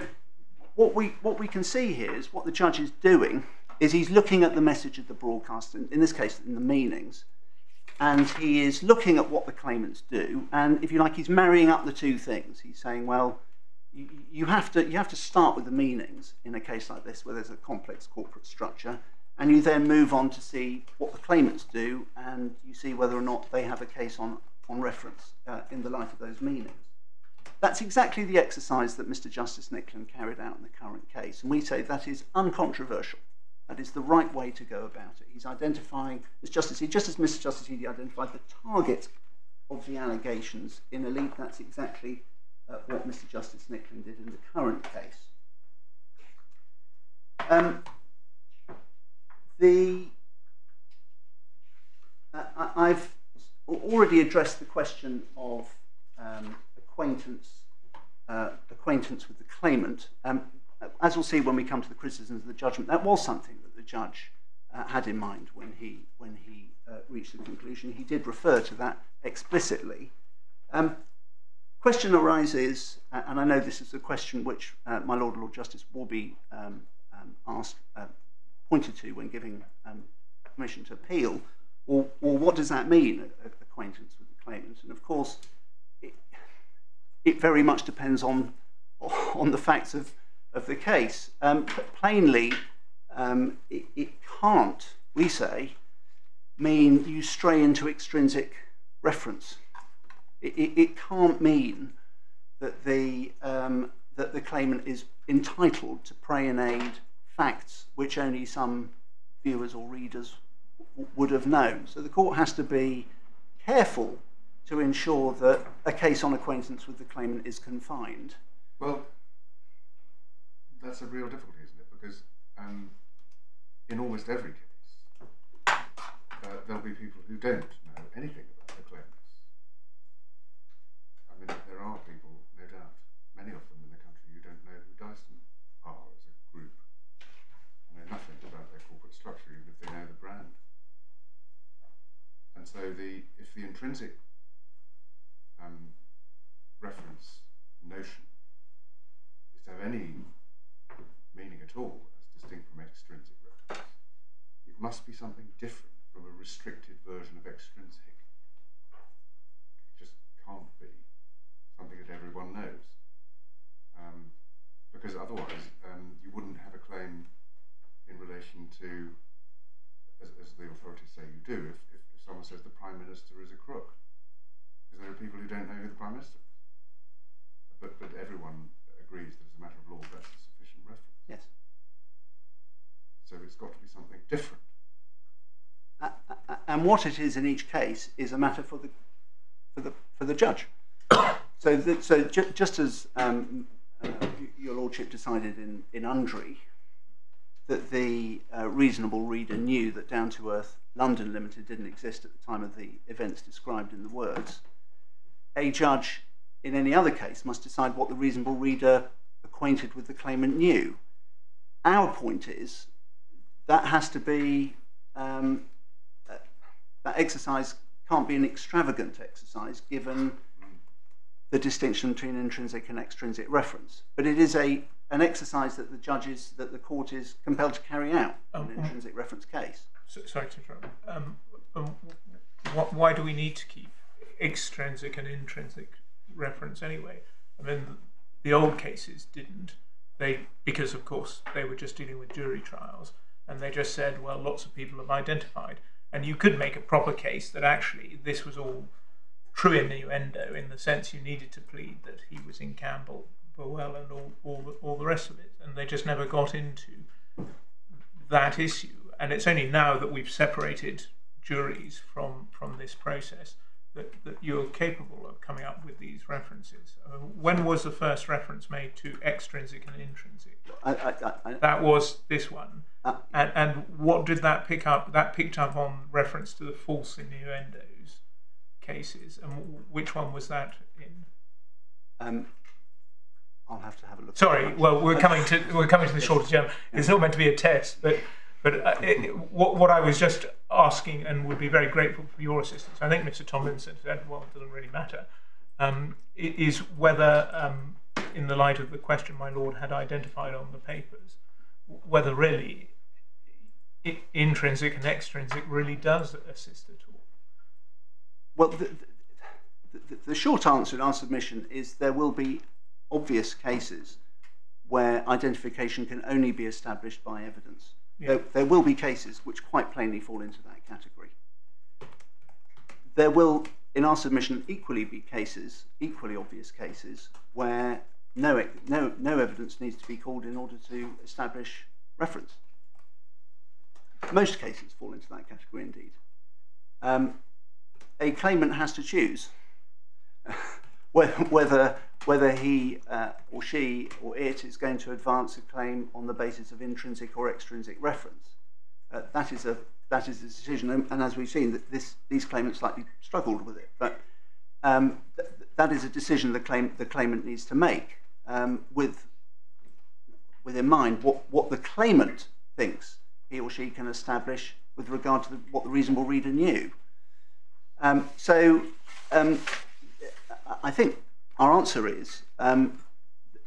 what we, what we can see here is what the judge is doing is he's looking at the message of the broadcast, in, in this case, in the meanings, and he is looking at what the claimants do, and if you like, he's marrying up the two things. He's saying, well, you, you have to you have to start with the meanings in a case like this, where there's a complex corporate structure, and you then move on to see what the claimants do, and you see whether or not they have a case on, on reference uh, in the light of those meanings. That's exactly the exercise that Mr. Justice Nicklin carried out in the current case, and we say that is uncontroversial. That is the right way to go about it. He's identifying, as Justice, just as Mr. Justice Eady identified the target of the allegations in Elite, that's exactly uh, what Mr. Justice Nicklin did in the current case. Um, the uh, I've already addressed the question of um, acquaintance uh, acquaintance with the claimant. Um, as we'll see when we come to the criticisms of the judgment, that was something that the judge uh, had in mind when he when he uh, reached the conclusion. He did refer to that explicitly. Um, question arises, uh, and I know this is a question which uh, my Lord Lord Justice Warby um, um, asked pointed to when giving um, permission to appeal, or, or what does that mean, acquaintance with the claimant? And of course, it, it very much depends on, on the facts of, of the case. Um, plainly, um, it, it can't, we say, mean you stray into extrinsic reference. It, it, it can't mean that the, um, that the claimant is entitled to pray and aid facts which only some viewers or readers would have known. So the court has to be careful to ensure that a case on acquaintance with the claimant is confined. Well, that's a real difficulty, isn't it? Because um, in almost every case, uh, there'll be people who don't know anything about the claimants. I mean, there are people, no doubt, many of them in the country, who don't know who Dyson are as a group. and know nothing about their corporate structure, even if they know the brand. And so, the if the intrinsic um, reference notion is to have any meaning at all as distinct from extrinsic reference, it must be something different from a restricted version of extrinsic. It just can't be something that everyone knows. Um, because otherwise, um, you wouldn't have a claim in relation to, as, as the authorities say you do, if, someone says the Prime Minister is a crook. Because there are people who don't know who the Prime Minister is. But, but everyone agrees that as a matter of law that's a sufficient reference. Yes. So it's got to be something different. A- And what it is in each case is a matter for the for the for the judge. so that, so ju- just as um, uh, your lordship decided in in Undre that the uh, reasonable reader knew that Down to Earth London Limited didn't exist at the time of the events described in the words, a judge in any other case must decide what the reasonable reader acquainted with the claimant knew. Our point is that has to be um, uh, that exercise can't be an extravagant exercise given the distinction between intrinsic and extrinsic reference. But it is a an exercise that the judges that the court is compelled to carry out in an intrinsic reference case. So, sorry to interrupt. Um, um, wh- why do we need to keep extrinsic and intrinsic reference anyway? I mean, the old cases didn't. They because of course they were just dealing with jury trials, and they just said, well, lots of people have identified, and you could make a proper case that actually this was all true innuendo in the sense you needed to plead that he was in Campbell, Burwell, and all all the, all the rest of it, and they just never got into that issue. And it's only now that we've separated juries from from this process that, that you're capable of coming up with these references. Uh, when was the first reference made to extrinsic and intrinsic? I, I, I, That was this one. Uh, and, and what did that pick up? That picked up on reference to the false innuendos cases. And which one was that in? um, I'll have to have a look. Sorry, well, we're coming to we're coming to the shorter term. It's not meant to be a test, but but uh, it, it- what what I was just asking and would be very grateful for your assistance. I think Mr. Tomlinson said, well, it doesn't really matter. Um, is whether, um, in the light of the question my lord had identified on the papers, whether really i- intrinsic and extrinsic really does assist at all. Well, the, the, the short answer in our submission is there will be obvious cases where identification can only be established by evidence. There, there will be cases which quite plainly fall into that category. There will, in our submission, equally be cases, equally obvious cases, where no, no, no evidence needs to be called in order to establish reference. Most cases fall into that category indeed. Um, a claimant has to choose whether whether, he uh, or she or it is going to advance a claim on the basis of intrinsic or extrinsic reference. Uh, that is a that is a decision, and, and as we've seen, that this these claimants slightly struggled with it, but um, th- that is a decision the claim the claimant needs to make um, with with in mind what what the claimant thinks he or she can establish with regard to the, what the reasonable reader knew. Um, so um, I think our answer is um,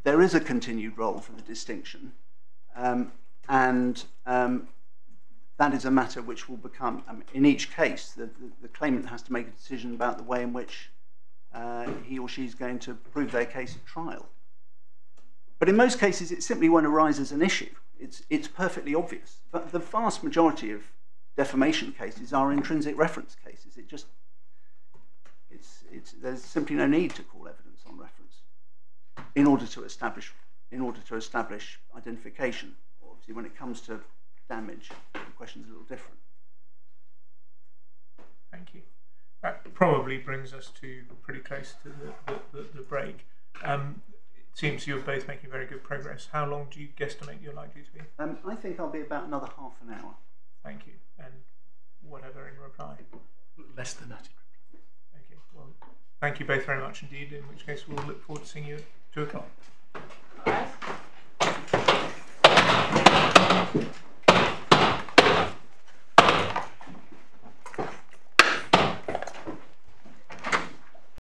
there is a continued role for the distinction, um, and um, that is a matter which will become, um, in each case, the, the, the claimant has to make a decision about the way in which uh, he or she is going to prove their case at trial. But in most cases, it simply won't arise as an issue. It's, it's perfectly obvious. But the vast majority of defamation cases are intrinsic reference cases. It just, it's, it's, there's simply no need to call evidence on reference in order to establish, in order to establish identification. Obviously, when it comes to damage, the question's a little different. Thank you. That probably brings us to pretty close to the, the, the, the break. Um, it seems you're both making very good progress. How long do you guesstimate you're likely to be? Um, I think I'll be about another half an hour. Thank you. And whatever in reply. Less than that. Well, thank you both very much indeed, in which case we'll look forward to seeing you at 2 o'clock.